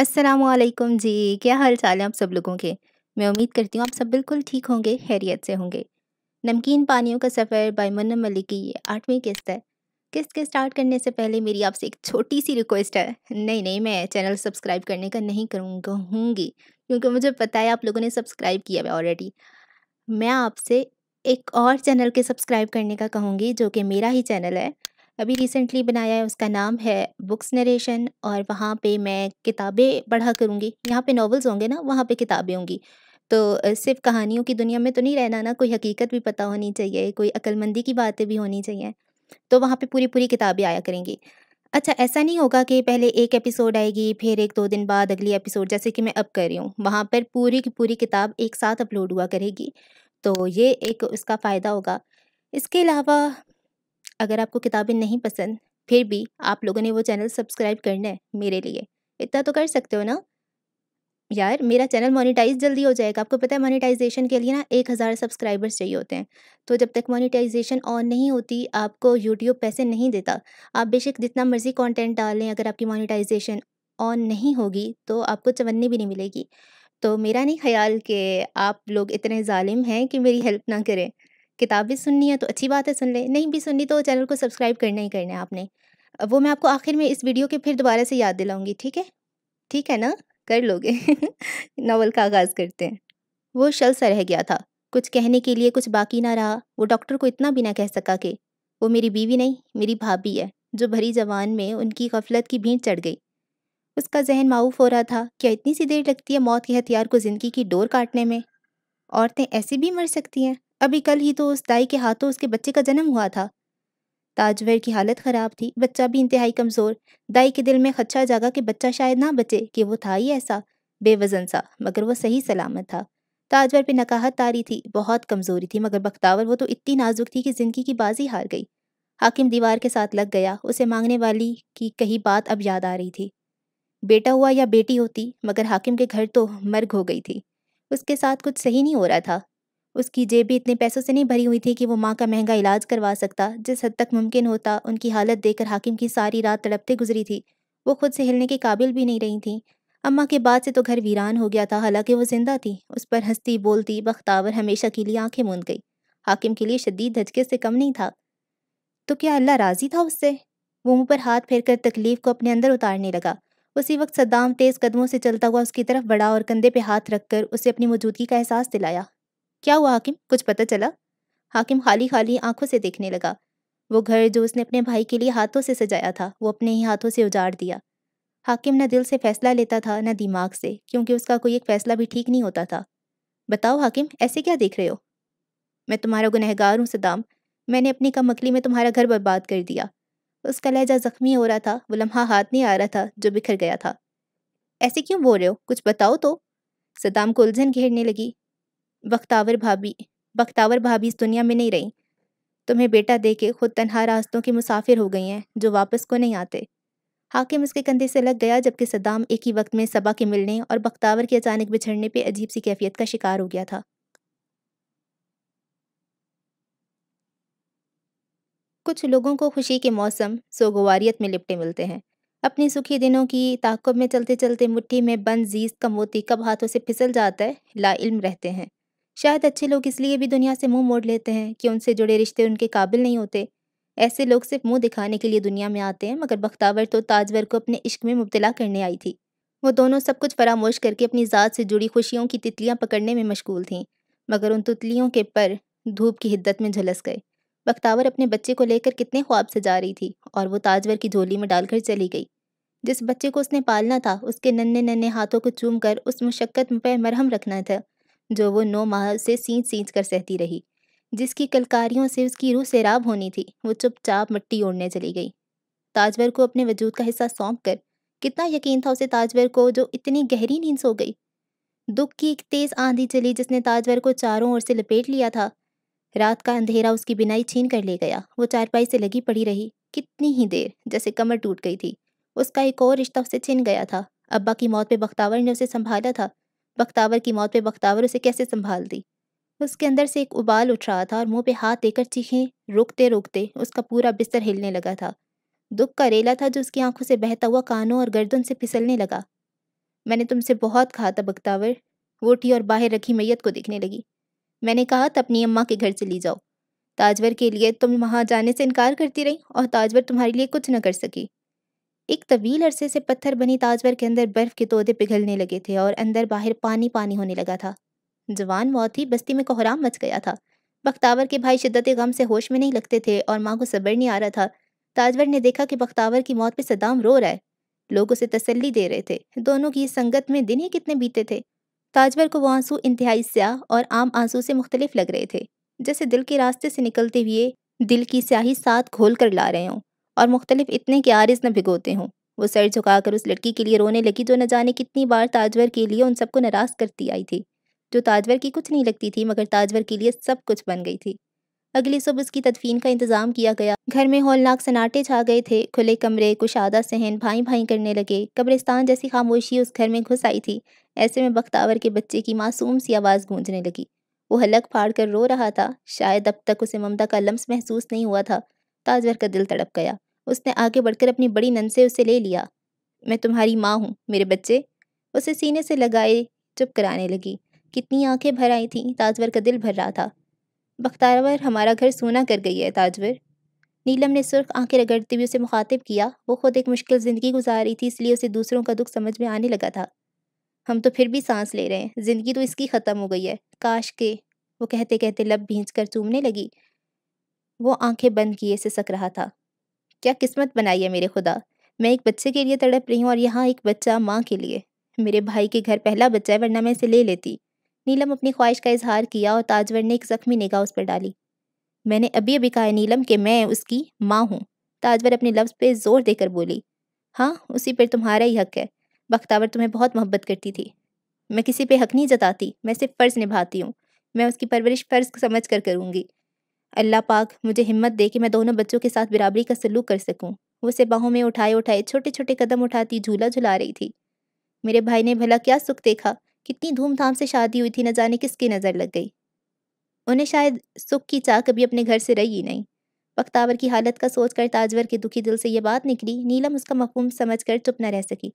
अस्सलामुअलैकुम जी, क्या हाल चाल है आप सब लोगों के? मैं उम्मीद करती हूँ आप सब बिल्कुल ठीक होंगे, खैरियत से होंगे। नमकीन पानियों का सफ़र बाय मुन्नम मलिक की ये आठवीं किस्त है। किस्त के स्टार्ट करने से पहले मेरी आपसे एक छोटी-सी रिक्वेस्ट है। नहीं, नहीं मैं चैनल सब्सक्राइब करने का नहीं करूँ कहूँगी क्योंकि मुझे पता है आप लोगों ने सब्सक्राइब किया है ऑलरेडी। मैं आपसे एक और चैनल के सब्सक्राइब करने का कहूँगी जो कि मेरा ही चैनल है। अभी रिसेंटली बनाया है उसका नाम है बुक्स नरेशन और वहाँ पे मैं किताबें पढ़ा करूँगी। यहाँ पे नॉवेल्स होंगे ना, वहाँ पे किताबें होंगी। तो सिर्फ़ कहानियों की दुनिया में तो नहीं रहना ना, कोई हकीकत भी पता होनी चाहिए, कोई अक्लमंदी की बातें भी होनी चाहिए। तो वहाँ पे पूरी-पूरी किताबें आया करेंगी। अच्छा ऐसा नहीं होगा कि पहले एक एपिसोड आएगी, फिर 1-2 दिन बाद अगली एपिसोड जैसे कि मैं अब कर रही हूँ। वहाँ पर पूरी की पूरी किताब एक साथ अपलोड हुआ करेगी। तो ये एक उसका फ़ायदा होगा। इसके अलावा अगर आपको किताबें नहीं पसंद, फिर भी आप लोगों ने वो चैनल सब्सक्राइब करना है मेरे लिए। इतना तो कर सकते हो ना? यार मेरा चैनल मोनेटाइज़ जल्दी हो जाएगा। आपको पता है मोनेटाइज़ेशन के लिए ना 1000 सब्सक्राइबर्स चाहिए होते हैं। तो जब तक मोनेटाइज़ेशन ऑन नहीं होती, आपको यूट्यूब पैसे नहीं देता। आप बेशक जितना मर्ज़ी कंटेंट डाल अगर आपकी मोनेटाइज़ेशन ऑन नहीं होगी, तो आपको चवन्नी भी नहीं मिलेगी। तो मेरा नहीं ख़्याल कि आप लोग इतने ज़ालिम हैं कि मेरी हेल्प ना करें। किताब भी सुननी है तो अच्छी बात है सुन लें, नहीं भी सुननी तो चैनल को सब्सक्राइब करना ही करना है आपने। वो मैं आपको आखिर में इस वीडियो के फिर दोबारा से याद दिलाऊँगी ठीक है? ठीक है ना? कर लोगे? नावल का आगाज़ करते हैं। वो शल सा रह गया था। कुछ कहने के लिए कुछ बाकी ना रहा। वो डॉक्टर को इतना भी ना कह सका कि वो मेरी बीवी नहीं, मेरी भाभी है, जो भरी ज़बान में उनकी ग़फ़लत की भीड़ चढ़ गई। उसका ज़हन माऊफ़ हो रहा था, क्या इतनी सी देर लगती है मौत के हथियार को ज़िंदगी की डोर काटने में? औरतें ऐसी भी मर सकती हैं? अभी कल ही तो उस दाई के हाथों उसके बच्चे का जन्म हुआ था। ताजवर की हालत ख़राब थी, बच्चा भी इंतहाई कमज़ोर। दाई के दिल में खदशा जागा कि बच्चा शायद ना बचे कि वो था ही ऐसा, बेवज़न सा, मगर वो सही सलामत था। ताजवर पे नकाहत तारी थी, बहुत कमज़ोरी थी मगर बख्तावर वो तो इतनी नाज़ुक थी कि ज़िंदगी की बाज़ी हार गई। हाकिम दीवार के साथ लग गया, उसे मांगने वाली की कही बात अब याद आ रही थी। बेटा हुआ या बेटी होती, मगर हाकिम के घर तो मर्ग हो गई थी। उसके साथ कुछ सही नहीं हो रहा था। उसकी जेब भी इतने पैसों से नहीं भरी हुई थी कि वो माँ का महँगा इलाज करवा सकता। जिस हद तक मुमकिन होता, उनकी हालत देखकर हाकिम की सारी रात तड़पते गुज़री थी। वो खुद से हिलने के काबिल भी नहीं रही थीं। अम्मा के बाद से तो घर वीरान हो गया था, हालाँकि वो ज़िंदा थी। उस पर हंसती बोलती बख्तावर हमेशा के लिए आँखें मूंद गई। हाकिम के लिए शदीद धचके से कम नहीं था। तो क्या अल्लाह राज़ी था उससे? वो मुँह पर हाथ फेरकर तकलीफ़ को अपने अंदर उतारने लगा। उसी वक़्त सद्दाम तेज़ कदमों से चलता हुआ उसकी तरफ़ बढ़ा और कंधे पे हाथ रखकर उसे अपनी मौजूदगी का एहसास दिलाया। क्या हुआ हाकिम? कुछ पता चला? हाकिम खाली-खाली आँखों से देखने लगा। वो घर जो उसने अपने भाई के लिए हाथों से सजाया था, वो अपने ही हाथों से उजाड़ दिया। हाकिम न दिल से फ़ैसला लेता था, न दिमाग से, क्योंकि उसका कोई एक फ़ैसला भी ठीक नहीं होता था। बताओ हाकिम, ऐसे क्या देख रहे हो? मैं तुम्हारा गुनहगार हूँ सदाम मैंने अपनी कमअक्ली में तुम्हारा घर बर्बाद कर दिया। उसका लहजा ज़ख्मी हो रहा था, वो लम्हा हाथ नहीं आ रहा था, जो बिखर गया था। ऐसे क्यों बोल रहे हो? कुछ बताओ तो। सदाम को उलझन घेरने लगी। बख्तावर भाभी बख्तावर भाभी इस दुनिया में नहीं रही तुम्हें बेटा दे के खुद तन्हा रास्तों की मुसाफिर हो गई हैं, जो वापस को नहीं आते। हाकिम उसके कंधे से लग गया जबकि सद्दाम एक ही वक्त में सबा के मिलने और बख्तावर के अचानक बिछड़ने पे अजीब सी कैफियत का शिकार हो गया था। कुछ लोगों को खुशी के मौसम सोगवारियत में लिपटे मिलते हैं। अपने सुखी दिनों की ताक़ुब में चलते-चलते मुट्ठी में बंद ज़ीज़ का मोती कब हाथों से फिसल जाता है, ला लाइल्म रहते हैं। शायद अच्छे लोग इसलिए भी दुनिया से मुँह मोड़ लेते हैं कि उनसे जुड़े रिश्ते उनके काबिल नहीं होते। ऐसे लोग सिर्फ़ मुँह दिखाने के लिए दुनिया में आते हैं, मगर बख्तावर तो ताजवर को अपने इश्क में मुब्तला करने आई थी। वो दोनों सब कुछ फ़रामोश करके अपनी ज़ात से जुड़ी खुशियों की तितलियाँ पकड़ने में मशगूल थीं, मगर उन तितलियों के पर धूप की हिद्दत में झुलस गए। बख्तावर अपने बच्चे को लेकर कितने ख्वाब से जा रही थी और वो ताजवर की झोली में डालकर चली गई। जिस बच्चे को उसने पालना था, उसके नन्हे-नन्हे हाथों को चूम कर उस मुशक्क़त पर मरहम रखना था, जो वो नौ माह से सींच-सींच कर सहती रही। जिसकी कलकारियों से उसकी रूह सैराब होनी थी, वो चुपचाप मिट्टी ओढ़ने चली गई। ताजवर को अपने वजूद का हिस्सा सौंप कर कितना यकीन था उसे ताजवर को जो इतनी गहरी नींद सो गई। दुख की एक तेज़ आंधी चली जिसने ताजवर को चारों ओर से लपेट लिया था। रात का अंधेरा उसकी बिनाई छीन कर ले गया। वो चारपाई से लगी पड़ी रही, कितनी ही देर, जैसे कमर टूट गई थी। उसका एक और रिश्ता उसे छिन गया था। अब्बा की मौत पे बख्तावर ने उसे संभाला था। बख्तावर की मौत पे बख्तावर उसे कैसे संभाल दी उसके अंदर से एक उबाल उठ रहा था और मुँह पे हाथ देकर चीखें रोकते-रोकते उसका पूरा बिस्तर हिलने लगा था। दुख का रेला था जो उसकी आँखों से बहता हुआ कानों और गर्दन से फिसलने लगा। मैंने तुमसे बहुत कहा था बख्तावर वो उठी और बाहर रखी मैयत को देखने लगी मैंने कहा था अपनी अम्मा के घर चली जाओ ताजवर के लिए तुम वहाँ जाने से इनकार करती रही और ताजवर तुम्हारे लिए कुछ न कर सकी एक तवील अरसे से पत्थर बनी ताजवर के अंदर बर्फ़ के तोदे पिघलने लगे थे और अंदर बाहर पानी पानी होने लगा था। जवान मौत ही बस्ती में कोहराम मच गया था। बख्तावर के भाई शिद्दत गम से होश में नहीं लगते थे और माँ को सबर नहीं आ रहा था। ताजवर ने देखा कि बख्तावर की मौत पे सदाम रो रहा है। लोग उसे तसल्ली दे रहे थे। दोनों की संगत में दिन ही कितने बीते थे। ताजवर को वो आँसू इंतहाई स्याह और आम आँसू से मुख्तलिफ़ लग रहे थे। जैसे दिल के रास्ते से निकलते हुए दिल की स्याही साथ घोल कर ला रहे हों। और मुख्तलिफ़ इतने के आरिज न भिगोते हों। वो सर झुकाकर उस लड़की के लिए रोने लगी जो न जाने कितनी बार ताजवर के लिए उन सबको नाराज़ करती आई थी। जो ताजवर की कुछ नहीं लगती थी, मगर ताजवर के लिए सब कुछ बन गई थी। अगली सुबह उसकी तदफीन का इंतज़ाम किया गया। घर में होलनाक सनाटे छा गए थे। खुले कमरे, कुशादा सहन भाई भाई करने लगे। कब्रिस्तान जैसी खामोशी उस घर में घुस आई थी। ऐसे में बख्तावर के बच्चे की मासूम सी आवाज़ गूंजने लगी। वो हलक फाड़ कर रो रहा था। शायद अब तक उसे ममता का लम्स महसूस नहीं हुआ था। ताजवर का दिल तड़प गया। उसने आगे बढ़कर अपनी बड़ी नन से उसे ले लिया। मैं तुम्हारी माँ हूँ, मेरे बच्चे। उसे सीने से लगाए, चुप कराने लगी। कितनी आँखें भर आई थीं, ताजवर का दिल भर रहा था। बख्तावर हमारा घर सोना कर गई है, ताजवर। नीलम ने सुर्ख आँखें रगड़ते हुए उसे मुखातिब किया। वो खुद एक मुश्किल ज़िंदगी गुजार रही थी, इसलिए उसे दूसरों का दुख समझ में आने लगा था। हम तो फिर भी सांस ले रहे हैं। ज़िंदगी तो इसकी ख़त्म हो गई है। काश के, वो कहते कहते लब भींच कर चूमने लगी। वो आँखें बंद किए से सक रहा था। क्या किस्मत बनाई है मेरे खुदा? मैं एक बच्चे के लिए तड़प रही हूँ और यहाँ एक बच्चा माँ के लिए। मेरे भाई के घर पहला बच्चा है, वरना मैं इसे ले लेती। नीलम अपनी ख्वाहिश का इजहार किया और ताजवर ने एक जख्मी निगाह उस पर डाली। मैंने अभी अभी कहा नीलम, कि मैं उसकी माँ हूँ। ताजवर अपने लफ्ज़ पे ज़ोर देकर बोली हाँ उसी पर तुम्हारा ही हक है। बख्तावर तुम्हें बहुत मोहब्बत करती थी। मैं किसी पे हक नहीं जताती, मैं सिर्फ़ फ़र्ज़ निभाती हूँ। मैं उसकी परवरिश फ़र्ज़ समझ कर करूँगी। अल्लाह पाक मुझे हिम्मत दे कि मैं दोनों बच्चों के साथ बराबरी का सलूक कर सकूँ। वो उसे बाहों में उठाए उठाए छोटे छोटे कदम उठाती झूला झुला रही थी। मेरे भाई ने भला क्या सुख देखा, कितनी धूमधाम से शादी हुई थी, न जाने किसकी नज़र लग गई। उन्हें शायद सुख की चाह कभी अपने घर से रही नहीं। बख्तावर की हालत का सोचकर ताजवर के दुखी दिल से यह बात निकली, नीलम उसका मफहूम समझकर चुप न रह सकी।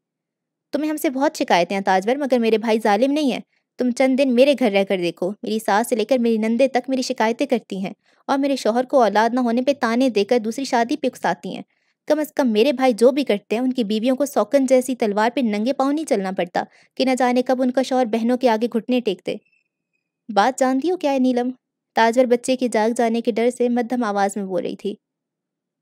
तुम्हें हमसे बहुत शिकायतें हैं ताजवर, मगर मेरे भाई जालिम नहीं है। तुम चंद दिन मेरे घर रहकर देखो। मेरी सास से लेकर मेरी नंदे तक मेरी शिकायतें करती हैं और मेरे शोहर को औलाद न होने पे ताने देकर दूसरी शादी पे उकसाती हैं। कम अज़ कम मेरे भाई जो भी करते हैं, उनकी बीवियों को सौकन जैसी तलवार पे नंगे पाँव नहीं चलना पड़ता कि न जाने कब उनका शोहर बहनों के आगे घुटने टेकते। बात जानती हो क्या है नीलम? ताजवर बच्चे के जाग जाने के डर से मध्यम आवाज़ में बोल रही थी।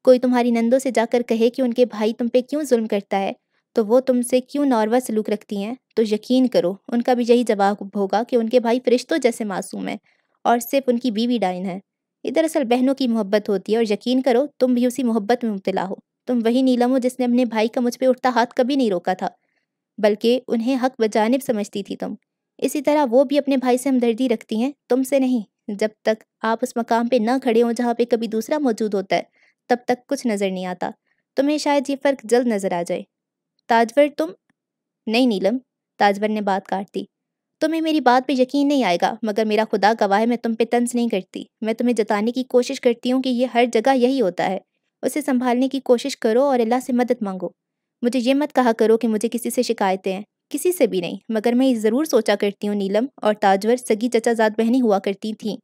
कोई तुम्हारी नंदों से जाकर कहे कि उनके भाई तुम पे क्यों जुल्म करता है? तो वो तुमसे क्यों नॉर्वा सलूक रखती हैं? तो यकीन करो, उनका भी यही जवाब होगा कि उनके भाई फरिश्तों जैसे मासूम हैं और सिर्फ़ उनकी बीवी डाइन है। दरअसल बहनों की मोहब्बत होती है और यकीन करो, तुम भी उसी मोहब्बत में मुबतला हो। तुम वही नीलम हो जिसने अपने भाई का मुझ पर उठता हाथ कभी नहीं रोका था, बल्कि उन्हें हक बजानिब समझती थी तुम। इसी तरह वो भी अपने भाई से हमदर्दी रखती हैं, तुमसे नहीं। जब तक आप उस मकाम पे ना खड़े हों जहाँ पे कभी दूसरा मौजूद होता है, तब तक कुछ नज़र नहीं आता। तुम्हें शायद ये फ़र्क जल्द नज़र आ जाए। ताजवर तुम, नहीं नीलम, ताजवर ने बात काट दी। तुम्हें मेरी बात पे यकीन नहीं आएगा, मगर मेरा खुदा गवाह है, मैं तुम पे तंज नहीं करती। मैं तुम्हें जताने की कोशिश करती हूँ कि ये हर जगह यही होता है। उसे संभालने की कोशिश करो और अल्लाह से मदद मांगो। मुझे ये मत कहा करो कि मुझे किसी से शिकायतें हैं, किसी से भी नहीं, मगर मैं ज़रूर सोचा करती हूँ, नीलम और ताजवर सगी चचाजाद बहनी हुआ करती थीं।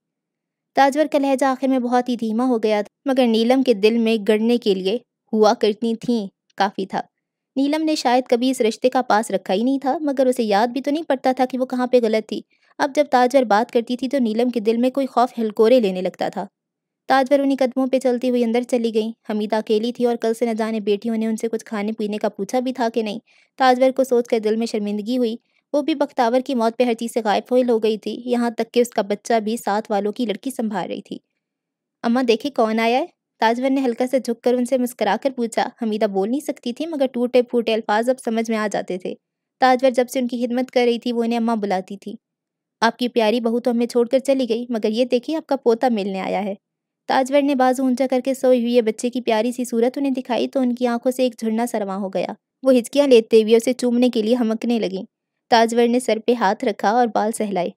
ताजवर का लहजा आखिर में बहुत ही धीमा हो गया था, मगर नीलम के दिल में गढ़ने के लिए हुआ करती थीं, काफ़ी था। नीलम ने शायद कभी इस रिश्ते का पास रखा ही नहीं था, मगर उसे याद भी तो नहीं पड़ता था कि वो कहाँ पे गलत थी। अब जब ताजवर बात करती थी तो नीलम के दिल में कोई खौफ हलकोरे लेने लगता था। ताजवर उन्हीं कदमों पे चलती हुई अंदर चली गई। हमीदा अकेली थी और कल से न जाने बेटियों ने उनसे कुछ खाने पीने का पूछा भी था कि नहीं। ताजवर को सोचकर दिल में शर्मिंदगी हुई। वो भी बख्तावर की मौत पे हर चीज़ से गायब होल हो गई थी। यहाँ तक कि उसका बच्चा भी साथ वालों की लड़की संभाल रही थी। अम्मा देखे कौन आया है? ताजवर ने हल्का से झुककर उनसे मुस्करा कर पूछा, हमीदा बोल नहीं सकती थी, मगर टूटे फूटे अल्फाज अब समझ में आ जाते थे। ताजवर जब से उनकी खिदमत कर रही थी, वो उन्हें अम्मा बुलाती थी। आपकी प्यारी बहू तो हमें छोड़कर चली गई, मगर ये देखिए आपका पोता मिलने आया है। ताजवर ने बाजू ऊँचा करके सोई हुई बच्चे की प्यारी सी सूरत उन्हें दिखाई तो उनकी आँखों से एक झुरना सरवा हो गया। वो हिचकियाँ लेते हुए उसे चूमने के लिए हमकने लगी। ताजवर ने सर पे हाथ रखा और बाल सहलाए।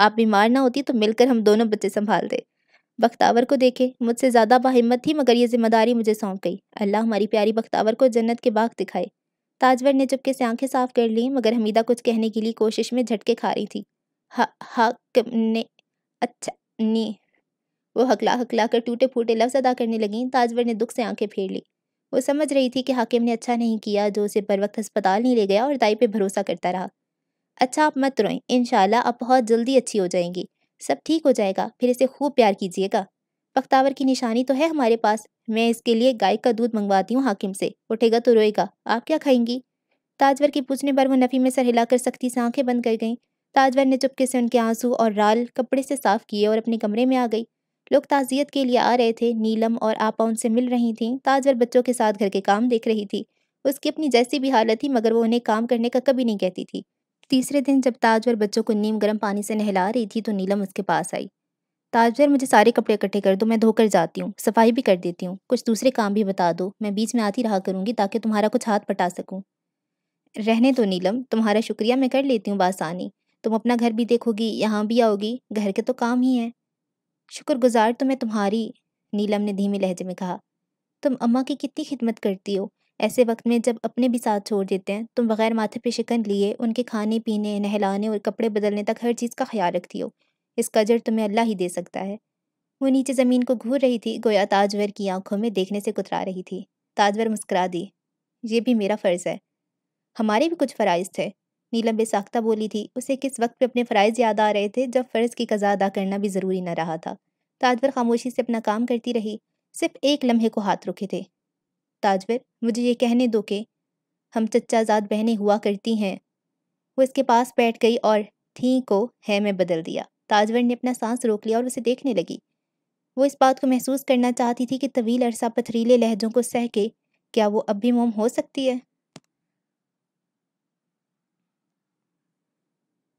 आप बीमार ना होती तो मिलकर हम दोनों बच्चे संभाल दे। बख्तावर को देखे। मुझसे ज़्यादा बाहिम्मत थी, मगर ये ज़िम्मेदारी मुझे सौंप गई। अल्लाह हमारी प्यारी बख्तावर को जन्नत के बाग दिखाए। ताजवर ने चुपके से आँखें साफ़ कर ली, मगर हमीदा कुछ कहने के लिए कोशिश में झटके खा रही थी। हा हा ने अच्छा नी। वो हकला हकला कर टूटे फूटे लफ्ज अदा करने लगी। ताजवर ने दुख से आँखें फेर ली। वो समझ रही थी कि हाकिम ने अच्छा नहीं किया, जो उसे बर वक्त अस्पताल नहीं ले गया और दाई पे भरोसा करता रहा। अच्छा आप मत रोएँ। इनशाला आप बहुत जल्दी अच्छी हो जाएँगी। सब ठीक हो जाएगा, फिर इसे खूब प्यार कीजिएगा। पख्तावर की निशानी तो है हमारे पास। मैं इसके लिए गाय का दूध मंगवाती हूँ हाकिम से। उठेगा तो रोएगा। आप क्या खाएँगी? ताजवर के पूछने पर वो नफ़ी में सर हिलाकर सख्ती से आँखें बंद कर गईं। ताजवर ने चुपके से उनके आँसू और राल कपड़े से साफ़ किए और अपने कमरे में आ गई। लोग ताज़ियत के लिए आ रहे थे। नीलम और आपा उनसे मिल रही थीं। ताजवर बच्चों के साथ घर के काम देख रही थी। उसकी अपनी जैसी भी हालत थी, मगर वो उन्हें काम करने का कभी नहीं कहती थी। तीसरे दिन जब ताजवर बच्चों को नीम गर्म पानी से नहला रही थी तो नीलम उसके पास आई। ताजवर मुझे सारे कपड़े इकट्ठे कर दो, मैं धोकर जाती हूँ, सफ़ाई भी कर देती हूँ। कुछ दूसरे काम भी बता दो, मैं बीच में आती रहा करूँगी ताकि तुम्हारा कुछ हाथ पटा सकूँ। रहने दो नीलम, तुम्हारा शुक्रिया, मैं कर लेती हूँ बासानी। तुम अपना घर भी देखोगी, यहाँ भी आओगी, घर के तो काम ही हैं। शुक्रगुजार तो मैं तुम्हारी, नीलम ने धीमे लहजे में कहा। तुम अम्मा की कितनी खिदमत करती हो? ऐसे वक्त में जब अपने भी साथ छोड़ देते हैं, तुम बगैर माथे पे शिकन लिए उनके खाने, पीने, नहलाने और कपड़े बदलने तक हर चीज़ का ख्याल रखती हो। इसका जर तुम्हें अल्लाह ही दे सकता है। वो नीचे ज़मीन को घूर रही थी, गोया ताजवर की आँखों में देखने से कुतरा रही थी। ताजवर मुस्करा दी, ये भी मेरा फ़र्ज़ है। हमारे भी कुछ फ़राइज़ थे। नीलम बेसाख्ता बोली थी, उसे किस वक्त पे अपने फ़राइज़ याद आ रहे थे, जब फ़र्ज़ की कज़ा अदा करना भी ज़रूरी न रहा था। ताजवर खामोशी से अपना काम करती रही, सिर्फ़ एक लम्हे को हाथ रुके थे। ताजवर मुझे ये कहने दो कि हम चच्चाजाद बहनें हुआ करती हैं। वो इसके पास बैठ गई और थी को है में बदल दिया। ताजवर ने अपना सांस रोक लिया और उसे देखने लगी। वो इस बात को महसूस करना चाहती थी कि तवील अरसा पथरीले लहजों को सह के क्या वो अब भी मोम हो सकती है?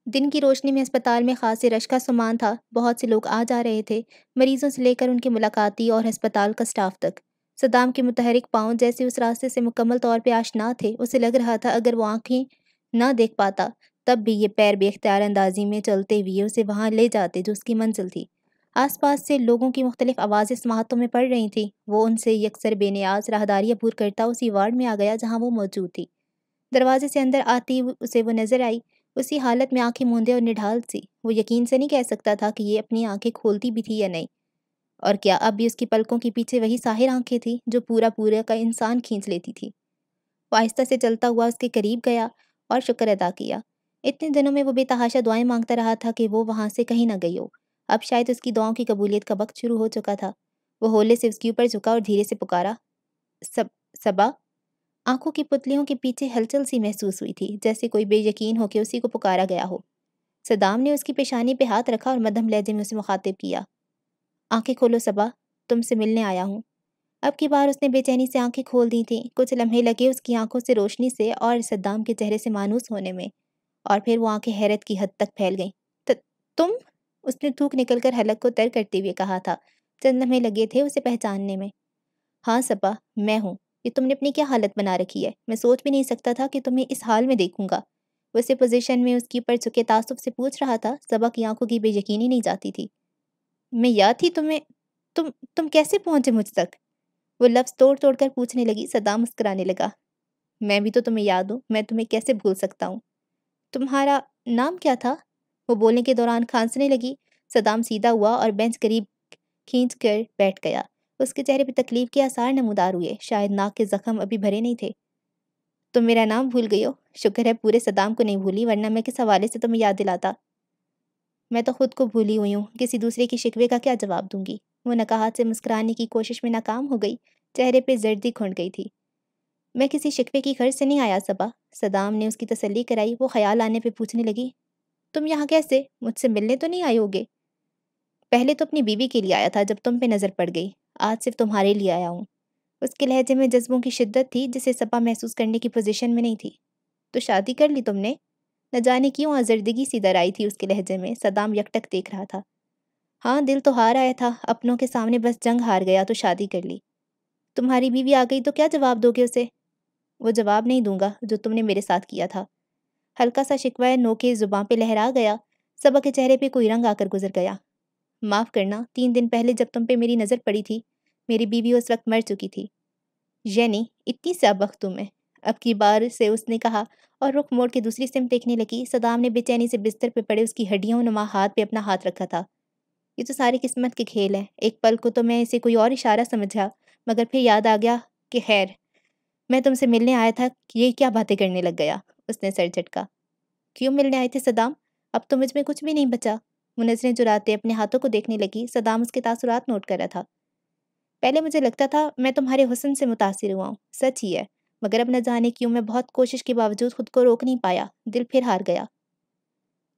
दिन की रोशनी में अस्पताल में खास रश का सामान था। बहुत से लोग आ जा रहे थे। मरीजों से लेकर उनके मुलाकाती और अस्पताल का स्टाफ तक। सदाम के मुतहरिक पाँव जैसे उस रास्ते से मुकम्मल तौर पे आशना थे, उसे लग रहा था अगर वो आँखें ना देख पाता, तब भी ये पैर बेख्तियार अंदाजी में चलते हुए उसे वहाँ ले जाते जो उसकी मंजिल थी। आसपास से लोगों की मुख्तलिफ़ आवाज़ें समातों में पड़ रही थी, वो उनसे यकसर बेनियाज, राहदारी अबूर करता उसी वार्ड में आ गया जहाँ वो मौजूद थी। दरवाजे से अंदर आती उसे वो नज़र आई, उसी हालत में आँखें मूंदे और निढाल सी, वो यकीन से नहीं कह सकता था कि ये अपनी आँखें खोलती भी थी या नहीं। और क्या अब भी उसकी पलकों के पीछे वही साहिर आँखें थी, जो पूरा पूरा का इंसान खींच लेती थी। वो आहिस्ता से चलता हुआ उसके करीब गया और शुक्र अदा किया। इतने दिनों में वो बेतहाशा दुआएँ माँगता रहा था कि वो वहाँ से कहीं ना गई हो। अब शायद उसकी दुआओं की कबूलियत का वक्त शुरू हो चुका था। वो होले से उसके ऊपर झुका और धीरे से पुकारा, सब, सबा? आँखों की पुतलियों के पीछे हलचल सी महसूस हुई थी, जैसे कोई बेयकीन हो के उसी को पुकारा गया हो। सदाम ने उसकी पेशानी पे हाथ रखा और मध्यम लहजे में उसे मुखातिब किया। आँखें खोलो सबा, तुमसे मिलने आया हूँ। अब की बार उसने बेचैनी से आँखें खोल दी थीं, कुछ लम्हे लगे उसकी आँखों से रोशनी से और सद्दाम के चेहरे से मानूस होने में, और फिर वो आँखें हैरत की हद तक फैल गईं। तुम? उसने थूक निकलकर हलक को तर करते हुए कहा था। चंद लम्हे लगे थे उसे पहचानने में। हाँ सबा, मैं हूँ। ये तुमने अपनी क्या हालत बना रखी है? मैं सोच भी नहीं सकता था कि तुम्हें इस हाल में देखूँगा। उसे पोजीशन में उसके ऊपर चुके तासुब से पूछ रहा था, सबा की आँखों की बेयकीनी नहीं जाती थी। मैं याद थी तुम्हें, तुम तुम कैसे पहुँचे मुझ तक? वो लफ्ज़ तोड़ तोड़ कर पूछने लगी सदाम मुस्कुराने लगा। मैं भी तो तुम्हें याद हूँ, मैं तुम्हें कैसे भूल सकता हूँ? तुम्हारा नाम क्या था? वो बोलने के दौरान खांसने लगी, सदाम सीधा हुआ और बेंच करीब खींच कर बैठ गया। उसके चेहरे पर तकलीफ़ के आसार नमूदार हुए, शायद नाक के जख्म अभी भरे नहीं थे। तुम मेरा नाम भूल गई हो? शुक्र है पूरे सदाम को नहीं भूली, वरना मैं किस हवाले से तुम्हें याद दिलाता? मैं तो खुद को भूली हुई हूँ, किसी दूसरे की शिकवे का क्या जवाब दूँगी? वो नकाहत से मुस्कुराने की कोशिश में नाकाम हो गई, चेहरे पे जर्दी खुंड गई थी। मैं किसी शिकवे की खर्च से नहीं आया, सबा। सदाम ने उसकी तसल्ली कराई, वो ख्याल आने पे पूछने लगी, तुम यहाँ कैसे? मुझसे मिलने तो नहीं आए होगे? पहले तो अपनी बीवी के लिए आया था, जब तुम पे नज़र पड़ गई। आज सिर्फ़ तुम्हारे लिए आया हूँ। उसके लहजे में जज्बों की शिद्दत थी, जिसे सपा महसूस करने की पोजीशन में नहीं थी। तो शादी कर ली तुमने? न जाने क्यों आजर्दगी सी दर आई थी उसके लहजे में सदाम यकटक देख रहा था। हाँ दिल तो हार आया था, अपनों के सामने बस जंग हार गया तो शादी कर ली। तुम्हारी बीवी आ गई तो क्या जवाब दोगे उसे? वो जवाब नहीं दूँगा, जो तुमने मेरे साथ किया था। हल्का सा शिकवा नोके ज़ुबान पे लहरा गया सबा के चेहरे पे कोई रंग आकर गुजर गया। माफ़ करना, तीन दिन पहले जब तुम पे मेरी नज़र पड़ी थी, मेरी बीवी उस वक्त मर चुकी थी। यानी, इतनी सा वक्त तुम्हें। अब की बार से उसने कहा, और रुख मोड़ के दूसरी सिम देखने लगी। सदाम ने बेचैनी से बिस्तर पर पड़े उसकी हड्डियों नुमा हाथ पे अपना हाथ रखा था। ये तो सारी किस्मत के खेल है। एक पल को तो मैं इसे कोई और इशारा समझा, मगर फिर याद आ गया कि खैर, मैं तुमसे मिलने आया था ये क्या बातें करने लग गया, उसने सर झटका। क्यों मिलने आए थे सदाम? अब तो मुझमें कुछ भी नहीं बचा। वो नज़रें जुराते अपने हाथों को देखने लगी। सदाम उसके तासुरात नोट कर रहा था। पहले मुझे लगता था, मैं तुम्हारे हुसन से मुतासर हुआ हूँ। सच ही है। मगर अब न जाने क्यों मैं बहुत कोशिश के बावजूद खुद को रोक नहीं पाया, दिल फिर हार गया।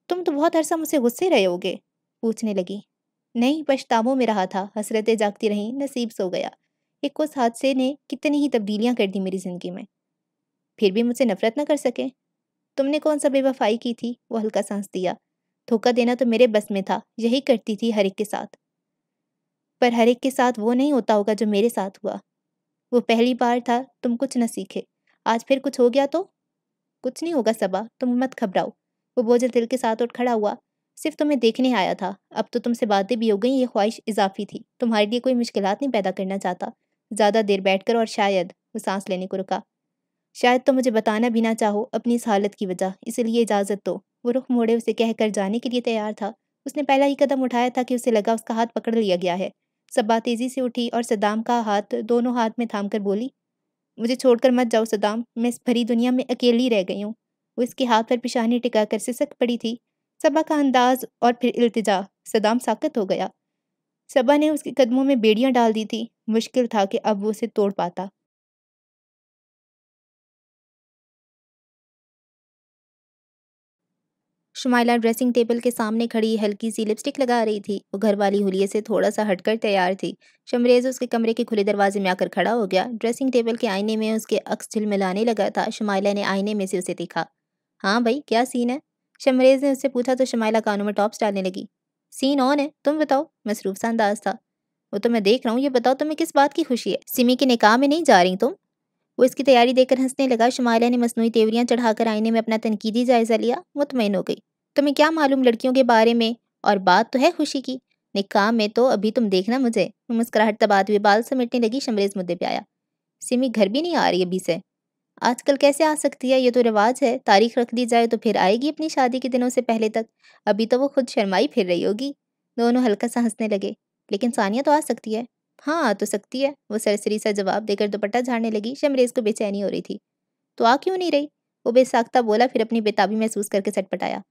तुम तो बहुत अरसा मुझसे गुस्से रहे होगे, पूछने लगी। नहीं, पछतावों में रहा था, हसरतें जागती रहीं, नसीब सो गया। एक उस हादसे ने कितनी ही तब्दीलियाँ कर दी मेरी ज़िंदगी में। फिर भी मुझसे नफरत न कर सके। तुमने कौन सा बेवफाई की थी? वो हल्का सांस दिया। धोखा देना तो मेरे बस में था, यही करती थी हर एक के साथ। पर हर एक के साथ वो नहीं होता होगा जो मेरे साथ हुआ। वो पहली बार था, तुम कुछ न सीखे। आज फिर कुछ हो गया तो? कुछ नहीं होगा सबा, तुम मत घबराओ। वो बोझल दिल के साथ उठ खड़ा हुआ। सिर्फ़ तुम्हें देखने आया था। अब तो तुमसे बातें भी हो गई, ये ख्वाहिश इजाफी थी। तुम्हारे लिए कोई मुश्किल नहीं पैदा करना चाहता। ज़्यादा देर बैठकर और शायद वो सांस लेने को रुका। शायद तो मुझे बताना भी ना चाहो अपनी इस हालत की वजह, इसलिए इजाज़त दो। वो रुख मोड़े उसे कहकर जाने के लिए तैयार था। उसने पहला ही कदम उठाया था कि उसे लगा उसका हाथ पकड़ लिया गया है। सबा तेज़ी से उठी और सदाम का हाथ दोनों हाथ में थाम कर बोली, मुझे छोड़कर मत जाओ सदाम मैं इस भरी दुनिया में अकेली रह गई हूँ। वो इसके हाथ पर पिशानी टिका कर सिसक पड़ी थी। सबा का अंदाज और फिर इल्तिजा। सदाम साकत हो गया। सबा ने उसके कदमों में बेड़ियाँ डाल दी थी। मुश्किल था कि अब वो उसे तोड़ पाता। शुमाइला ड्रेसिंग टेबल के सामने खड़ी हल्की सी लिपस्टिक लगा रही थी। वो घर वाली हुलिये से थोड़ा सा हटकर तैयार थी। शमरेज उसके कमरे के खुले दरवाजे में आकर खड़ा हो गया। ड्रेसिंग टेबल के आईने में उसके अक्स झिलमिलाने लगा था। शुमाइला ने आईने में से उसे देखा। हाँ भाई, क्या सीन है? शमरेज ने उससे पूछा तो शमाइला कानों में टॉप्स डालने लगी। सीन ऑन है। तुम बताओ। मसरूफ सा अंदाज था। वो तो मैं देख रहा हूँ। ये बताओ, तुम्हें किस बात की खुशी है? सिमी के निकाह में नहीं जा रही तुम? वो इसकी तैयारी देखकर हंसने लगा। शुमाइला ने मसनू तेवरियाँ चढ़ाकर आईने में अपना तनकीदी जायजा लिया। मुतमिन हो गई। तुम्हें क्या मालूम लड़कियों के बारे में? और बात तो है खुशी की। निकाह में तो अभी तुम देखना मुझे। मुस्कुराहट दबाते हुए बाल समेटने लगी शमरेज मुद्दे पे आया। सिमी घर भी नहीं आ रही अभी से। आजकल कैसे आ सकती है? ये तो रिवाज है। तारीख रख दी जाए तो फिर आएगी अपनी शादी के दिनों से पहले तक। अभी तो वो खुद शर्माई फिर रही होगी। दोनों हल्का सा हंसने लगे। लेकिन सानिया तो आ सकती है। हाँ आ तो सकती है। वो सरसरी सा जवाब देकर दुपट्टा झाड़ने लगी। शमरेज को बेचैनी हो रही थी। तो आ क्यों नहीं रही? वो बेसाख्ता बोला फिर अपनी बेताबी महसूस करके सटपटाया।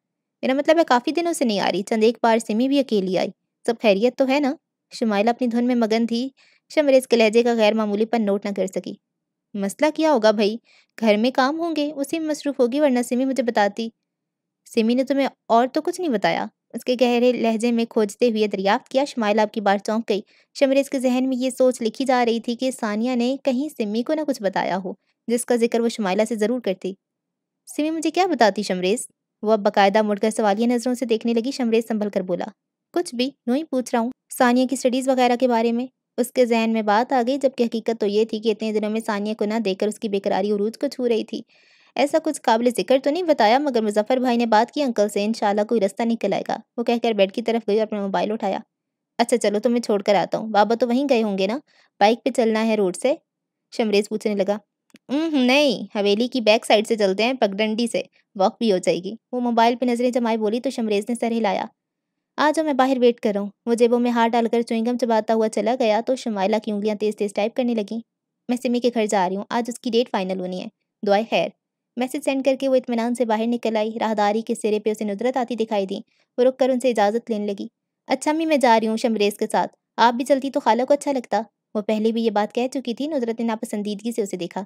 मेरा मतलब है काफ़ी दिनों से नहीं आ रही, चंद एक बार सिमी भी अकेली आई। सब खैरियत तो है ना? शुमाइला अपनी धुन में मगन थी शमरेज के लहजे का गैर मामूली पर नोट न कर सकी। मसला क्या होगा भाई? घर में काम होंगे, उसी में मसरूफ होगी वरना सिमी मुझे बताती। सिमी ने तुम्हें और तो कुछ नहीं बताया। उसके गहरे लहजे में खोजते हुए दरियाफ्त किया, शुमाइला आपकी बार चौंक गई। शमरेज के जहन में ये सोच लिखी जा रही थी कि सानिया ने कहीं सिमी को ना कुछ बताया हो, जिसका ज़िक्र वो शुमाइला से ज़रूर करती। सिमी मुझे क्या बताती शमरेज वो अब बाकायदा मुड़कर सवालिया नज़रों से देखने लगी, शमरेज संभल कर बोला, कुछ भी, यूँ ही पूछ रहा हूँ, सानिया की स्टडीज़ वगैरह के बारे में? उसके जहन में बात आ गई, जबकि हकीकत तो ये थी कि इतने दिनों में सानिया को ना देकर उसकी बेकरारी उरूज को छू रही थी। ऐसा कुछ काबिल ज़िक्र तो नहीं बताया, मगर मुजफ्फर भाई ने बात की, अंकल से, इंशाल्लाह कोई रास्ता निकल आएगा। वो कहकर बेड की तरफ़ गई और अपना मोबाइल उठाया। अच्छा चलो तो मैं छोड़ कर आता हूँ, बाबा तो वहीं गए होंगे ना? बाइक पे चलना है रोड से? शमरेज पूछने लगा। नहीं, हवेली की बैक साइड से चलते हैं, पगडंडी से। वॉक भी हो जाएगी। वो मोबाइल पे नज़रें जमाई बोली तो शमरेज ने सर हिलाया। आ जाओ, मैं बाहर वेट कर रहा हूँ। वो जेबों में हाथ डालकर चुईंगम चबाता हुआ चला गया तो शमाइला की उंगलियाँ तेज तेज टाइप करने लगी। मैं सिमी के घर जा रही हूँ। आज उसकी डेट फाइनल होनी है। दुआई खैर। मैसेज सेंड करके वो इतमान से बाहर निकल आई। राहदारी के सिरे पे उसे नुजरत आती दिखाई दी। वो रुक कर उनसे इजाज़त लेने लगी। अच्छा मी, मैं जा रही हूँ शमरेज के साथ। आप भी चलती तो खाला को अच्छा लगता। वो पहले भी ये बात कह चुकी थी नुजरत ने नापसंदीदगी से उसे देखा।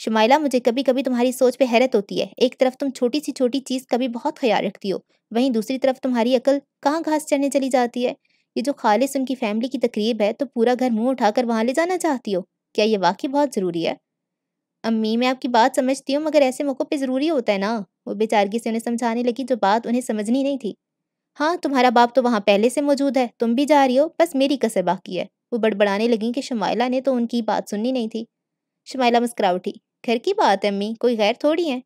शुमाइला, मुझे कभी कभी तुम्हारी सोच पे हैरत होती है। एक तरफ़ तुम छोटी सी छोटी चीज़ का भी बहुत ख्याल रखती हो, वहीं दूसरी तरफ़ तुम्हारी अकल कहाँ घास चढ़ने चली जाती है? ये जो खालिश उनकी फैमिली की तकरीब है तो पूरा घर मुँह उठाकर वहाँ ले जाना चाहती हो? क्या ये वाकई बहुत ज़रूरी है? अम्मी, मैं आपकी बात समझती हूँ, मगर ऐसे मौक़ों पर ज़रूरी होता है ना। वो बेचारगी से उन्हें समझाने लगी, जो बात उन्हें समझनी नहीं थी। हाँ तुम्हारा बाप तो वहाँ पहले से मौजूद है, तुम भी जा रही हो, बस मेरी कसर बाकी है। वो बड़बड़ाने लगी कि शुमाइला ने तो उनकी बात सुननी नहीं थी। शुमाइला मुस्कुरा उठी। घर की बात है अम्मी, कोई गैर थोड़ी है।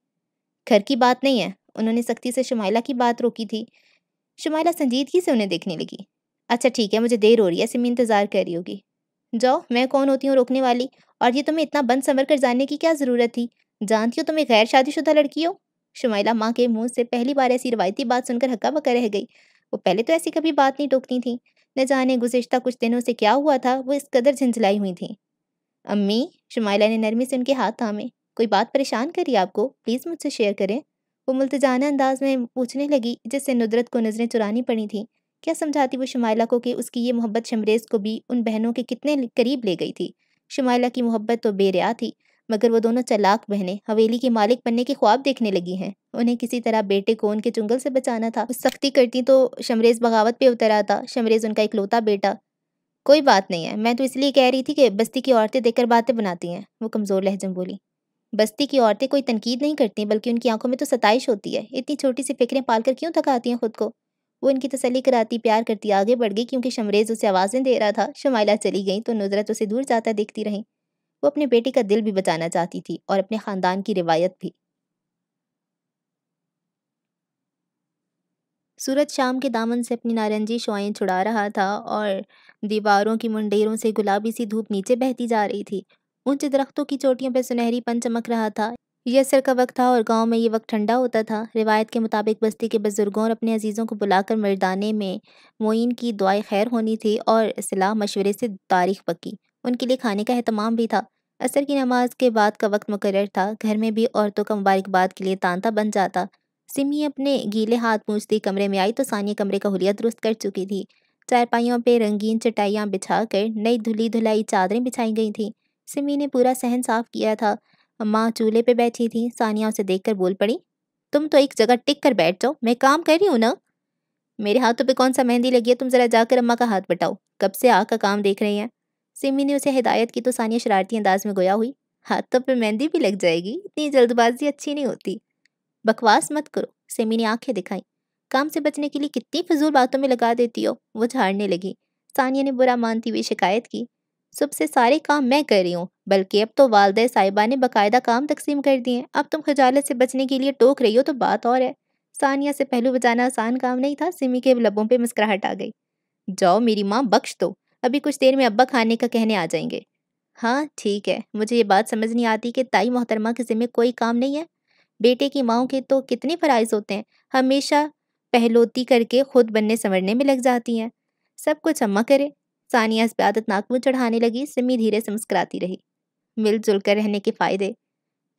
घर की बात नहीं है। उन्होंने सख्ती से शुमाइला की बात रोकी थी। शुमाइला संजीदगी से उन्हें देखने लगी। अच्छा ठीक है, मुझे देर हो रही है, सिमी इंतज़ार कर रही होगी। जाओ, मैं कौन होती हूँ रोकने वाली? और ये तुम्हें इतना बंद संवर कर जानने की क्या ज़रूरत थी? जानती हो तुम एक गैर शादीशुदा लड़की हो? शुमाइला माँ के मुँह से पहली बार ऐसी रवायती बात सुनकर हक्का बक्का रह गई। वो पहले तो ऐसी कभी बात नहीं टोकती थी। न जाने गुजश्ता कुछ दिनों से क्या हुआ था, वो इस कदर झंझलाई हुई थी। अम्मी शुमाइला ने नरमी से उनके हाथ थामे। कोई बात परेशान करी आपको? प्लीज़ मुझसे शेयर करें। वो मुल्तजाना अंदाज में पूछने लगी, जिससे नुदरत को नज़रें चुरानी पड़ी थी। क्या समझाती वो शुमाइला को कि उसकी ये मोहब्बत शमरेज़ को भी उन बहनों के कितने करीब ले गई थी? शुमाइला की मोहब्बत तो बेरिया थी, मगर वो दोनों चलाक बहनें, हवेली के मालिक बनने के ख्वाब देखने लगी हैं। उन्हें किसी तरह बेटे को उनके चुंगल से बचाना था। सख्ती करती तो शमरेज़ बगावत पे उतर आता शमरेज़ उनका इकलौता बेटा कोई बात नहीं है। मैं तो इसलिए कह रही थी कि बस्ती की औरतें देखकर बातें बनाती हैं। वो कमज़ोर लहजम बोली। बस्ती की औरतें कोई तनकीद नहीं करती बल्कि उनकी आँखों में तो सताइश होती है। इतनी छोटी सी फिक्रें पालकर क्यों थकाती हैं खुद को? वो इनकी तसली कराती, प्यार करती, आगे बढ़ गई, क्योंकि शमरेज उसे आवाज़ें दे रहा था। शमाइला चली गई तो नुजरत उसे दूर जाता देखती रहीं। वो अपने बेटे का दिल भी बचाना चाहती थी और अपने ख़ानदान की रिवायत भी। सूरज शाम के दामन से अपनी नारंगी शुआएँ छुड़ा रहा था और दीवारों की मुंडेरों से गुलाबी सी धूप नीचे बहती जा रही थी। ऊँचे दरख्तों की चोटियों पर सुनहरी पन चमक रहा था। यह असर का वक्त था और गाँव में ये वक्त ठंडा होता था। रिवायत के मुताबिक बस्ती के बुज़ुर्गों और अपने अजीज़ों को बुलाकर मर्दाने में मोइन की दुआएँ खैर होनी थी और सलाह मशवरे से तारीख पकी उनके लिए खाने का अहतमाम भी था। असर की नमाज़ के बाद का वक्त मुकर था। घर में भी औरतों का मुबारकबाद के लिए तांता बन जाता। सिमी अपने गीले हाथ पूछती कमरे में आई तो सानिया कमरे का हुलिया दुरुस्त कर चुकी थी। चारपाइयों पे रंगीन चटाइयाँ बिछाकर नई धुली धुलाई चादरें बिछाई गई थी। सिमी ने पूरा सहन साफ़ किया था। माँ चूल्हे पे बैठी थी। सानिया उसे देखकर बोल पड़ी, तुम तो एक जगह टिक कर बैठ जाओ। मैं काम कर रही हूँ ना? मेरे हाथों पे कौन सा मेहंदी लगी है? तुम ज़रा जाकर अम्मा का हाथ बटाओ। कब से आ का काम देख रही हैं? सिमी ने उसे हिदायत की तो सानिया शरारती अंदाज में गोया हुई, हाथों पे मेहंदी भी लग जाएगी। इतनी जल्दबाजी अच्छी नहीं होती। बकवास मत करो सिमी ने आँखें दिखाई। काम से बचने के लिए कितनी फजूल बातों में लगा देती हो, वो झाड़ने लगी। सानिया ने बुरा मानती हुई शिकायत की। सुबह से सारे काम मैं कर रही हूँ, बल्कि अब तो वालद साहिबा ने बाकायदा काम तकसीम कर दिए अब तुम खजालत से बचने के लिए टोक रही हो तो बात और है। सानिया से पहलू बजाना आसान काम नहीं था, सिमी के लबों पे मुस्कुराहट आ गई। जाओ मेरी माँ, बख्श दो। अभी कुछ देर में अब्बा खाने का कहने आ जाएँगे। हाँ ठीक है। मुझे ये बात समझ नहीं आती कि ताई मोहतरमा के ज़िम्मे कोई काम नहीं है। बेटे की माओ के तो कितने फ़राइज़ होते हैं। हमेशा पहलोती करके खुद बनने संवरने में लग जाती हैं। सब कुछ अम्मा करे। सानिया इस पर आदत नाक मुँह चढ़ाने लगी, सिमी धीरे से मुस्कुराती रही। मिलजुल कर रहने के फ़ायदे।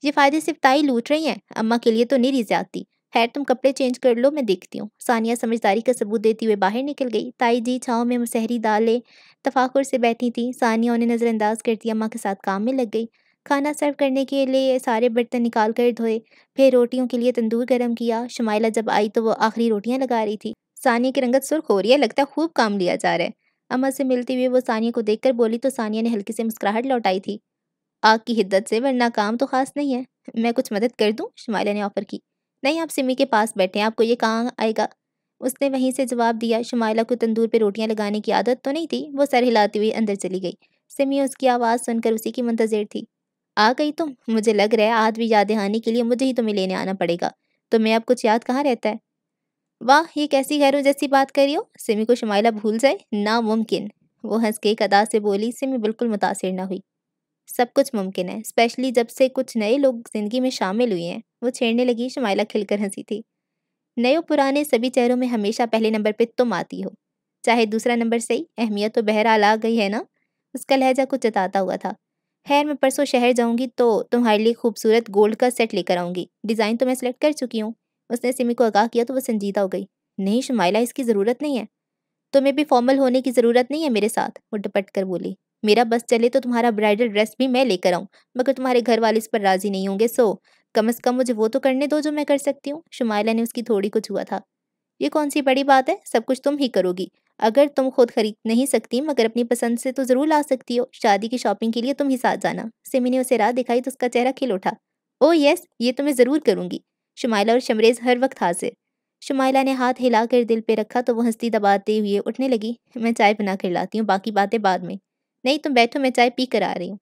ये फ़ायदे सिर्फ़ ताई लूट रही हैं। अम्मा के लिए तो नहीं जाती खैर, तुम कपड़े चेंज कर लो, मैं देखती हूँ। सानिया समझदारी का सबूत देती हुए बाहर निकल गई। ताई जी छाँव में मुसहरी दालें तफाकुर से बैठी थी। सानिया उन्हें नज़रअंदाज करती अम्मा के साथ काम में लग गई। खाना सर्व करने के लिए सारे बर्तन निकाल कर धोए। फिर रोटियों के लिए तंदूर गर्म किया। शुमाइला जब आई तो वो आखिरी रोटियाँ लगा रही थी। सानिया की रंगत सुर्ख हो रही है, लगता खूब काम लिया जा रहा है। अम्मा से मिलते हुए वो सानिया को देखकर बोली तो सानिया ने हल्की से मुस्कुराहट लौटाई थी। आग की हिद्दत से, वरना काम तो खास नहीं है। मैं कुछ मदद कर दूँ? शुमाइला ने ऑफ़र की। नहीं, आप सिमी के पास बैठे आपको ये कहाँ आएगा? उसने वहीं से जवाब दिया शुमाइला को तंदूर पे रोटियाँ लगाने की आदत तो नहीं थी? वो सर हिलाती हुई अंदर चली गई। सिमी उसकी आवाज़ सुनकर उसी की मंतजर थी। आ गई तुम मुझे लग रहा है भी याद दहानी के लिए मुझे ही तुम्हें लेने आना पड़ेगा। तो मैं अब कुछ याद कहाँ रहता है? वाह, ये कैसी गैरों जैसी बात करी हो। सिमी को शुमाइला भूल जाए, नामुमकिन। वो हंस के एक अदा से बोली, सिमी बिल्कुल मुतासर ना हुई। सब कुछ मुमकिन है, स्पेशली जब से कुछ नए लोग ज़िंदगी में शामिल हुए हैं। वो छेड़ने लगी, शुमाइला खिलकर हँसी थी। नए पुराने सभी चेहरों में हमेशा पहले नंबर पर तुम आती हो। चाहे दूसरा नंबर सही, अहमियत तो बहरहाल आ गई है ना? उसका लहजा कुछ जताता हुआ था। खैर, मैं परसों शहर जाऊँगी तो तुम्हारे लिए खूबसूरत गोल्ड का सेट लेकर आऊँगी। डिज़ाइन तो मैं सेलेक्ट कर चुकी हूँ। उसने सिमी को आगाह किया तो वो संजीदा हो गई। नहीं, शुमाइला, इसकी ज़रूरत नहीं है। तुम्हें भी फॉर्मल होने की ज़रूरत नहीं है मेरे साथ वो डपट कर बोली। मेरा बस चले तो तुम्हारा ब्राइडल ड्रेस भी मैं लेकर आऊँ, मगर तुम्हारे घर वाले इस पर राज़ी नहीं होंगे, सो कम अज़ कम मुझे वो तो करने दो जो मैं कर सकती हूँ। शुमाइला ने उसकी थोड़ी को छुआ था। ये कौन सी बड़ी बात है? सब कुछ तुम ही करोगी। अगर तुम खुद खरीद नहीं सकती, मगर अपनी पसंद से तो ज़रूर ला सकती हो। शादी की शॉपिंग के लिए तुम ही साथ जाना। सिमी ने उसे राह दिखाई तो उसका चेहरा खिल उठा। ओ यस, ये तो मैं ज़रूर करूँगी। शुमाइला और शमरेज हर वक्त हाजिर शुमाइला ने हाथ हिलाकर दिल पे रखा तो वो हंसती दबाते हुए उठने लगी। मैं चाय बना कर लाती हूँ, बाकी बातें बाद में। नहीं, तुम बैठो, मैं चाय पी कर आ रही हूँ।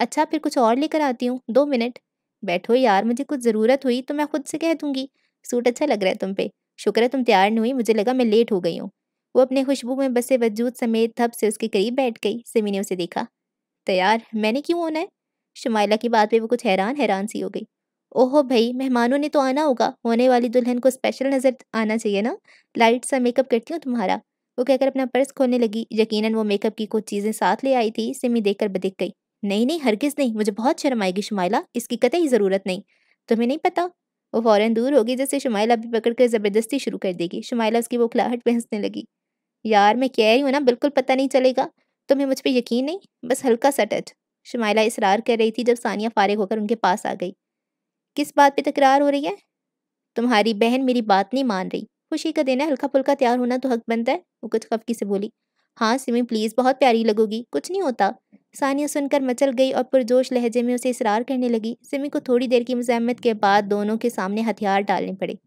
अच्छा फिर कुछ और लेकर आती हूँ। दो मिनट। बैठो यार, मुझे कुछ ज़रूरत हुई तो मैं खुद से कह दूँगी। सूट अच्छा लग रहा है तुम पे। शुक्र है तुम तैयार नहीं हुई, मुझे लगा मैं लेट हो गई हूँ। वो अपने खुशबू में बसे वजूद समेत थप से उसके करीब बैठ गई सिमी ने उसे देखा। तैयार, मैंने क्यों होना है? शुमाइला की बात पे वो कुछ हैरान हैरान सी हो गई। ओहो भाई, मेहमानों ने तो आना होगा, होने वाली दुल्हन को स्पेशल नज़र आना चाहिए ना? लाइट सा मेकअप करती हूँ तुम्हारा। वो कहकर अपना पर्स खोलने लगी। यकीनन वो मेकअप की कुछ चीज़ें साथ ले आई थी, सिमी देखकर बदिक गई। नहीं नहीं, हरगिज़ नहीं, मुझे बहुत शर्म आएगी शुमाइला इसकी कतई ज़रूरत नहीं। तुम्हें नहीं पता? वो फ़ौरन दूर होगी जैसे शुमाइला भी पकड़ कर ज़बरदस्ती शुरू कर देगी। शुमाइला उसकी वो खिलाहट पे हंसने लगी। यार, मैं कह रही हूँ ना? बिल्कुल पता नहीं चलेगा। तुम्हें मुझ पर यकीन नहीं? बस हल्का सा टच शुमाइला इसरार कर रही थी जब सानिया फारिग होकर उनके पास आ गई। किस बात पे तकरार हो रही है? तुम्हारी बहन मेरी बात नहीं मान रही। खुशी का देना हल्का फुल्का तैयार होना तो हक बनता है, वो कुछ खफकी से बोली। हाँ सिमी प्लीज़ बहुत प्यारी लगोगी। कुछ नहीं होता। सानिया सुनकर मचल गई और पुरजोश लहजे में उसे इसरार करने लगी। सिमी को थोड़ी देर की मजम्मत के बाद दोनों के सामने हथियार डालने पड़े।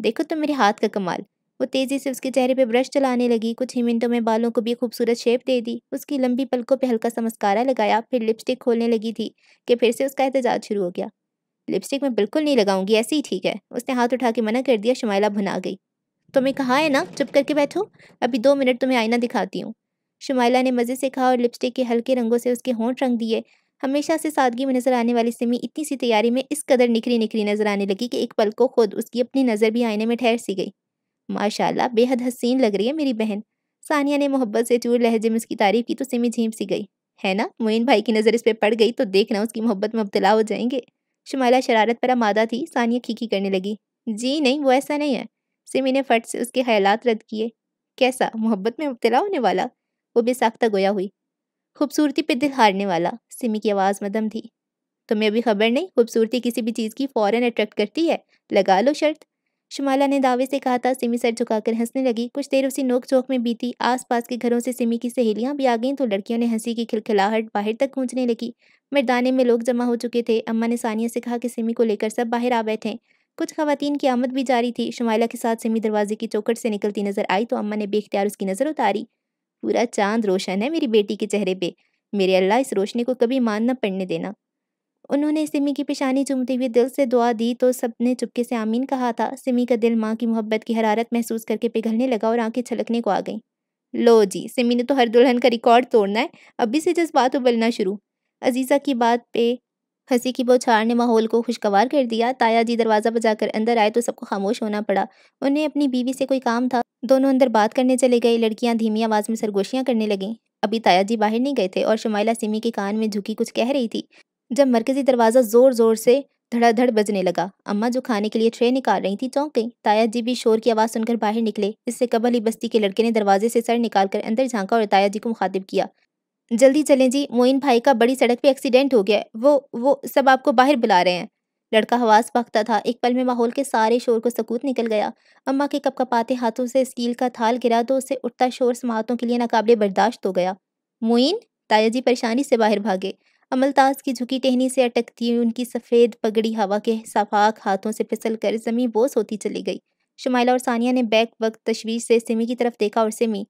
देखो तो मेरे हाथ का कमाल। वो तेज़ी से उसके चेहरे पर ब्रश चलाने लगी। कुछ ही मिनटों में बालों को भी खूबसूरत शेप दे दी। उसकी लंबी पलकों पर हल्का सा मस्कारा लगाया। फिर लिपस्टिक खोलने लगी थी कि फिर से उसका एहतजाज शुरू हो गया। लिपस्टिक मैं बिल्कुल नहीं लगाऊँगी। ऐसे ही ठीक है। उसने हाथ उठा के मना कर दिया। शुमाइला भुना गई। तुम्हें कहा है ना, चुप करके बैठो। अभी दो मिनट तुम्हें आईना दिखाती हूँ। शुमाइला ने मज़े से कहा और लिपस्टिक के हल्के रंगों से उसके होंठ रंग दिए। हमेशा से सादगी में नज़र आने वाली सिमी इतनी सी तैयारी में इस कदर निखरी निखरी नज़र आने लगी कि एक पल को खुद उसकी अपनी नज़र भी आईने में ठहर सी गई। माशाल्लाह, बेहद हसीन लग रही है मेरी बहन। सानिया ने मोहब्बत से चूर लहजे में उसकी तारीफ़ की तो सिमी झीम सी गई। है ना, मोइन भाई की नज़र इस पर पड़ गई तो देखना उसकी मोहब्बत में मुबतला हो जाएँगे। शुमाइला शरारत पर मादा थी, सानिया खीखी करने लगी। जी नहीं, वो ऐसा नहीं है। सिमी ने फट से उसके ख्यालात रद्द किए। कैसा? मोहब्बत में मुबतला होने वाला? वो बेसाख्ता गोया हुई। खूबसूरती पे दिल हारने वाला? सिमी की आवाज़ मदम थी। तुम्हें अभी खबर नहीं? खूबसूरती किसी भी चीज़ की फ़ौरन अट्रैक्ट करती है? लगा लो शर्त। शुमाला ने दावे से कहा था। सिमी सर झुकाकर हंसने लगी। कुछ देर उसी नोक चौक में बीती। आसपास के घरों से सिमी की सहेलियाँ भी आ गईं तो लड़कियों ने हँसी की खिलखिलाहट बाहर तक गूंजने लगी। मर्दाने में लोग जमा हो चुके थे। अम्मा ने सानिया से कहा कि सिमी को लेकर सब बाहर आ बैठे कुछ खातन की आमद भी जारी थी। शुमाइला के साथ सिमी दरवाजे की चौकट से निकलती नज़र आई तो अम्मा ने बेख्तियार उसकी नज़र उतारी। पूरा चाँद रोशन है मेरी बेटी के चेहरे पे। मेरे अल्लाह इस रोशनी को कभी मान न पड़ने देना। उन्होंने सिमी की पेशानी चूमते हुए दिल से दुआ दी तो सबने चुपके से आमीन कहा था। सिमी का दिल माँ की मोहब्बत की हरारत महसूस करके पिघलने लगा और आँखें छलकने को आ गईं। लो जी, सिमी ने तो हर दुल्हन का रिकॉर्ड तोड़ना है। अभी से जज्बात उबलना शुरू। अजीज़ा की बात पे हँसी की बौछार ने माहौल को खुशगवार कर दिया। ताया जी दरवाज़ा बजाकर अंदर आए तो सबको खामोश होना पड़ा। उन्हें अपनी बीवी से कोई काम था। दोनों अंदर बात करने चले गए। लड़कियाँ धीमी आवाज़ में सरगोशियाँ करने लगीं। अभी ताया जी बाहर नहीं गए थे और शुमाइला सिमी के कान में झुकी कुछ कह रही थी। जब मरकजी दरवाज़ा ज़ोर ज़ोर से धड़ाधड़ बजने लगा। अम्मा जो खाने के लिए ट्रे निकाल रही थी चौंक गई। ताया जी भी शोर की आवाज़ सुनकर बाहर निकले। इससे कबल ही बस्ती के लड़के ने दरवाजे से सर निकालकर अंदर झांका और ताया जी को मुखातिब किया। जल्दी चलें जी। मोइन भाई का बड़ी सड़क पे एक्सीडेंट हो गया वो वो सब आपको बाहर बुला रहे हैं। लड़का हवास पकता था। एक पल में माहौल के सारे शोर को सकूत निकल गया। अम्मा के कपकपाते हाथों से स्टील का थाल गिरा तो उसे उठता शोर समातों के लिए नाकाबले बर्दाश्त हो गया। मोइन, ताया जी परेशानी से बाहर भागे। अमलताज की झुकी टहनी से अटकती हुई उनकी सफ़ेद पगड़ी हवा के सफाक हाथों से फिसल कर जमी बोस होती चली गई। शुमाइला और सानिया ने बैक वक्त तशवीश से सिमी की तरफ़ देखा और सिमी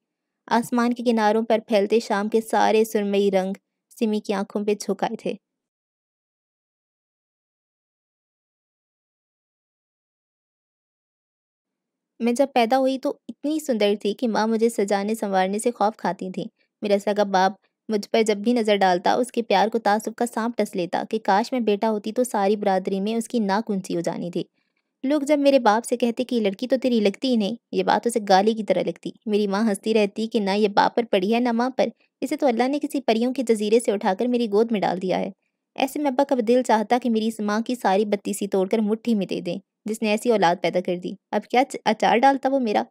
आसमान के किनारों पर फैलते शाम के सारे सुरमई रंग सिमी की आँखों पे झुकाए थे। मैं जब पैदा हुई तो इतनी सुंदर थी कि माँ मुझे सजाने संवारने से खौफ खाती थी। मेरा सगा बाप मुझ पर जब भी नज़र डालता, उसके प्यार को तासुब का सांप टस लेता कि काश मैं बेटा होती तो सारी बरादरी में उसकी नाक ऊँची हो जानी थी। लोग जब मेरे बाप से कहते कि, लड़की तो तेरी लगती ही नहीं। ये बात उसे गाली की तरह लगती। मेरी माँ हंसती रहती कि, ना ये बाप पर पड़ी है, ना माँ पर। इसे तो अल्लाह ने किसी परियों के जजीरे से उठाकर मेरी गोद में डाल दिया है। ऐसे में अब्बा का दिल चाहता कि मेरी इस माँ की सारी बत्तीसी तोड़कर मुट्ठी में दे दें, जिसने ऐसी औलाद पैदा कर दी। अब क्या अचार डालता वो मेरा?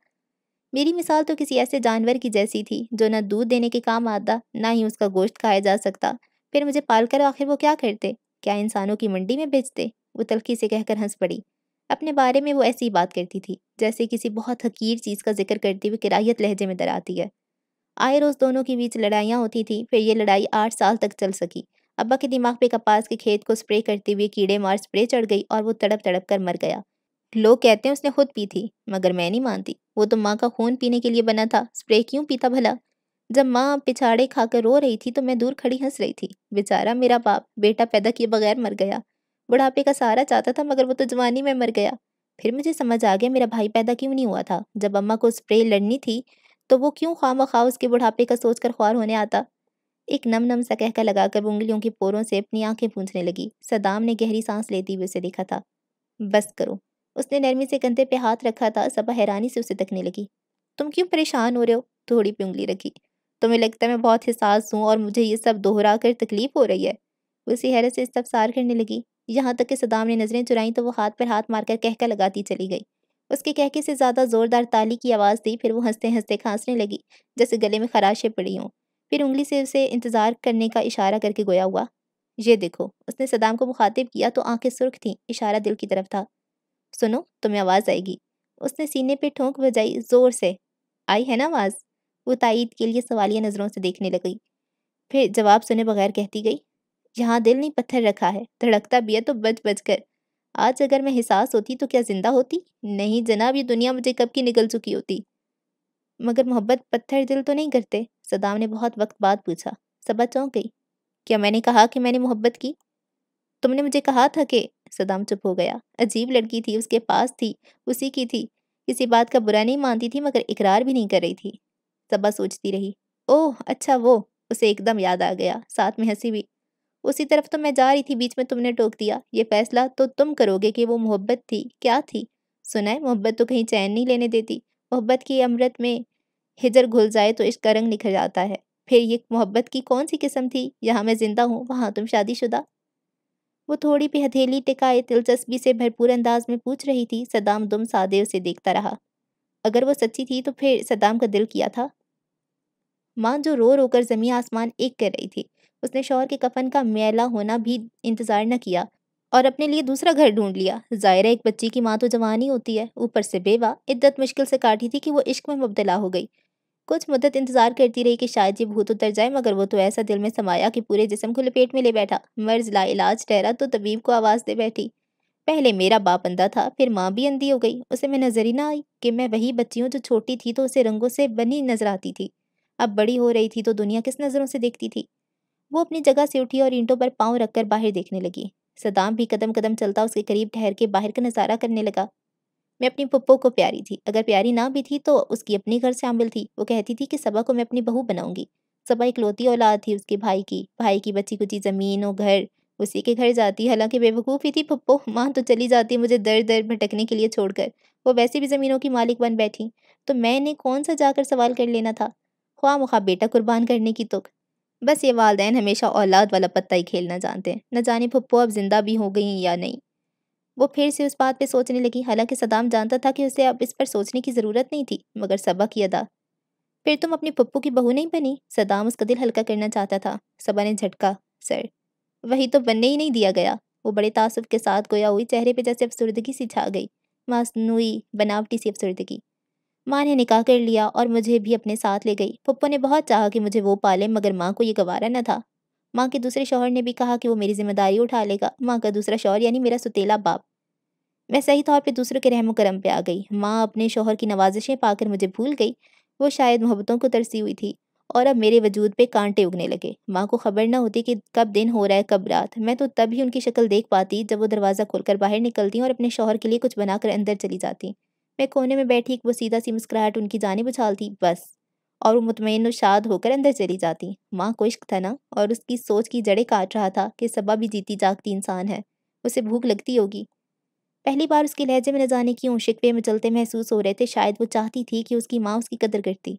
मेरी मिसाल तो किसी ऐसे जानवर की जैसी थी, जो ना दूध देने के काम आता, ना ही उसका गोश्त खाया जा सकता। फिर मुझे पालकर आखिर वो क्या करते? क्या इंसानों की मंडी में बेचते? वो तलखी से कहकर हंस पड़ी। अपने बारे में वो ऐसी ही बात करती थी, जैसे किसी बहुत हकीर चीज़ का ज़िक्र करती हुई किरायत लहजे में डराती है। आए रोज़ दोनों के बीच लड़ाइयाँ होती थी, फिर ये लड़ाई आठ साल तक चल सकी। अब्बा के दिमाग पे कपास के खेत को स्प्रे करते हुए कीड़े मार स्प्रे चढ़ गई और वो तड़प तड़प कर मर गया। लोग कहते हैं उसने खुद पी थी, मगर मैं नहीं मानती। वो तो माँ का खून पीने के लिए बना था, स्प्रे क्यों पीता भला? जब माँ पिछाड़े खाकर रो रही थी तो मैं दूर खड़ी हंस रही थी। बेचारा मेरा बाप, बेटा पैदा किए बगैर मर गया। बुढ़ापे का सहारा चाहता था, मगर वो तो जवानी में मर गया। फिर मुझे समझ आ गया, मेरा भाई पैदा क्यों नहीं हुआ था? जब अम्मा को स्प्रे लड़नी थी तो वो क्यों खाम खा उसके बुढ़ापे का सोच कर ख्वार होने आता? एक नम नम सा कहका लगाकर उंगलियों की पोरों से अपनी आँखें पूंछने लगी। सदाम ने गहरी सांस लेती हुए उसे देखा था। बस करो। उसने नरमी से कंधे पे हाथ रखा था, सबा हैरानी से उसे तकने लगी। तुम क्यों परेशान हो रहे हो? थोड़ी पे उंगली रखी। तुम्हें लगता है मैं बहुत हिसास हूँ और मुझे ये सब दोहरा कर तकलीफ़ हो रही है। उसी हैरत से सब सार करने लगी। यहाँ तक कि सदाम ने नज़रें चुराई तो वो हाथ पर हाथ मारकर कहका लगाती चली गई। उसके कहके से ज़्यादा जोरदार ताली की आवाज़ दी, फिर वो हँसते हँसते खांसने लगी, जैसे गले में खराशें पड़ी हों। फिर उंगली से उसे इंतज़ार करने का इशारा करके गोया हुआ, ये देखो, उसने सदाम को मुखातिब किया तो आँखें सुर्ख थीं, इशारा दिल की तरफ़ था। सुनो, तुम्हें आवाज़ आएगी। उसने सीने पे ठोंक बजाई ज़ोर से। आई है ना आवाज़? वो तायद के लिए सवालिया नज़रों से देखने लगी फिर जवाब सुने बगैर कहती गई यहाँ दिल नहीं पत्थर रखा है, धड़कता भी है तो बच बच कर। आज अगर मैं हिसास होती तो क्या ज़िंदा होती? नहीं जनाब, ये दुनिया मुझे कब की निकल चुकी होती? मगर मोहब्बत पत्थर दिल तो नहीं करते, सदाम ने बहुत वक्त बाद पूछा। सबा चौंक गई। क्या मैंने कहा कि मैंने मोहब्बत की? तुमने मुझे कहा था कि, सदाम चुप हो गया। अजीब लड़की थी, उसके पास थी, उसी की थी। किसी बात का बुरा नहीं मानती थी, मगर इकरार भी नहीं कर रही थी। सबा सोचती रही। ओह अच्छा वो, उसे एकदम याद आ गया। साथ में हँसी भी उसी तरफ़ तो मैं जा रही थी, बीच में तुमने टोक दिया। ये फैसला तो तुम करोगे कि वो मोहब्बत थी। क्या थी? सुना है, मोहब्बत तो कहीं चैन नहीं लेने देती। मोहब्बत की अमृत में हिजर घुल जाए तो इसका रंग निखर जाता है। फिर ये मोहब्बत की कौन सी किस्म थी? यहाँ मैं ज़िंदा हूँ, वहाँ तुम शादीशुदा। वो थोड़ी भी हथेली टिकाए, दिलचस्पी से भरपूर अंदाज में पूछ रही थी। सदाम दुम सादे उसे देखता रहा। अगर वो सच्ची थी तो फिर सदाम का दिल किया था? माँ जो रो रो कर जमी आसमान एक कर रही थी। उसने शौहर के कफन का मैला होना भी इंतज़ार न किया और अपने लिए दूसरा घर ढूंढ लिया। जायरा एक बच्ची की माँ तो जवान ही होती है। ऊपर से बेवा इद्दत मुश्किल से काटी थी कि वो इश्क में मुबतला हो गई। कुछ मुद्दत इंतज़ार करती रही कि शायद ये भूत उतर जाए, मगर वो तो ऐसा दिल में समाया कि पूरे जिसम को लपेट में ले बैठा। मर्ज ला इलाज ठहरा तो तबीब को आवाज़ दे बैठी। पहले मेरा बाप अंधा था, फिर माँ भी अंधी हो गई। उसे मैं नज़र ही ना आई कि मैं वही बच्ची हूँ जो छोटी थी तो उसे रंगों से बनी नज़र आती थी। अब बड़ी हो रही थी तो दुनिया किस नज़रों से देखती थी? वो अपनी जगह से उठी और ईंटों पर पाँव रखकर बाहर देखने लगी। सदाम भी कदम कदम चलता उसके करीब ठहर के बाहर का नज़ारा करने लगा। मैं अपनी पप्पो को प्यारी थी। अगर प्यारी ना भी थी तो उसकी अपने घर शामिल थी। वो कहती थी कि सबा को मैं अपनी बहू बनाऊँगी। सबा इकलौती औलाद थी उसके भाई की। भाई की बची कुची ज़मीन और घर। उसी के घर जाती। हालाँकि बेवकूफ़ी थी पप्पो। माँ तो चली जाती मुझे दर दर भटकने के लिए छोड़कर। वो वैसे भी ज़मीनों की मालिक बन बैठी। तो मैंने कौन सा जाकर सवाल कर लेना था? ख्वा मुखा बेटा कुर्बान करने की तुक बस ये वालदेन हमेशा औलाद वाला पत्ता ही खेलना जानते हैं। न जाने पप्पो अब ज़िंदा भी हो गई या नहीं। वो फिर से उस बात पे सोचने लगी। हालाँकि सदाम जानता था कि उसे अब इस पर सोचने की ज़रूरत नहीं थी, मगर सबा की अदा। फिर तुम अपनी पप्पू की बहू नहीं बनी? सदाम उसका दिल हल्का करना चाहता था। सबा ने झटका, सर, वही तो बनने ही नहीं दिया गया। वो बड़े तासुब के साथ गोया हुई चेहरे पे जैसे अफसरदगी सी छा गई। मासनूई बनावटी सी अफसरदगी। माँ ने निकाह कर लिया और मुझे भी अपने साथ ले गई। पप्पो ने बहुत चाहा कि मुझे वो पाले, मगर माँ को ये गवारा न था। माँ के दूसरे शौहर ने भी कहा कि वो मेरी ज़िम्मेदारी उठा लेगा। माँ का दूसरा शौहर यानी मेरा सुतेला बाप। मैं सही तौर पे दूसरों के रहमो करम पे आ गई। माँ अपने शोहर की नवाजिशें पाकर मुझे भूल गई। वो शायद मोहब्बतों को तरसी हुई थी और अब मेरे वजूद पे कांटे उगने लगे। माँ को खबर न होती कि कब दिन हो रहा है, कब रात। मैं तो तब ही उनकी शक्ल देख पाती जब वो दरवाज़ा खोलकर बाहर निकलती और अपने शोहर के लिए कुछ बनाकर अंदर चली जाती। मैं कोने में बैठी एक सीधा सी मुस्कुराहट उनकी जाने उछालती बस। और वो मुतमिन शाद होकर अंदर चली जाती। माँ को इश्क था ना? और उसकी सोच की जड़ें काट रहा था कि सबा भी जीती जागती इंसान है। उसे भूख लगती होगी। पहली बार उसके लहजे में न जाने क्यों शिकवे में चलते महसूस हो रहे थे, शायद वो चाहती थी कि उसकी माँ उसकी कदर करती।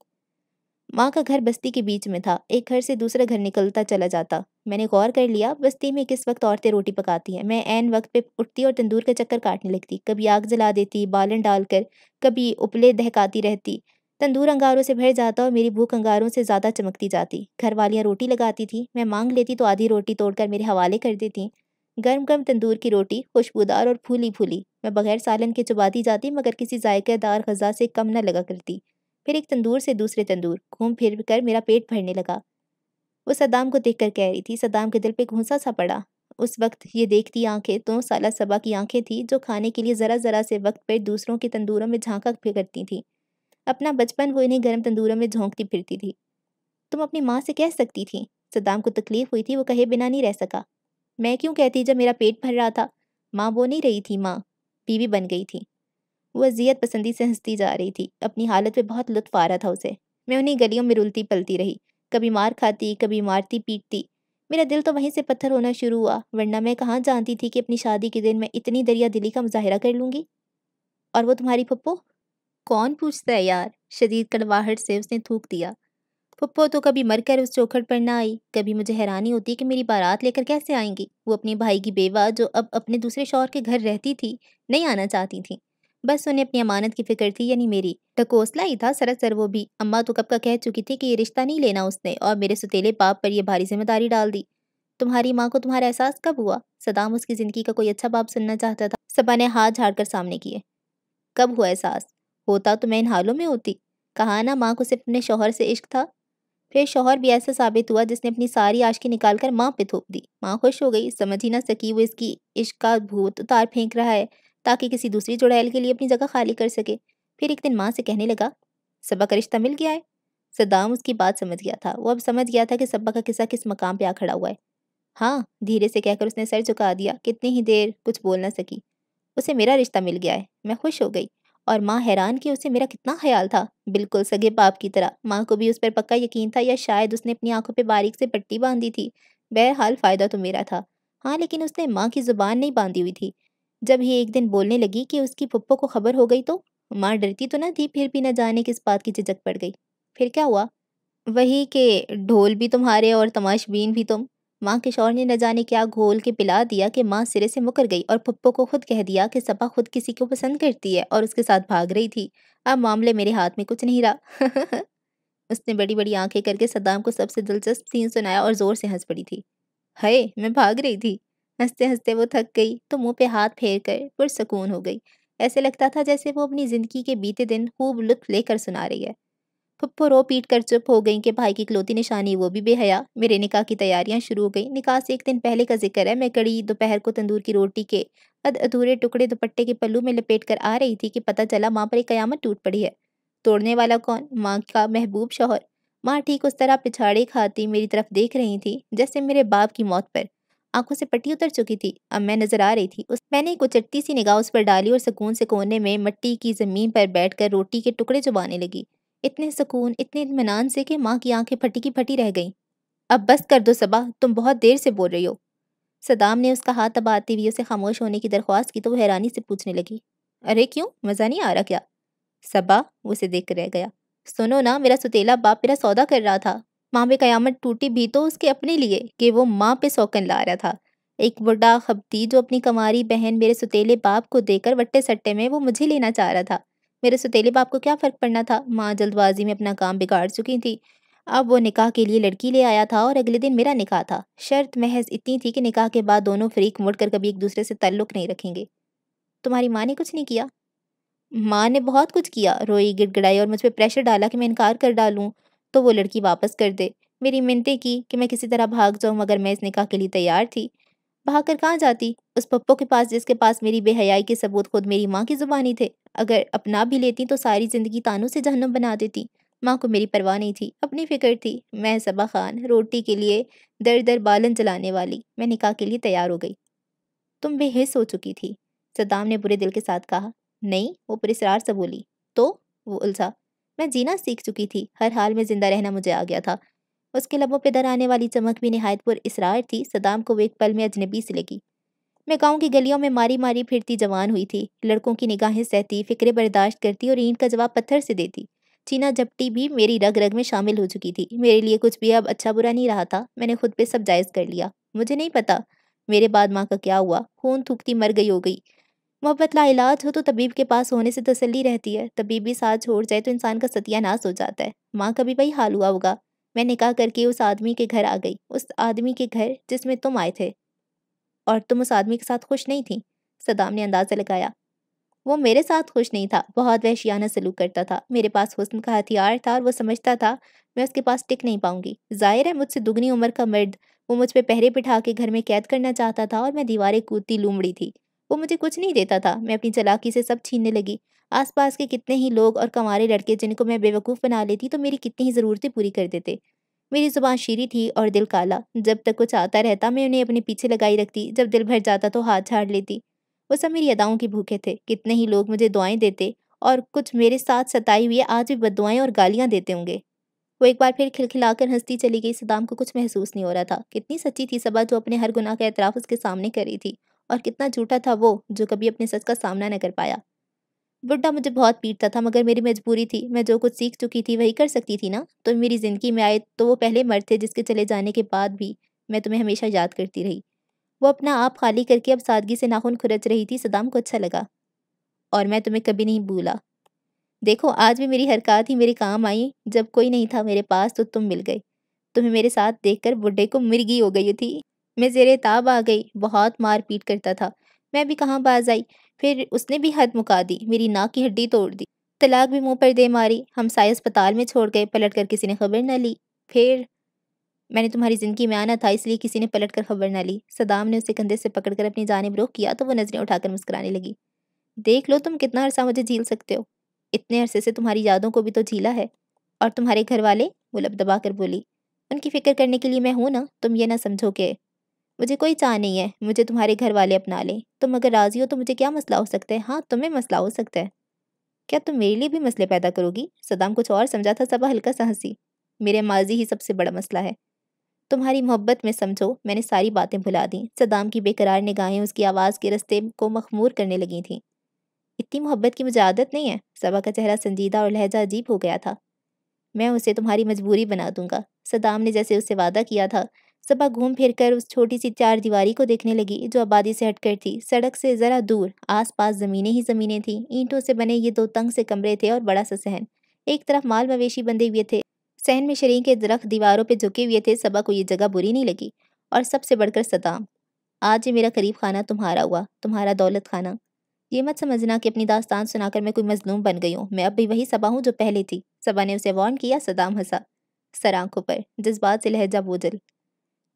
माँ का घर बस्ती के बीच में था। एक घर से दूसरे घर निकलता चला जाता। मैंने गौर कर लिया, बस्ती में किस वक्त औरतें रोटी पकाती हैं। मैं एन वक्त पे उठती और तंदूर का चक्कर काटने लगती। कभी आग जला देती, बालन डालकर, कभी उपले दहकाती रहती। तंदूर अंगारों से भर जाता और मेरी भूख अंगारों से ज़्यादा चमकती जाती। घर वालियाँ रोटी लगाती थी। मैं मांग लेती तो आधी रोटी तोड़कर मेरे हवाले कर देती। गर्म गर्म तंदूर की रोटी, खुशबूदार और फूली फूली मैं बगैर सालन के चुबाती जाती, मगर किसी जायकेदार गजा से कम न लगा करती। फिर एक तंदूर से दूसरे तंदूर घूम फिर कर मेरा पेट भरने लगा। वो सदाम को देखकर कह रही थी सदाम के दिल पे घूसा सा पड़ा। उस वक्त ये देखती आँखें तो साला सबा की आँखें थी जो खाने के लिए ज़रा ज़रा से वक्त पर दूसरों के तंदूरों में झांका करती थी। अपना बचपन वो इन्हें गर्म तंदूरों में झोंकती फिरती थी। तुम अपनी माँ से कह सकती थी? सदाम को तकलीफ़ हुई थी, वो कहे बिना नहीं रह सका। मैं क्यों कहती जब मेरा पेट भर रहा था? माँ वो नहीं रही थी माँ, बीवी बन गई थी। वो अजियत पसंदी से हंसती जा रही थी। अपनी हालत पे बहुत लुत्फ आ रहा था उसे। मैं उन्हीं गलियों में रुलती पलती रही। कभी मार खाती, कभी मारती पीटती। मेरा दिल तो वहीं से पत्थर होना शुरू हुआ, वरना मैं कहाँ जानती थी कि अपनी शादी के दिन मैं इतनी दरिया दिली का मुजाहरा कर लूँगी? और वो तुम्हारी पप्पो कौन पूछता है यार? शदीद कड़वाहट से उसने थूक दिया। पप्पो तो कभी मरकर उस चौखट पर ना आई। कभी मुझे हैरानी होती कि मेरी बारात लेकर कैसे आएँगी? वो अपने भाई की बेवा जो अब अपने दूसरे शौहर के घर रहती थी, नहीं आना चाहती थी। बस उन्हें अपनी अमानत की फ़िक्र थी, यानी मेरी। टकोसला ही था सरासर वो भी। अम्मा तो कब का कह चुकी थी कि ये रिश्ता नहीं लेना उसने, और मेरे सुतेले बाप पर यह भारी ज़िम्मेदारी डाल दी। तुम्हारी माँ को तुम्हारा एहसास कब हुआ? सदाम उसकी ज़िंदगी का कोई अच्छा बाप सुनना चाहता था। सबा ने हाथ झाड़ कर सामने किए। कब हुआ एहसास? होता तो मैं इन हालों में होती। कहा ना माँ को सिर्फ़ अपने शोहर से इश्क था? फिर शोहर भी ऐसा साबित हुआ जिसने अपनी सारी आशकी निकाल कर माँ पे थोप दी। माँ खुश हो गई, समझ ही ना सकी वो इसकी इश्क का भूत उतार फेंक रहा है। ताकि किसी दूसरी जुड़ैल के लिए अपनी जगह खाली कर सके। फिर एक दिन माँ से कहने लगा, सबा का रिश्ता मिल गया है? सदाम उसकी बात समझ गया था। वो अब समझ गया था कि सब्बा का किस्सा किस मकाम पे आ खड़ा हुआ है। हाँ धीरे से कहकर उसने सर झुका दिया। कितनी ही देर कुछ बोल ना सकी। उसे मेरा रिश्ता मिल गया है। मैं खुश हो गई। और माँ हैरान कि उसे मेरा कितना ख्याल था। बिल्कुल सगे बाप की तरह। माँ को भी उस पर पक्का यकीन था या शायद उसने अपनी आँखों पर बारीक से पट्टी बांधी थी। बहरहाल फ़ायदा तो मेरा था। हाँ लेकिन उसने माँ की ज़ुबान नहीं बांधी हुई थी। जब ये एक दिन बोलने लगी कि उसकी पुप्पो को खबर हो गई तो माँ डरती तो ना थी, फिर भी न जाने किस बात की झिझक पड़ गई। फिर क्या हुआ? वही के ढोल भी तुम्हारे और तमाशबीन भी तुम। माँ के शौर ने न जाने क्या घोल के पिला दिया कि माँ सिरे से मुकर गई और पप्पो को खुद कह दिया कि सपा खुद किसी को पसंद करती है और उसके साथ भाग रही थी। अब मामले मेरे हाथ में कुछ नहीं रहा। उसने बड़ी बड़ी आँखें करके सद्दाम को सबसे दिलचस्प सीन सुनाया और ज़ोर से हंस पड़ी थी। हाय, मैं भाग रही थी। हँसते हँसते वो थक गई तो मुँह पे हाथ फेर कर पुरसकून हो गई। ऐसे लगता था जैसे वो अपनी ज़िंदगी के बीते दिन खूब लुत्फ लेकर सुना रही है। फुप्पो रो पीट कर चुप हो गई कि भाई की इकलौती निशानी वो भी बेहया, मेरे निकाह की तैयारियाँ शुरू हो गई। निकाह से एक दिन पहले का ज़िक्र है, मैं कड़ी दोपहर को तंदूर की रोटी के अध अधूरे टुकड़े दुपट्टे के पल्लू में लपेट कर आ रही थी कि पता चला माँ पर एक कयामत टूट पड़ी है। तोड़ने वाला कौन? माँ का महबूब शौहर। माँ ठीक उस तरह पिछाड़े खाती मेरी तरफ़ देख रही थी, जैसे मेरे बाप की मौत पर। आँखों से पट्टी उतर चुकी थी। अब मैं नज़र आ रही थी उस, मैंने एक उचट्टी सी निगाह उस पर डाली और सुकून से कोने में मट्टी की ज़मीन पर बैठकर रोटी के टुकड़े चुबाने लगी। इतने सुकून, इतने इतमान से कि माँ की आँखें फटी की फटी रह गईं। अब बस कर दो सबा, तुम बहुत देर से बोल रही हो। सदाम ने उसका हाथ दबाते हुए उसे खामोश होने की दरख्वास्त की तो वो हैरानी से पूछने लगी, अरे क्यों? मज़ा नहीं आ रहा क्या? सबा उसे देख कर रह गया, सुनो ना, मेरा सुतेला बाप मेरा सौदा कर रहा था। माँ पे कयामत टूटी भी तो उसके अपने लिए, कि वो माँ पे सौकन ला रहा था। एक बड़ा खबती जो अपनी कमारी बहन मेरे सुतेले बाप को देकर वट्टे सट्टे में वो मुझे लेना चाह रहा था। मेरे सुतेले बाप को क्या फ़र्क पड़ना था? माँ जल्दबाजी में अपना काम बिगाड़ चुकी थी। अब वो निकाह के लिए लड़की ले आया था और अगले दिन मेरा निकाह था। शर्त महज इतनी थी कि निकाह के बाद दोनों फ्रीक मुड़कर कभी एक दूसरे से ताल्लुक़ नहीं रखेंगे। तुम्हारी माँ ने कुछ नहीं किया? माँ ने बहुत कुछ किया। रोई, गिड़गिड़ाई और मुझ पर प्रेशर डाला कि मैं इनकार कर डालूँ। तो वो लड़की वापस कर दे। मेरी मिनतें की कि मैं किसी तरह भाग जाऊँ मगर मैं इस निकाह के लिए तैयार थी। भाग कर कहाँ जाती? उस पप्पो के पास जिसके पास मेरी बेहयाई के सबूत खुद मेरी माँ की ज़ुबानी थे। अगर अपना भी लेती तो सारी ज़िंदगी तानों से जहन्नम बना देती। माँ को मेरी परवाह नहीं थी, अपनी फ़िक्र थी। मैं सबा खान, रोटी के लिए दर दर बालन चलाने वाली। मैं निकाह के लिए तैयार हो गई। तुम बेहिस हो चुकी थी, सद्दाम ने बुरे दिल के साथ कहा। नहीं, वो पुरस्ार से बोली। तो? वो उलझा। मैं जीना सीख चुकी थी। हर हाल में ज़िंदा रहना मुझे आ गया था। उसके लबों पे दर आने वाली चमक भी नहायत पुर इसरार थी। सदाम को एक पल में अजनबी से लगी। मैं गाँव की गलियों में मारी मारी फिरती जवान हुई थी। लड़कों की निगाहें सहती, फिक्रे बर्दाश्त करती और ईंट का जवाब पत्थर से देती। चीना झपटी भी मेरी रग रग में शामिल हो चुकी थी। मेरे लिए कुछ भी अब अच्छा बुरा नहीं रहा था। मैंने खुद पे सब जायज़ कर लिया। मुझे नहीं पता मेरे बाद माँ का क्या हुआ। खून थूकती मर गई हो गई। मोहब्बत ला इलाज हो तो तबीब के पास होने से तसली रहती है। तबीब भी साथ छोड़ जाए तो इंसान का सत्यानाश हो जाता है। माँ का भी वही हाल हुआ होगा। मैं निकाह करके उस आदमी के घर आ गई। उस आदमी के घर जिसमें तुम आए थे। और तुम उस आदमी के साथ खुश नहीं थी? सदाम ने अंदाज़ा लगाया। वो मेरे साथ खुश नहीं था। बहुत वहशियाना सलूक करता था। मेरे पास हुस्न का हथियार था और वो समझता था, मैं उसके पास टिक नहीं पाऊँगी। ज़ाहिर है मुझसे दुगनी उम्र का मर्द, वो मुझ पर पहरे बिठा के घर में कैद करना चाहता था और मैं दीवारें कूदती लूमड़ी थी। वो मुझे कुछ नहीं देता था। मैं अपनी चलाकी से सब छीनने लगी। आसपास के कितने ही लोग और कमारे लड़के जिनको मैं बेवकूफ़ बना लेती तो मेरी कितनी ही ज़रूरतें पूरी कर देते। मेरी ज़ुबान शीरी थी और दिल काला। जब तक कुछ आता रहता, मैं उन्हें अपने पीछे लगाई रखती। जब दिल भर जाता तो हाथ झाड़ लेती। वो सब मेरी अदाओं की भूखे थे। कितने ही लोग मुझे दुआएँ देते और कुछ मेरे साथ सताई हुई, आज भी बदुआएँ और गालियाँ देते होंगे। वो एक बार फिर खिलखिलाकर हंसती चली गई। सदाम को कुछ महसूस नहीं हो रहा था। कितनी सच्ची थी सबा जो अपने हर गुनाह का एतराफ़ उसके सामने कर रही थी। और कितना झूठा था वो, जो कभी अपने सच का सामना न कर पाया। बुड्ढा मुझे बहुत पीटता था, मगर मेरी मजबूरी थी। मैं जो कुछ सीख चुकी थी, वही कर सकती थी ना? तो मेरी ज़िंदगी में आए तो वो पहले मर्द थे, जिसके चले जाने के बाद भी मैं तुम्हें हमेशा याद करती रही। वो अपना आप खाली करके अब सादगी से नाखून खुरच रही थी, सदाम को अच्छा लगा। और मैं तुम्हें कभी नहीं भूला। देखो, आज भी मेरी हरकत ही मेरे काम आई। जब कोई नहीं था मेरे पास तो तुम मिल गए। तुम्हें मेरे साथ देखकर बुढ़े को मिर्गी हो गई थी। मैं जेरे ताब आ गई, बहुत मार पीट करता था। मैं भी कहाँ बाज आई। फिर उसने भी हद मुका दी, मेरी नाक की हड्डी तोड़ दी। तलाक भी मुँह पर दे मारी। हम साय अस्पताल में छोड़ गए, पलट कर किसी ने खबर न ली। फिर मैंने तुम्हारी ज़िंदगी में आना था, इसलिए किसी ने पलट कर खबर न ली। सदाम ने उसे कंधे से पकड़कर अपनी जानब रोक किया तो वो नज़रें उठाकर मुस्कुराने लगी। देख लो तुम कितना अरसा मुझे झील सकते हो। इतने अरसे से तुम्हारी यादों को भी तो झीला है। और तुम्हारे घर वाले वो लब दबा कर बोली, उनकी फ़िक्र करने के लिए मैं हूँ ना, तुम ये ना समझो कि मुझे कोई चाह नहीं है, मुझे तुम्हारे घर वाले अपना लें। तुम अगर राज़ी हो तो मुझे क्या मसला हो सकता है? हाँ तुम्हें मसला हो सकता है। क्या तुम मेरे लिए भी मसले पैदा करोगी? सदाम कुछ और समझा था, सबा हल्का सा हँसी। मेरे माजी ही सबसे बड़ा मसला है। तुम्हारी मोहब्बत में समझो, मैंने सारी बातें भुला दी। सदाम की बेकरार निगाहें उसकी आवाज़ के रस्ते को मखमूर करने लगी थीं। इतनी मोहब्बत की मुझे आदत नहीं है। सबा का चेहरा संजीदा और लहजा अजीब हो गया था। मैं उसे तुम्हारी मजबूरी बना दूँगा। सदाम ने जैसे उससे वादा किया था सबा घूम फिर कर उस छोटी सी चार दीवारी को देखने लगी, जो आबादी से हटकर थी। सड़क से ज़रा दूर, आसपास ज़मीनें ही ज़मीनें थीं। ईंटों से बने ये दो तंग से कमरे थे और बड़ा सा सहन। एक तरफ़ माल मवेशी बंधे हुए थे। सहन में शरीर के दरख्त दीवारों पर झुके हुए थे, सबा को ये जगह बुरी नहीं लगी। और सबसे बढ़कर सदाम आज ये मेरा करीब खाना तुम्हारा हुआ, तुम्हारा दौलत खाना। ये मत समझना कि अपनी दास्तान सुनाकर मैं कोई मजलूम बन गई हूँ। मैं अब भी वही सबा हूँ जो पहले थी। सबा ने उसे वार्न किया सदाम हंसा। सर आँखों पर, जज्बात से लहजा बोझल।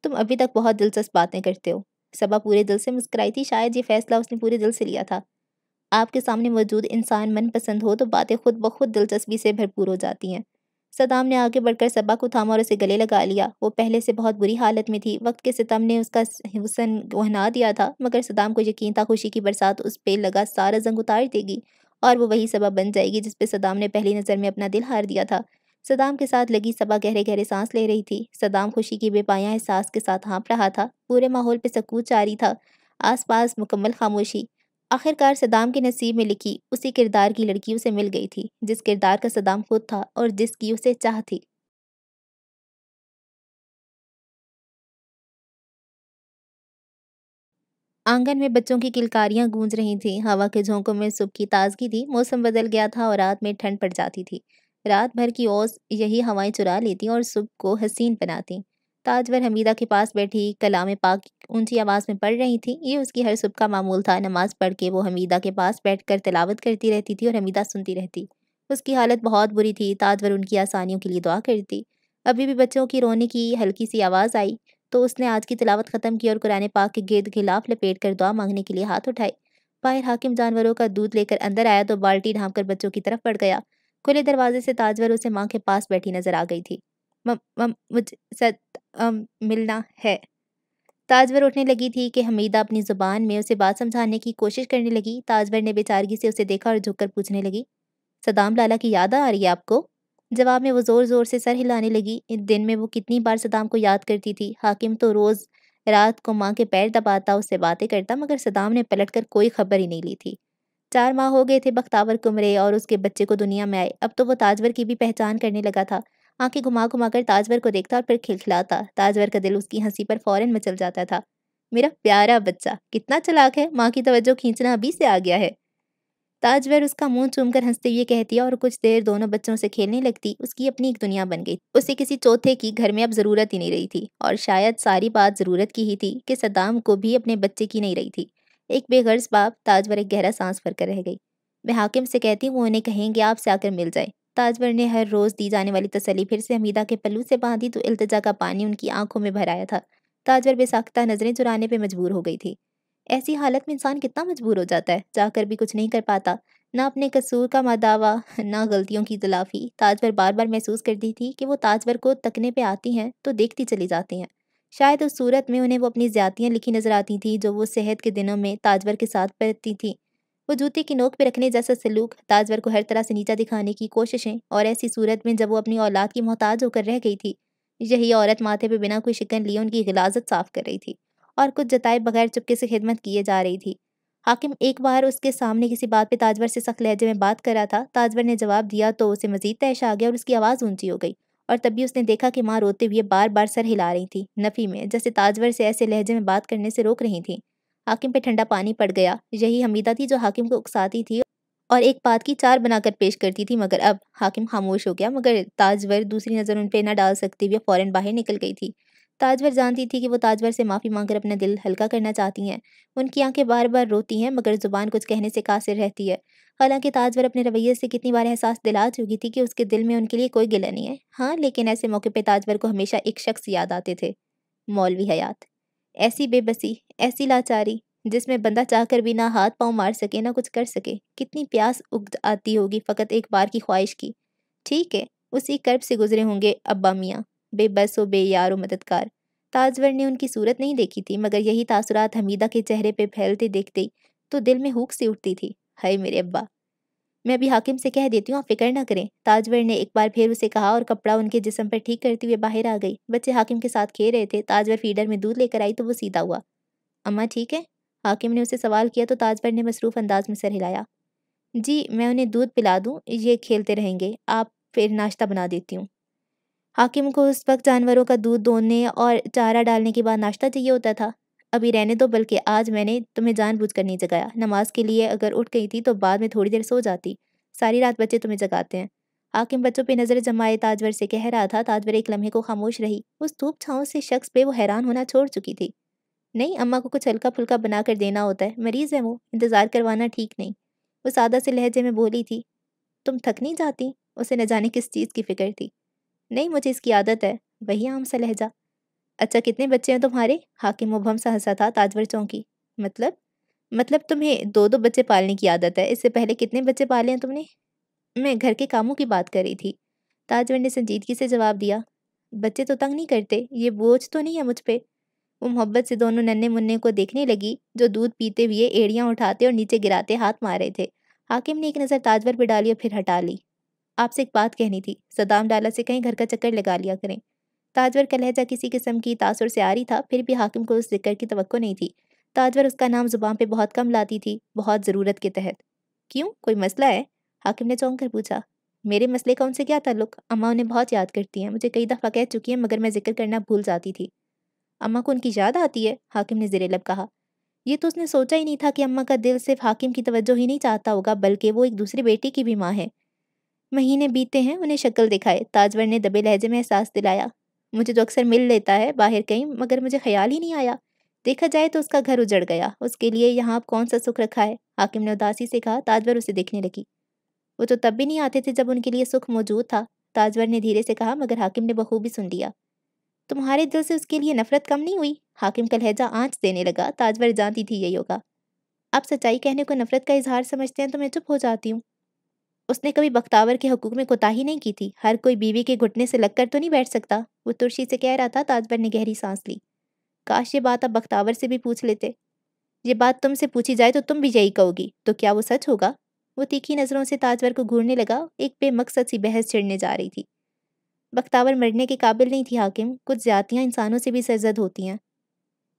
तुम अभी तक बहुत दिलचस्प बातें करते हो। सबा पूरे दिल से मुस्कुराई थी, शायद ये फैसला उसने पूरे दिल से लिया था। आपके सामने मौजूद इंसान मनपसंद हो तो बातें खुद ब खुद दिलचस्पी से भरपूर हो जाती हैं। सदाम ने आगे बढ़कर सबा को थामा और उसे गले लगा लिया। वो पहले से बहुत बुरी हालत में थी। वक्त के सितम ने उसका हुसन वहना दिया था, मगर सदाम को यकीन था खुशी की बरसात उस पर लगा सारा जंग उतार देगी और वो वही सबब बन जाएगी जिस पे सदाम ने पहली नज़र में अपना दिल हार दिया था। सदाम के साथ लगी सबा गहरे गहरे सांस ले रही थी। सदाम खुशी की बेपाया एहसास के साथ हाँप रहा था। पूरे माहौल पे सकूत जारी था। आसपास मुकम्मल खामोशी। आखिरकार सदाम के नसीब में लिखी उसी किरदार की लड़की उसे मिल गई थी, जिस किरदार का सदाम खुद था और जिसकी उसे चाह थी। आँगन में बच्चों की किलकारियाँ गूंज रही थीं। हवा के झोंकों में सुबह की ताजगी थी। मौसम बदल गया था और रात में ठंड पड़ जाती थी। रात भर की ओस यही हवाएँ चुरा लेती और सुबह को हसीन बनाती। ताजवर हमीदा के पास बैठी, कलाम पाक ऊँची आवाज़ में पढ़ रही थी। ये उसकी हर सुबह का मामूल था। नमाज़ पढ़ के वो हमीदा के पास बैठकर तिलावत करती रहती थी और हमीदा सुनती रहती। उसकी हालत बहुत बुरी थी। ताजवर उनकी आसानियों के लिए दुआ करती। अभी भी बच्चों की रोने की हल्की सी आवाज़ आई तो उसने आज की तिलावत ख़त्म की और कुरान पाक के गिर्द खिलाफ लपेट कर दुआ मांगने के लिए हाथ उठाए। बाहर हाकिम जानवरों का दूध लेकर अंदर आया तो बाल्टी ढांप कर बच्चों की तरफ़ बढ़ गया। खुले दरवाजे से ताजवर उसे माँ के पास बैठी नज़र आ गई थी। मिलना है। ताजवर उठने लगी थी कि हमीदा अपनी ज़ुबान में उसे बात समझाने की कोशिश करने लगी। ताजवर ने बेचारगी से उसे देखा और झुककर पूछने लगी, सदाम लाला की याद आ रही है आपको? जवाब में वो ज़ोर ज़ोर से सर हिलाने लगी। दिन में वो कितनी बार सदाम को याद करती थी। हाकिम तो रोज़ रात को माँ के पैर दबाता, उससे बातें करता, मगर सदाम ने पलट कर कोई खबर ही नहीं ली थी। चार माह हो गए थे बख्तावर कुमरे और उसके बच्चे को दुनिया में आए। अब तो वो ताजवर की भी पहचान करने लगा था। आँखें घुमा घुमा कर ताजवर को देखता और फिर खिलखिलाता। ताजवर का दिल उसकी हँसी पर फ़ौरन मचल जाता था। मेरा प्यारा बच्चा, कितना चलाक है। माँ की तवज्जो खींचना अभी से आ गया है। ताजवर उसका मुँह चूमकर हँसते हुए कहती और कुछ देर दोनों बच्चों से खेलने लगती। उसकी अपनी एक दुनिया बन गई। उसे किसी चौथे की घर में अब ज़रूरत ही नहीं रही थी। और शायद सारी बात ज़रूरत की ही थी कि सदाम को भी अपने बच्चे की नहीं रही थी। एक बेगर्ज बाप ताजवर एक गहरा सांस भरकर रह गई। मैं हाकिम से कहती हूँ, उन्हें कहेंगे आपसे आकर मिल जाए। ताजवर ने हर रोज़ दी जाने वाली तसली फिर से हमीदा के पल्लू से बांधी तो अल्तजा का पानी उनकी आँखों में भर आया था। ताजवर बेसाख्ता नज़रें चुराने पर मजबूर हो गई थी। ऐसी हालत में इंसान कितना मजबूर हो जाता है? जाकर भी कुछ नहीं कर पाता। ना अपने कसूर का मदावा, ना गलतियों की तलाफ़ी। ताजवर बार बार महसूस करती थी कि वो ताजवर को तकने पे आती हैं तो देखती चली जाती हैं। शायद उस सूरत में उन्हें वो अपनी ज़्यादतियाँ लिखी नज़र आती थी, जो वो सेहत के दिनों में ताजवर के साथ बरतती थी। वो जूते की नोक पे रखने जैसा सलूक, ताजवर को हर तरह से नीचा दिखाने की कोशिशें और ऐसी सूरत में जब वो अपनी औलाद की मोहताज होकर रह गई थी, यही औरत माथे पे बिना कोई शिकन लिए उनकी गिलाजत साफ़ कर रही थी और कुछ जताए बगैर चुपके से खिदमत किए जा रही थी। हाकिम एक बार उसके सामने किसी बात पे ताजवर से सख्त लहजे में बात कर रहा था, ताजवर ने जवाब दिया तो उसे मजीद तैश आ गया और उसकी आवाज़ ऊँची हो गई। और तभी उसने देखा कि माँ रोते हुए बार बार सर हिला रही थी, नफ़ी में, जैसे ताजवर से ऐसे लहजे में बात करने से रोक रही थी। हाकिम पे ठंडा पानी पड़ गया। यही हमीदा थी जो हाकिम को उकसाती थी और एक बात की चार बनाकर पेश करती थी, मगर अब हाकिम खामोश हो गया, मगर ताजवर दूसरी नज़र उन पर ना डाल सकती हुए फ़ौरन बाहर निकल गई थी। ताजवर जानती थी कि वो ताजवर से माफ़ी मांगकर अपना दिल हल्का करना चाहती हैं। उनकी आँखें बार बार रोती हैं, मगर ज़ुबान कुछ कहने से कासिर रहती है। हालाँकि ताजवर अपने रवैये से कितनी बार एहसास दिला चुकी थी कि उसके दिल में उनके लिए कोई गिला नहीं है। हाँ लेकिन ऐसे मौके पर ताजवर को हमेशा एक शख्स याद आते थे, मौलवी हयात। ऐसी बेबसी, ऐसी लाचारी, जिसमें बंदा चाहकर भी ना हाथ पाँव मार सके, ना कुछ कर सके। कितनी प्यास उग आती होगी फ़कत एक बार की ख्वाहिश की। ठीक है, उसी कर्ब से गुजरे होंगे अब्बा मियाँ। बेबस व बेयार व मददगार। ताजवर ने उनकी सूरत नहीं देखी थी, मगर यही तासुरात हमीदा के चेहरे पे फैलते देखते तो दिल में हुक सी उठती थी। हाय मेरे अब्बा। मैं अभी हाकिम से कह देती हूँ, आप फ़िक्र ना करें। ताजवर ने एक बार फिर उसे कहा और कपड़ा उनके जिसम पर ठीक करते हुए बाहर आ गई। बच्चे हाकिम के साथ खेल रहे थे। ताजवर फीडर में दूध लेकर आई तो वो सीधा हुआ। अम्मा, ठीक है? हाकिम ने उसे सवाल किया तो ताजवर ने मसरूफ़ अंदाज में सर हिलाया। जी, मैं उन्हें दूध पिला दूँ, ये खेलते रहेंगे। आप फिर नाश्ता बना देती हूँ। हाकिम को उस वक्त जानवरों का दूध दोने और चारा डालने के बाद नाश्ता चाहिए होता था। अभी रहने दो, बल्कि आज मैंने तुम्हें जानबूझकर नहीं जगाया। नमाज़ के लिए अगर उठ गई थी तो बाद में थोड़ी देर सो जाती। सारी रात बच्चे तुम्हें जगाते हैं। हाकिम बच्चों पे नज़र जमाए ताजवर से कह रहा था, ताजवर एक लम्हे को खामोश रही। उस धूप छाँव से शख्स पे वो हैरान होना छोड़ चुकी थी। नहीं, अम्मा को कुछ हल्का फुल्का बना कर देना होता है। मरीज़ है वो, इंतज़ार करवाना ठीक नहीं। वो सादा से लहजे में बोली थी, तुम थक नहीं जाती? उसे न जाने किस चीज़ की फ़िक्र थी। नहीं, मुझे इसकी आदत है। वही आम सा लहजा। अच्छा कितने बच्चे हैं तुम्हारे? हाकिम मुबहम सा हंसा था ताजवर चौंकी। मतलब? मतलब तुम्हें दो दो बच्चे पालने की आदत है? इससे पहले कितने बच्चे पाले हैं तुमने? मैं घर के कामों की बात कर रही थी। ताजवर ने संजीदगी से जवाब दिया, बच्चे तो तंग नहीं करते, ये बोझ तो नहीं है मुझ पर वो मोहब्बत से दोनों नन्हे मुन्ने को देखने लगी, जो दूध पीते हुए एड़ियाँ उठाते और नीचे गिराते हाथ मार रहे थे। हाकिम ने एक नज़र ताजवर पर डाली और फिर हटा ली। आपसे एक बात कहनी थी, सदाम डाला से कहीं घर का चक्कर लगा लिया करें। ताजवर का लहजा किसी किस्म की तासुर से आ रही था, फिर भी हाकिम को उस ज़िक्र की तो नहीं थी। ताजवर उसका नाम ज़ुबान पे बहुत कम लाती थी, बहुत ज़रूरत के तहत। क्यों? कोई मसला है? हाकिम ने चौंक कर पूछा। मेरे मसले का उनसे क्या ताल्लुक? अम्मा उन्हें बहुत याद करती हैं, मुझे कई दफ़ा कह चुकी हैं, मगर मैं ज़िक्र करना भूल जाती थी। अम्मा को उनकी याद आती है? हाकिम ने ज़ेरे लब कहा। ये तो उसने सोचा ही नहीं था कि अम्मा का दिल सिर्फ़ हाकिम की तवज्जो ही नहीं चाहता होगा, बल्कि वो एक दूसरी बेटी की भी माँ है। महीने बीते हैं, उन्हें शक्ल दिखाए। ताजवर ने दबे लहजे में एहसास दिलाया। मुझे तो अक्सर मिल लेता है बाहर कहीं, मगर मुझे ख्याल ही नहीं आया। देखा जाए तो उसका घर उजड़ गया। उसके लिए यहाँ आप कौन सा सुख रखा है? हाकिम ने उदासी से कहा, ताजवर उसे देखने लगी। वो तो तब भी नहीं आते थे जब उनके लिए सुख मौजूद था, ताजवर ने धीरे से कहा, मगर हाकिम ने बखूबी सुन लिया। तुम्हारे दिल से उसके लिए नफरत कम नहीं हुई? हाकिम का लहजा आँच देने लगा, ताजवर जानती थी यही होगा। आप सच्चाई कहने को नफरत का इजहार समझते हैं तो मैं चुप हो जाती हूँ। उसने कभी बख्तावर के हकूक में कोताही नहीं की थी। हर कोई बीवी के घुटने से लगकर तो नहीं बैठ सकता। वो तुर्शी से कह रहा था ताजबर ने गहरी सांस ली। काश ये बात आप बख्तावर से भी पूछ लेते। ये बात तुमसे पूछी जाए तो तुम भी यही कहोगी। तो क्या वो सच होगा? वो तीखी नज़रों से ताजवर को घूरने लगा। एक बेमकसद सी बहस छिड़ने जा रही थी। बख्तावर मरने के काबिल नहीं थी हाकिम। कुछ जातियाँ इंसानों से भी सरजद होती हैं।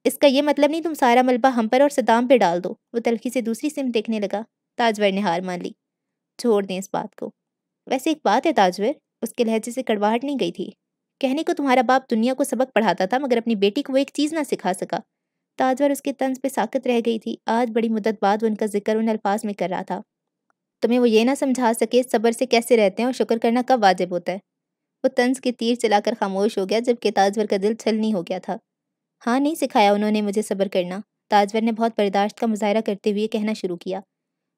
इसका ये मतलब नहीं तुम सारा मलबा हम पर और सदाम पे डाल दो। वो तलखी से दूसरी सिम देखने लगा। ताजवर ने हार मान ली। छोड़ दें इस बात को। वैसे एक बात है ताजवर, उसके लहजे से कड़वाहट नहीं गई थी। कहने को तुम्हारा बाप दुनिया को सबक पढ़ाता था, मगर अपनी बेटी को वो एक चीज़ ना सिखा सका। ताजवर उसके तंज पे साकत रह गई थी। आज बड़ी मुद्दत बाद वो उनका ज़िक्र उन अल्फाज में कर रहा था। तुम्हें वो ये ना समझा सके सब्र से कैसे रहते हैं और शुक्र करना कब वाजिब होता है। वो तंज के तीर चलाकर खामोश हो गया, जबकि ताजवर का दिल छलनी हो गया था। हाँ नहीं सिखाया उन्होंने मुझे सब्र करना। ताजवर ने बहुत बर्दाश्त का मुजाहरा करते हुए कहना शुरू किया।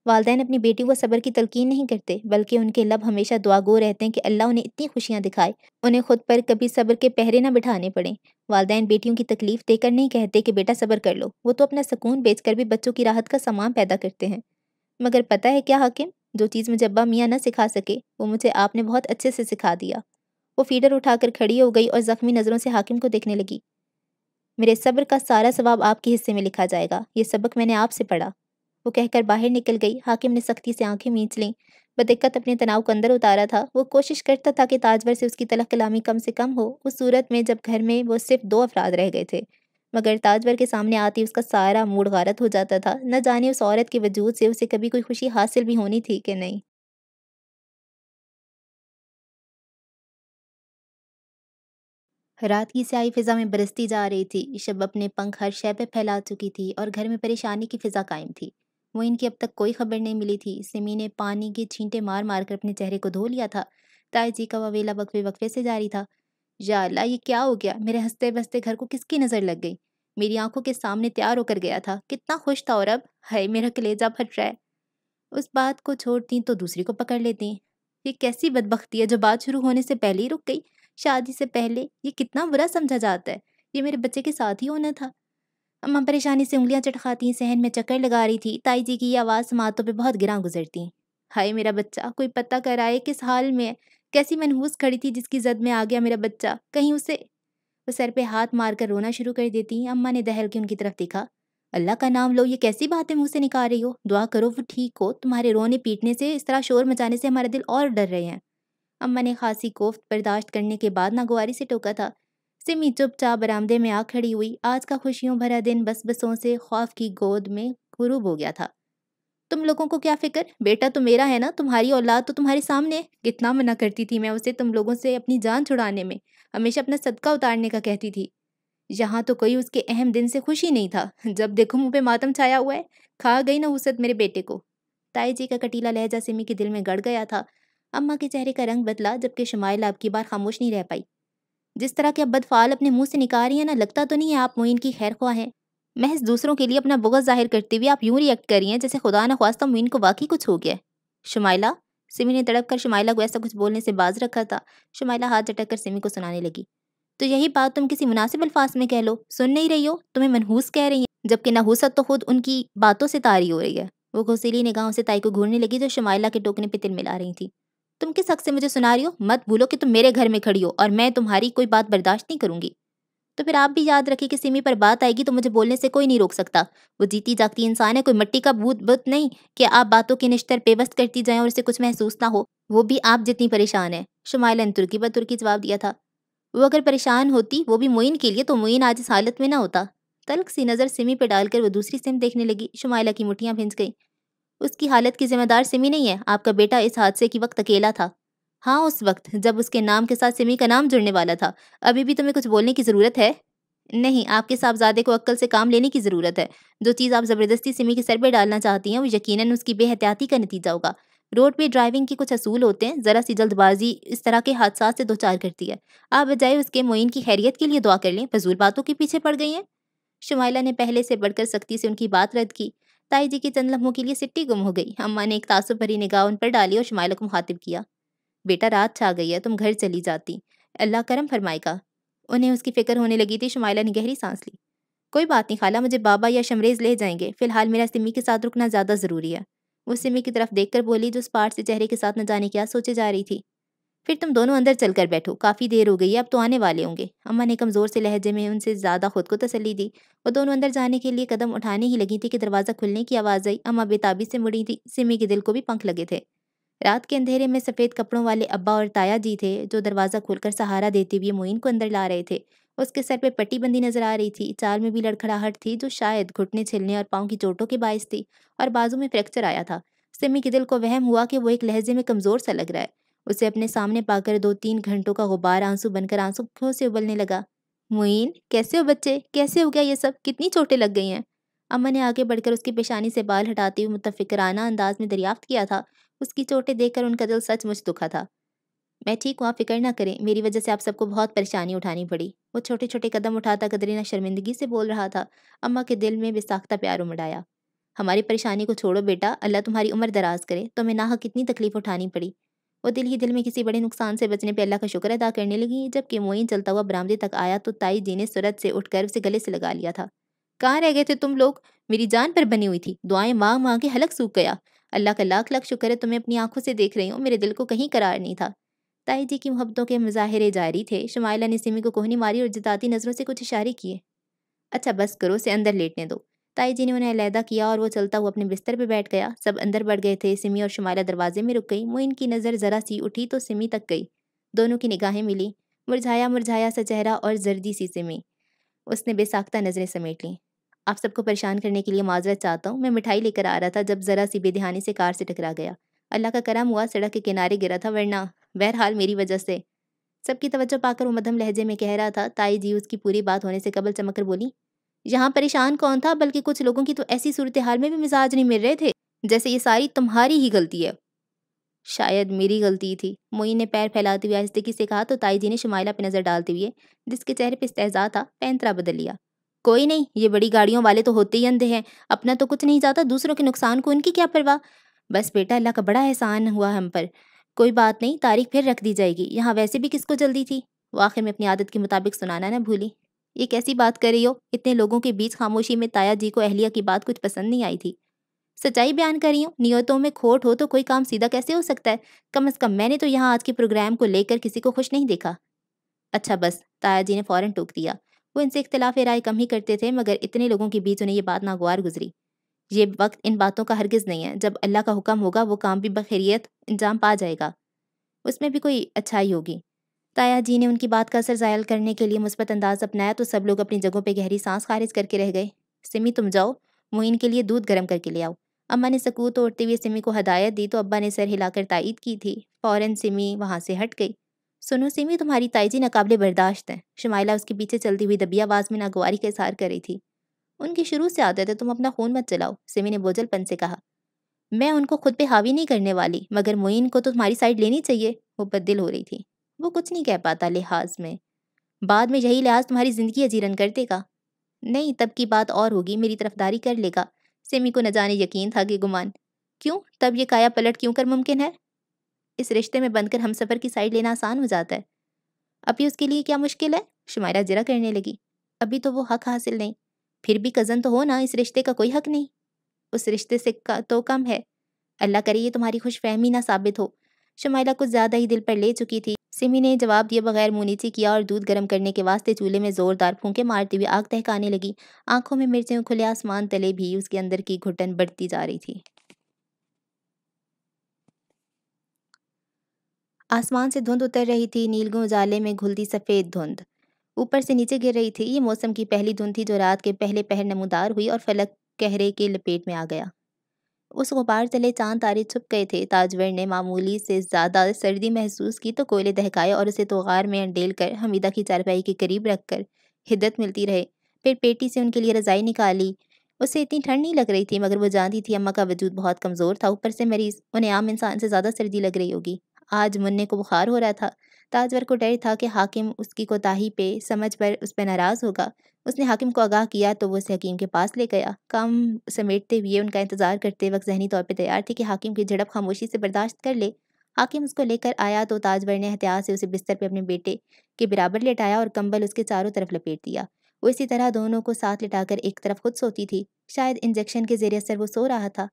वालदेन अपनी बेटी को सब्र की तलकीन नहीं करते, बल्कि उनके लब हमेशा दुआ गो रहते हैं कि अल्लाह उन्हें इतनी खुशियाँ दिखाए, उन्हें खुद पर कभी सब्र के पहरे ना बिठाने पड़े। वालदेन बेटियों की तकलीफ़ देकर नहीं कहते कि बेटा सब्र कर लो, वो तो अपना सुकून बेचकर भी बच्चों की राहत का सामान पैदा करते हैं। मगर पता है क्या हाकिम? जो चीज़ मुझे अब्बा मियाँ न सिखा सके, वो मुझे आपने बहुत अच्छे से सिखा दिया। वो फीडर उठाकर खड़ी हो गई और ज़ख्मी नज़रों से हाकिम को देखने लगी। मेरे सब्र का सारा सवाब आपके हिस्से में लिखा जाएगा, ये सबक मैंने आपसे पढ़ा। वो कहकर बाहर निकल गई। हाकिम ने सख्ती से आँखें मींच लीं। बदिक्कत अपने तनाव को अंदर उतारा था। वो कोशिश करता था कि ताजवर से उसकी तलख कलामी कम से कम हो। उस सूरत में जब घर में वो सिर्फ़ दो अफराद रह गए थे, मगर ताजवर के सामने आती उसका सारा मूड गारत हो जाता था। न जाने उस औरत के वजूद से उसे कभी कोई खुशी हासिल भी होनी थी कि नहीं। रात की स्याही फिजा में बरसती जा रही थी। शब अपने पंख हर शय पे फैला चुकी थी और घर में परेशानी की फिजा कायम थी। वो इनकी अब तक कोई खबर नहीं मिली थी। सिमी ने पानी के छींटे मार मार कर अपने चेहरे को धो लिया था। ताई जी का ववेला वक्फे वक्फे से जारी था। या अल्लाह, ये क्या हो गया? मेरे हँसते बसते घर को किसकी नज़र लग गई? मेरी आँखों के सामने तैयार होकर गया था। कितना खुश था और अब, हाय, मेरा कलेजा फट रहा है। उस बात को छोड़ती तो दूसरी को पकड़ लेती। ये कैसी बदबख्ती है जो बात शुरू होने से पहले ही रुक गई। शादी से पहले ये कितना बुरा समझा जाता है। ये मेरे बच्चे के साथ ही होना था। अम्मा परेशानी से उंगलियाँ चटखाती, सहन में चक्कर लगा रही थी। ताई जी की आवाज़ समातों पे बहुत गिरा गुजरती। हाय मेरा बच्चा, कोई पता कराए किस हाल में, कैसी मनहूस खड़ी थी जिसकी जद में आ गया मेरा बच्चा, कहीं उसे? वो सर पे हाथ मार कर रोना शुरू कर देती। अम्मा ने दहल के उनकी तरफ़ देखा। अल्लाह का नाम लो, ये कैसी बातें मुँह से निकाल रही हो? दुआ करो वो ठीक हो। तुम्हारे रोने पीटने से, इस तरह शोर मचाने से हमारा दिल और डर रहे हैं। अम्मा ने खासी कोफ्त बर्दाश्त करने के बाद नागवारी से टोका था। सिमी चुपचाप बरामदे में आ खड़ी हुई। आज का खुशियों भरा दिन बस बसों से खौफ की गोद में गुरूब हो गया था। तुम लोगों को क्या फ़िक्र? बेटा तो मेरा है ना? तुम्हारी औलाद तो तुम्हारे सामने। कितना मना करती थी मैं उसे तुम लोगों से अपनी जान छुड़ाने में। हमेशा अपना सदका उतारने का कहती थी। यहाँ तो कोई उसके अहम दिन से खुशी नहीं था। जब देखो मुँह पे मातम छाया हुआ है, खा गई ना हुसत मेरे बेटे को। ताई जी का कटीला लहजा सिमी के दिल में गड़ गया था। अम्मा के चेहरे का रंग बदला जबकि शमाइल आपकी बार खामोश नहीं रह पाई। जिस तरह के अब बदफाल अपने मुँह से निकाल रही है ना, लगता तो नहीं है आप मोइन की खैर ख्वाह हैं। महज दूसरों के लिए अपना बुगत ज़ाहिर करते हुए आप यूँ रिएक्ट कर रही हैं जैसे खुदा न ख्वास्ता मोइन को वाकई कुछ हो गया शुमाइला? सिमी ने तड़प कर शुमाइला को ऐसा कुछ बोलने से बाज रखा था। शुमाइला हाथ झटक कर सिमी को सुनाने लगी। तो यही बात तुम किसी मुनासिब अल्फाज में कह लो। सुन नहीं रही हो? तुम्हें मनहूस कह रही है। जबकि नहूसत तो खुद उनकी बातों से तारी हो रही है। वो घोसीली निगाहों से ताई को घूरने लगी जो शुमाइला के टोकने पे तिल मिला रही थी। तुम किस हक से मुझे सुना रही हो? मत भूलो कि तुम मेरे घर में खड़ी हो और मैं तुम्हारी कोई बात बर्दाश्त नहीं करूँगी। तो फिर आप भी याद रखिए कि सिमी पर बात आएगी तो मुझे बोलने से कोई नहीं रोक सकता। वो जीती जागती इंसान है, कोई मट्टी का भूत बुत नहीं कि आप बातों के निश्तर पेवस्त करती जाएँ और उसे कुछ महसूस ना हो। वो भी आप जितनी परेशान है। शुमाइल ने तुर्की पर तुर्की जवाब दिया था। वो अगर परेशान होती, वो भी मोइन के लिए तो मोइन आज इस हालत में ना होता। तलक सी नज़र सिमी पर डालकर वो दूसरी सिम देखने लगी। शुमाइला की मुठियाँ भिंज गई। उसकी हालत की जिम्मेदार सिमी नहीं है। आपका बेटा इस हादसे के वक्त अकेला था। हाँ उस वक्त जब उसके नाम के साथ सिमी का नाम जुड़ने वाला था। अभी भी तुम्हें कुछ बोलने की ज़रूरत है? नहीं, आपके साहबजादे को अक्ल से काम लेने की ज़रूरत है। जो चीज़ आप ज़बरदस्ती सिमी के सर पर डालना चाहती हैं, वो यकीनन उसकी बेहतियाती का नतीजा होगा। रोड पे ड्राइविंग के कुछ असूल होते हैं, ज़रा सी जल्दबाजी इस तरह के हादसा से दो चार करती है। आप बजाय उसके मोइन की खैरियत के लिए दुआ कर लें, फजूल बातों के पीछे पड़ गई हैं। शुमाइला ने पहले से बढ़कर सख्ती से उनकी बात रद्द की। ताई जी की चंद लम्हों के लिए सिट्टी गुम हो गई। अम्मा ने एक तासुब भरी निगाह उन पर डाली और शुमाइला को मुखातिब किया। बेटा, रात छा गई है, तुम घर चली जाती। अल्लाह करम फरमाएगा उन्हें उसकी फ़िक्र होने लगी थी, शुमाइला ने गहरी सांस ली। कोई बात नहीं खाला, मुझे बाबा या शमरेज ले जाएँगे। फ़िलहाल मेरा सिमी के साथ रुकना ज़्यादा ज़रूरी है। वो सिमी की तरफ़ देखकर बोली, जो उस पार्ट से चेहरे के साथ न जाने क्या सोचे जा रही थी। फिर तुम दोनों अंदर चलकर बैठो। काफ़ी देर हो गई है, अब तो आने वाले होंगे। अम्मा ने कमज़ोर से लहजे में उनसे ज़्यादा खुद को तसली दी। वो दोनों अंदर जाने के लिए कदम उठाने ही लगी थी कि दरवाज़ा खुलने की आवाज़ आई। अम्मा बेताबी से मुड़ी थी, सिमी के दिल को भी पंख लगे थे। रात के अंधेरे में सफ़ेद कपड़ों वाले अब्बा और ताया जी थे, जो दरवाज़ा खोलकर सहारा देते हुए मोइन को अंदर ला रहे थे। उसके सर पे पट्टी बंदी नज़र आ रही थी। चाल में भी लड़खड़ाहट थी, जो शायद घुटने छिलने और पाँव की चोटों के बायस थी, और बाजू में फ्रैक्चर आया था। सिमी के दिल को वहम हुआ कि वो एक लहजे में कमज़ोर सा लग रहा है। उसे अपने सामने पाकर दो तीन घंटों का गुब्बार आँसू बनकर आँसू से उबलने लगा? मुइन, कैसे हो बच्चे? कैसे हो गया ये सब? कितनी चोटें लग गई हैं? अम्मा ने आगे बढ़कर उसकी पेशानी से बाल हटाते हुए मुतफिकराना अंदाज में दरियाफ्त किया था। उसकी चोटें देखकर उनका दिल सचमुच दुखा था। मैं ठीक हूँ फ़िक्र ना करें। मेरी वजह से आप सबको बहुत परेशानी उठानी पड़ी। वो छोटे छोटे कदम उठाता कदरीना शर्मिंदगी से बोल रहा था। अम्मा के दिल में बेसाख्ता प्यार उमड़ाया। हमारी परेशानी को छोड़ो बेटा। अल्लाह तुम्हारी उम्र दराज करे। तो मैं नाह कितनी तकलीफ़ उठानी पड़ी। वो दिल ही दिल में किसी बड़े नुकसान से बचने पर अल्लाह का शुक्र अदा करने लगी, जबकि मोइन चलता हुआ बरामदे तक आया तो ताई जी ने सूरत से उठकर उसे गले से लगा लिया था। कहाँ रह गए थे तुम लोग? मेरी जान पर बनी हुई थी। दुआएँ मांग मांग के हलक सूख गया। अल्लाह का लाख लाख शुक्र है तुम्हें अपनी आँखों से देख रही हूँ, मेरे दिल को कहीं करार नहीं था। ताई जी की मोहब्बतों के मुजाहरे जारी थे। शुमाइला ने सिमी को कोहनी मारी और जिताती नज़रों से कुछ इशारे किए। अच्छा बस करो, उसे अंदर लेटने दो। ताई जी ने उन्हें अलहदा किया और वो चलता हुआ अपने बिस्तर पर बैठ गया। सब अंदर बढ़ गए थे। सिमी और शुमाइला दरवाजे में रुक गई। मोइन की नज़र ज़रा सी उठी तो सिमी तक गई। दोनों की निगाहें मिली। मुरझाया मुरझाया सा चेहरा और जर्दी सी सिमी। उसने बेसाख्ता नज़रें समेट लीं। आप सबको परेशान करने के लिए माजरत चाहता हूँ। मैं मिठाई लेकर आ रहा था जब ज़रा सी बेदहानी से कार से टकरा गया। अल्लाह का करम हुआ, सड़क के किनारे गिरा था, वरना बहरहाल मेरी वजह से। सबकी तवज्जो पाकर वो मध्यम लहजे में कह रहा था, ताई जी, उसकी पूरी बात होने से कबल चमक कर बोली यहाँ परेशान कौन था? बल्कि कुछ लोगों की तो ऐसी सूरत हाल में भी मिजाज नहीं मिल रहे थे, जैसे ये सारी तुम्हारी ही गलती है। शायद मेरी गलती थी। मोइन ने पैर फैलाते हुए आहिस्ते से कहा तो ताई जी ने शुमाइला पर नज़र डालते हुए, जिसके चेहरे पर इस्तेजा था, पैंतरा बदल लिया। कोई नहीं, ये बड़ी गाड़ियों वाले तो होते ही अंधे हैं। अपना तो कुछ नहीं जाता, दूसरों के नुकसान को उनकी क्या परवाह? बस बेटा, अल्लाह का बड़ा एहसान हुआ हम पर। कोई बात नहीं, तारीख फिर रख दी जाएगी। यहाँ वैसे भी किसको जल्दी थी? वो आखिर में अपनी आदत के मुताबिक सुनाना ना भूली। ये कैसी बात कर रही हो? इतने लोगों के बीच खामोशी में ताया जी को अहलिया की बात कुछ पसंद नहीं आई थी। सच्चाई बयान कर रही हूँ, नियतों में खोट हो तो कोई काम सीधा कैसे हो सकता है? कम अज़ कम मैंने तो यहाँ आज के प्रोग्राम को लेकर किसी को खुश नहीं देखा। अच्छा बस, ताया जी ने फ़ौरन टोक दिया। वो इनसे इख्तलाफ राय कम ही करते थे, मगर इतने लोगों के बीच उन्हें ये बात नागवार गुजरी। ये वक्त इन बातों का हरगिज़ नहीं है। जब अल्लाह का हुक्म होगा, वो काम भी बखैरियत, इंजाम पा जाएगा। उसमें भी कोई अच्छाई होगी। ताया जी ने उनकी बात का असर ज़ायल करने के लिए मुस्बत अंदाज अपनाया तो सब लोग अपनी जगहों पर गहरी सांस खारिज करके रह गए। सिमी, तुम जाओ। मोइन के लिए दूध गर्म करके ले आओ। अम्मा ने सकूत ओढ़ते हुए सिमी को हदायत दी तो अब्बा ने सर हिलाकर तायद की थी। फ़ौरन सिमी वहाँ से हट गई। सुनो सिमी, तुम्हारी ताई जी नाकाबले बर्दाश्त है। शुमाइला उसके पीछे चलती हुई दबिया आवाज़ में नागवारी का इशार कर रही थी। उनकी शुरू से आदत है, तुम अपना खून मत चलाओ सिमी ने बोझलपन से कहा। मैं उनको खुद पे हावी नहीं करने वाली, मगर मोइन को तो तुम्हारी साइड लेनी चाहिए, वो बददिल हो रही थी। वो कुछ नहीं कह पाता लिहाज में। बाद में यही लिहाज तुम्हारी ज़िंदगी अजीरन कर देगा। नहीं, तब की बात और होगी, मेरी तरफदारी कर लेगा। सिमी को न जाने यकीन था कि गुमान। क्यों? तब ये काया पलट क्यों कर मुमकिन है? इस रिश्ते में बनकर हम सफ़र की साइड लेना आसान हो जाता है। अभी उसके लिए क्या मुश्किल है? शुमायरा जरा करने लगी। अभी तो वो हक हासिल नहीं। फिर भी कज़न तो हो ना, इस रिश्ते का कोई हक नहीं। उस रिश्ते से का तो कम है। अल्लाह करे ये तुम्हारी खुश फहमी ना साबित हो। शुमाइला कुछ ज़्यादा ही दिल पर ले चुकी थी। सिमी ने जवाब दिए बगैर मुँह नीचे किया और दूध गर्म करने के वास्ते चूल्हे में ज़ोरदार फूंके मारती हुई आग तहकाने लगी। आँखों में मिर्चें खुले आसमान तले भी उसके अंदर की घुटन बढ़ती जा रही थी। आसमान से धुंध उतर रही थी नीलगों उजाले में घुलती सफ़ेद धुंध। ऊपर से नीचे गिर रही थी। ये मौसम की पहली धुंध थी जो रात के पहले पहर नमूदार हुई और फलक कहरे के लपेट में आ गया। उस गुबार तले चाँद तारे छुप गए थे। ताजवर ने मामूली से ज़्यादा सर्दी महसूस की तो कोयले दहकाए और उसे तोगार में अंडेल कर हमीदा की चारपाई के करीब रखकर हिद्दत मिलती रहे। फिर पेटी से उनके लिए रज़ाई निकाली। उसे इतनी ठंड नहीं लग रही थी, मगर वो जानती थी अम्मा का वजूद बहुत कमज़ोर था। ऊपर से मरीज़, उन्हें आम इंसान से ज़्यादा सर्दी लग रही होगी। आज मुन्ने को बुखार हो रहा था। ताजवर को डर था कि हाकिम उसकी कोताही पे, समझ पर उस पर नाराज़ होगा। उसने हाकिम को आगाह किया तो वो उसे हकीम के पास ले गया। काम समेटते हुए उनका इंतज़ार करते वक्त जहनी तौर पर तैयार थी कि हाकिम की झड़प खामोशी से बर्दाश्त कर ले। हाकिम उसको लेकर आया तो ताजवर ने हथियार से उसे बिस्तर पर अपने बेटे के बराबर लेटाया और कंबल उसके चारों तरफ़ लपेट दिया। वो इसी तरह दोनों को साथ लिटाकर एक तरफ़ खुद सोती थी। शायद इंजेक्शन के ज़रिए असर वो सो रहा था।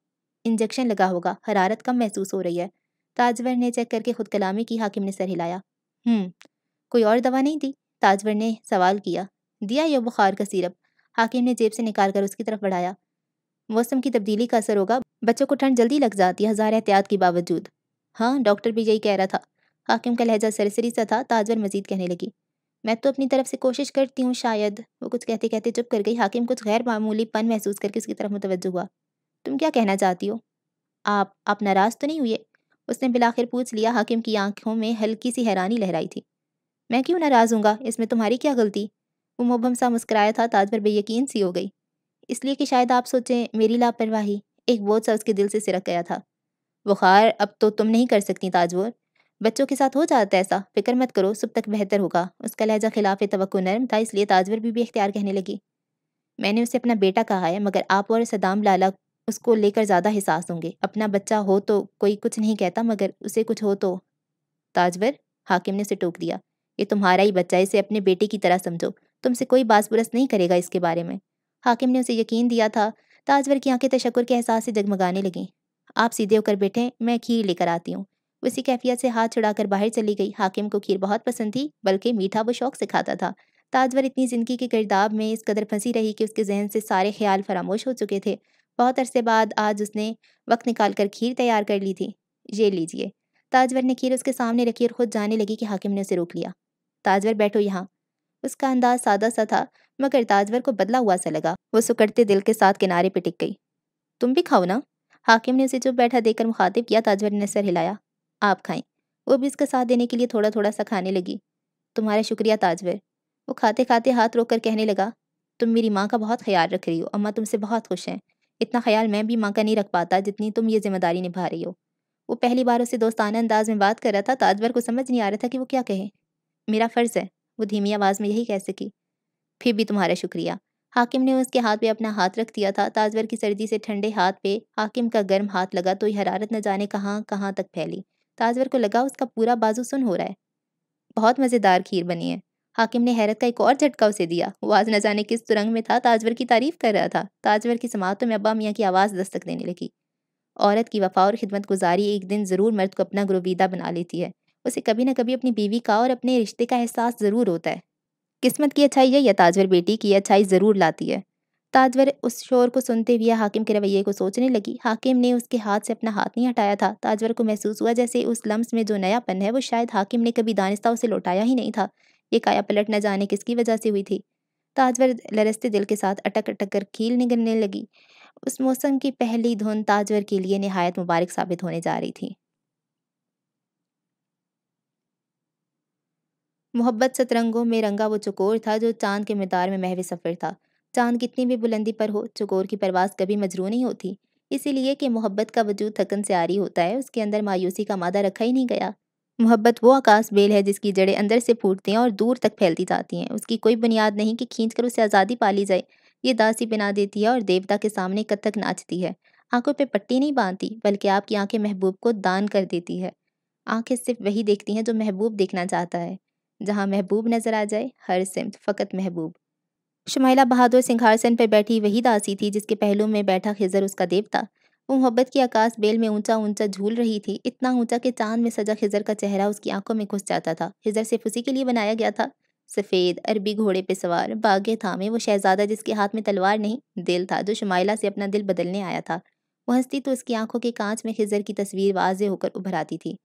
इंजेक्शन लगा होगा, हरारत कम महसूस हो रही है। ताजवर ने चेक करके खुद कलामी की हाकिम ने सर हिलाया। कोई और दवा नहीं दी? ताजवर ने सवाल किया। दिया यह बुखार का सिरप। हाकिम ने जेब से निकाल कर उसकी तरफ़ बढ़ाया। मौसम की तब्दीली का असर होगा। बच्चों को ठंड जल्दी लग जाती है, हज़ार एहतियात के बावजूद। हाँ डॉक्टर भी यही कह रहा था। हाकिम का लहजा सरसरी सा था ताजवर मजीद कहने लगी। मैं तो अपनी तरफ़ से कोशिश करती हूँ शायद। वो कुछ कहते कहते चुप कर गई। हाकिम कुछ गैर मामूली पन महसूस करके उसकी तरफ़ मुतवजो हुआ। तुम क्या कहना चाहती हो? आप आप नाराज़ तो नहीं हुए? उसने बिलाखिर पूछ लिया हाकिम की आँखों में हल्की सी हैरानी लहराई थी। मैं क्यों नाराज़ हूँगा इसमें तुम्हारी क्या गलती? वो मुबम सा मुस्कराया था ताज पर बेयकीन सी हो गई। इसलिए कि शायद आप सोचें मेरी लापरवाही एक बोझ सा उसके दिल से सिरक गया था। बुखार अब तो तुम नहीं कर सकती ताजवर बच्चों के साथ हो जाता है ऐसा। फ़िक्र मत करो सुब तक बेहतर होगा। उसका लहजा खिलाफ तो नरम था इसलिए ताजवर भी, इख्तियार कहने लगी। मैंने उसे अपना बेटा कहा है मगर आप और सदाम लाला उसको लेकर ज़्यादा एहसास होंगे अपना बच्चा हो तो कोई कुछ नहीं कहता, मगर उसे कुछ हो तो ताजवर हाकिम ने उसे टोक दिया। ये तुम्हारा ही बच्चा है, इसे अपने बेटे की तरह समझो। तुमसे कोई बास बुरस नहीं करेगा इसके बारे में। हाकिम ने उसे यकीन दिया था। ताजवर की आँखें तशक्र के एहसास से जगमगाने लगीं। आप सीधे होकर बैठे, मैं खीर लेकर आती हूँ। उसी कैफियत से हाथ छुड़ाकर बाहर चली गई। हाकिम को खीर बहुत पसंद थी, बल्कि मीठा वो शौक से खाता था। ताजवर इतनी ज़िंदगी के किरदाब में इस कदर फंसी रही कि उसके जहन से सारे ख्याल फरामोश हो चुके थे। बहुत अरसे बाद आज उसने वक्त निकाल कर खीर तैयार कर ली थी। ये लीजिए। ताजवर ने खीर उसके सामने रखी और खुद जाने लगी कि हाकिम ने उसे रोक लिया। ताजवर बैठो यहाँ। उसका अंदाज सादा सा था, मगर ताजवर को बदला हुआ सा लगा। वो सुकड़ते दिल के साथ किनारे पे टिक गई। तुम भी खाओ ना? हाकिम ने उसे चुप बैठा देकर मुखातिब किया। ताजवर ने सर हिलाया। आप खाएँ। वो भी उसका साथ देने के लिए थोड़ा थोड़ा सा खाने लगी। तुम्हारा शुक्रिया ताजवर। वो खाते खाते हाथ रोक कर कहने लगा, तुम मेरी माँ का बहुत ख्याल रख रही हो। अम्मा तुमसे बहुत खुश हैं। इतना ख्याल मैं भी माँ का नहीं रख पाता जितनी तुम ये ज़िम्मेदारी निभा रही हो। वो पहली बार उसे दोस्ताना अंदाज में बात कर रहा था ताजवर को समझ नहीं आ रहा था कि वो क्या कहे। मेरा फ़र्ज़ है, वो धीमी आवाज़ में यही कह सकी। फिर भी तुम्हारा शुक्रिया। हाकिम ने उसके हाथ पे अपना हाथ रख दिया था। ताजवर की सर्दी से ठंडे हाथ पे हाकिम का गर्म हाथ लगा तो ये हरारत न जाने कहाँ कहाँ तक फैली। ताजवर को लगा उसका पूरा बाजू सुन हो रहा है। बहुत मज़ेदार खीर बनी है। हाकिम ने हैरत का एक और झटका उसे दिया। वो आज न जाने किस तुरंग में था, ताजवर की तारीफ़ कर रहा था। ताजवर की समातों में अब्बा मियाँ की आवाज़ दस्तक देने लगी। औरत की वफा और खिदमत गुजारी एक दिन ज़रूर मर्द को अपना गुरुवीदा बना लेती है। उसे कभी न कभी अपनी बीवी का और अपने रिश्ते का एहसास ज़रूर होता है। किस्मत की अच्छाई है या ताजवर बेटी की अच्छाई ज़रूर लाती है। ताजवर उस शोर को सुनते हुए हाकिम के रवैये को सोचने लगी। हाकिम ने उसके हाथ से अपना हाथ नहीं हटाया था। ताजवर को महसूस हुआ जैसे उस लम्स में जो नयापन है, वो शायद हाकिम ने कभी दानिस्ता उसे लौटाया ही नहीं था। ये काया पलट न जाने किसकी वजह से हुई थी। ताजवर लरसते दिल के साथ अटक अटक कर कील निगलने लगी। उस मौसम की पहली धुन ताजवर के लिए नहायत मुबारक साबित होने जा रही थी। मोहब्बत सतरंगों में रंगा वो चकोर था जो चाँद के मिदार में महव सफ़र था। चाँद कितनी भी बुलंदी पर हो, चकोर की परवास कभी मजरू नहीं होती। इसीलिए कि मोहब्बत का वजूद थकन से आरी होता है, उसके अंदर मायूसी का मादा रखा ही नहीं गया। मोहब्बत वो आकाश बेल है जिसकी जड़ें अंदर से फूटती हैं और दूर तक फैलती जाती हैं। उसकी कोई बुनियाद नहीं कि खींच कर उसे आज़ादी पाली जाए। ये दासी बना देती है और देवता के सामने कथक नाचती है। आँखों पे पट्टी नहीं बांधती, बल्कि आपकी आँखें महबूब को दान कर देती है। आँखें सिर्फ़ वही देखती हैं जो महबूब देखना चाहता है। जहाँ महबूब नज़र आ जाए, हर सिमत फ़कत महबूब। शुमाइला बहादुर सिंघारसन पर बैठी वही दासी थी जिसके पहलू में बैठा खिजर उसका देवता। वो मोहब्बत की आकाश बेल में ऊँचा ऊँचा झूल रही थी। इतना ऊँचा कि चाँद में सजा खिजर का चेहरा उसकी आँखों में घुस जाता था। खिजर सिर्फ़ उसी के लिए बनाया गया था। सफ़ेद, अरबी घोड़े पे सवार, बागे थामे, वो शहजादा जिसके हाथ में तलवार नहीं, दिल था जो शुमाइला से अपना दिल बदलने आया था। वो हंसती तो उसकी आँखों के कांच में खिजर की तस्वीर वाजे होकर उभर आती थी।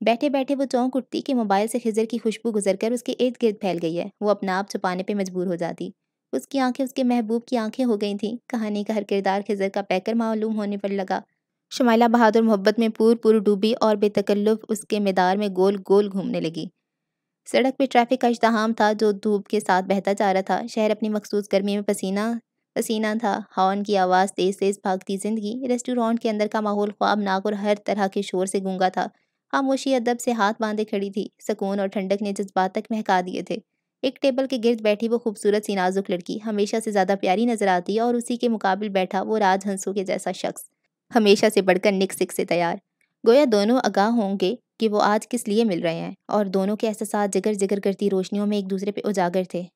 बैठे बैठे वो चौंक उठती कि मोबाइल से खिजर की खुशबू गुजर कर उसके इर्द गिर्द फैल गई है। वो अपना आप छुपाने पर मजबूर हो जाती। उसकी आँखें उसके महबूब की आँखें हो गई थीं। कहानी का हर किरदार खिजर का पैकर मालूम होने पर लगा। शुमाइला बहादुर मोहब्बत में पूर पूर डूबी और बेतकल्लुफ उसके मैदार में गोल गोल घूमने लगी। सड़क पे ट्रैफ़िक का इज्तहाम था जो धूप के साथ बहता जा रहा था। शहर अपनी मखसूस गर्मी में पसीना पसीना था। हॉर्न की आवाज़ तेज़ तेज़ भागती ज़िंदगी। रेस्टोरेंट के अंदर का माहौल ख्वाबनाक और हर तरह के शोर से गूँगा था। खामोशी अदब से हाथ बांधे खड़ी थी। सुकून और ठंडक ने जज्बात तक महका दिए थे। एक टेबल के गिर्द बैठी वो खूबसूरत सी नाजुक लड़की हमेशा से ज़्यादा प्यारी नज़र आती और उसी के मुकाबले बैठा वो राजहंसों के जैसा शख्स, हमेशा से बढ़कर निक सिक से तैयार। गोया दोनों आगाह होंगे कि वो आज किस लिए मिल रहे हैं और दोनों के एहसास जिगर जिगर करती रोशनियों में एक दूसरे पे उजागर थे।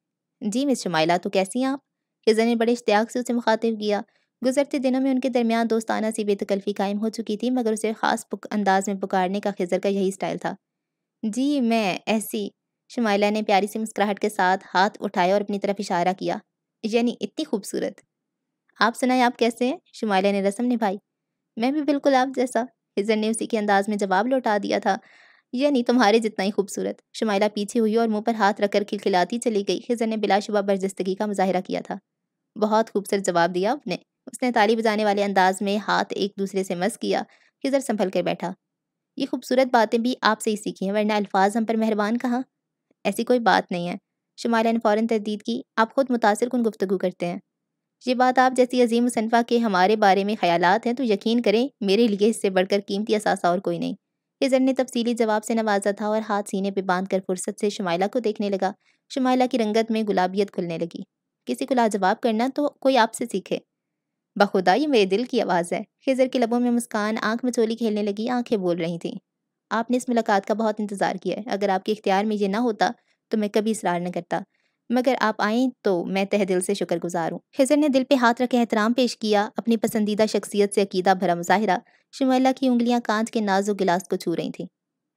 जी, मिस शुमाइला तो कैसी हैं आप? खिजर ने बड़े इश्तियाक से उसे मुखातिब किया। गुजरते दिनों में उनके दरमियान दोस्ताना सी बेतकल्फ़ी कायम हो चुकी थी, मगर उसे ख़ास अंदाज में पुकारने का खिजर का यही स्टाइल था। जी, मैं ऐसी शुमाइला ने प्यारी सी मुस्कुराहट के साथ हाथ उठाया और अपनी तरफ़ इशारा किया, यानी इतनी खूबसूरत। आप सुनाए, आप कैसे हैं? शुमाइला ने रस्म निभाई, मैं भी बिल्कुल आप जैसा। हिजर ने उसी के अंदाज में जवाब लौटा दिया था, यानी तुम्हारे जितना ही खूबसूरत शुमाइला पीछे हुई और मुँह पर हाथ रखकर खिलखिलाती चली गई। हिजर ने बिलाशुबा बर्जस्तगी का मुजाहरा किया था। बहुत खूबसूरत जवाब दिया आपने उसने ताली बजाने वाले अंदाज में हाथ एक दूसरे से मस किया। हिजर संभल कर बैठा, ये खूबसूरत बातें भी आपसे ही सीखी हैं, वरना अल्फाज हम पर मेहरबान कहाँ? ऐसी कोई बात नहीं है। शुमारा ने फ़ौरन तरदीद की। आप खुद मुतासर कन गुफ्तु करते हैं। ये बात आप जैसी अजीम मुसनफ़ा के हमारे बारे में ख्याल हैं तो यकीन करें, मेरे लिए इससे बढ़कर कीमती असासा और कोई नहीं। हिजर ने तफसीली जवाब से नवाजा था और हाथ सीने पर बाँध कर फुर्सत से शुमाइला को देखने लगा। शुमाइला की रंगत में गुलाबियत खुलने लगी। किसी को लाजवाब करना तो कोई आपसे सीखे। बखुदा, ये मेरे दिल की आवाज़ है। खिजर के लबों में मुस्कान, आँख चोली खेलने लगी, आँखें बोल रही थीं। आपने इस मुलाकात का बहुत इंतज़ार किया है। अगर आपके इख्तियार में ये ना होता तो मैं कभी इसरार न करता। मगर आप आएँ तो मैं तह दिल से शुक्रगुजार हूँ। खिजर ने दिल पे हाथ रखे एहतराम पेश किया, अपनी पसंदीदा शख्सियत से अकीदा भरा मुजाहरा शुमैला की उंगलियाँ कांच के नाजुक गिलास को छू रही थीं।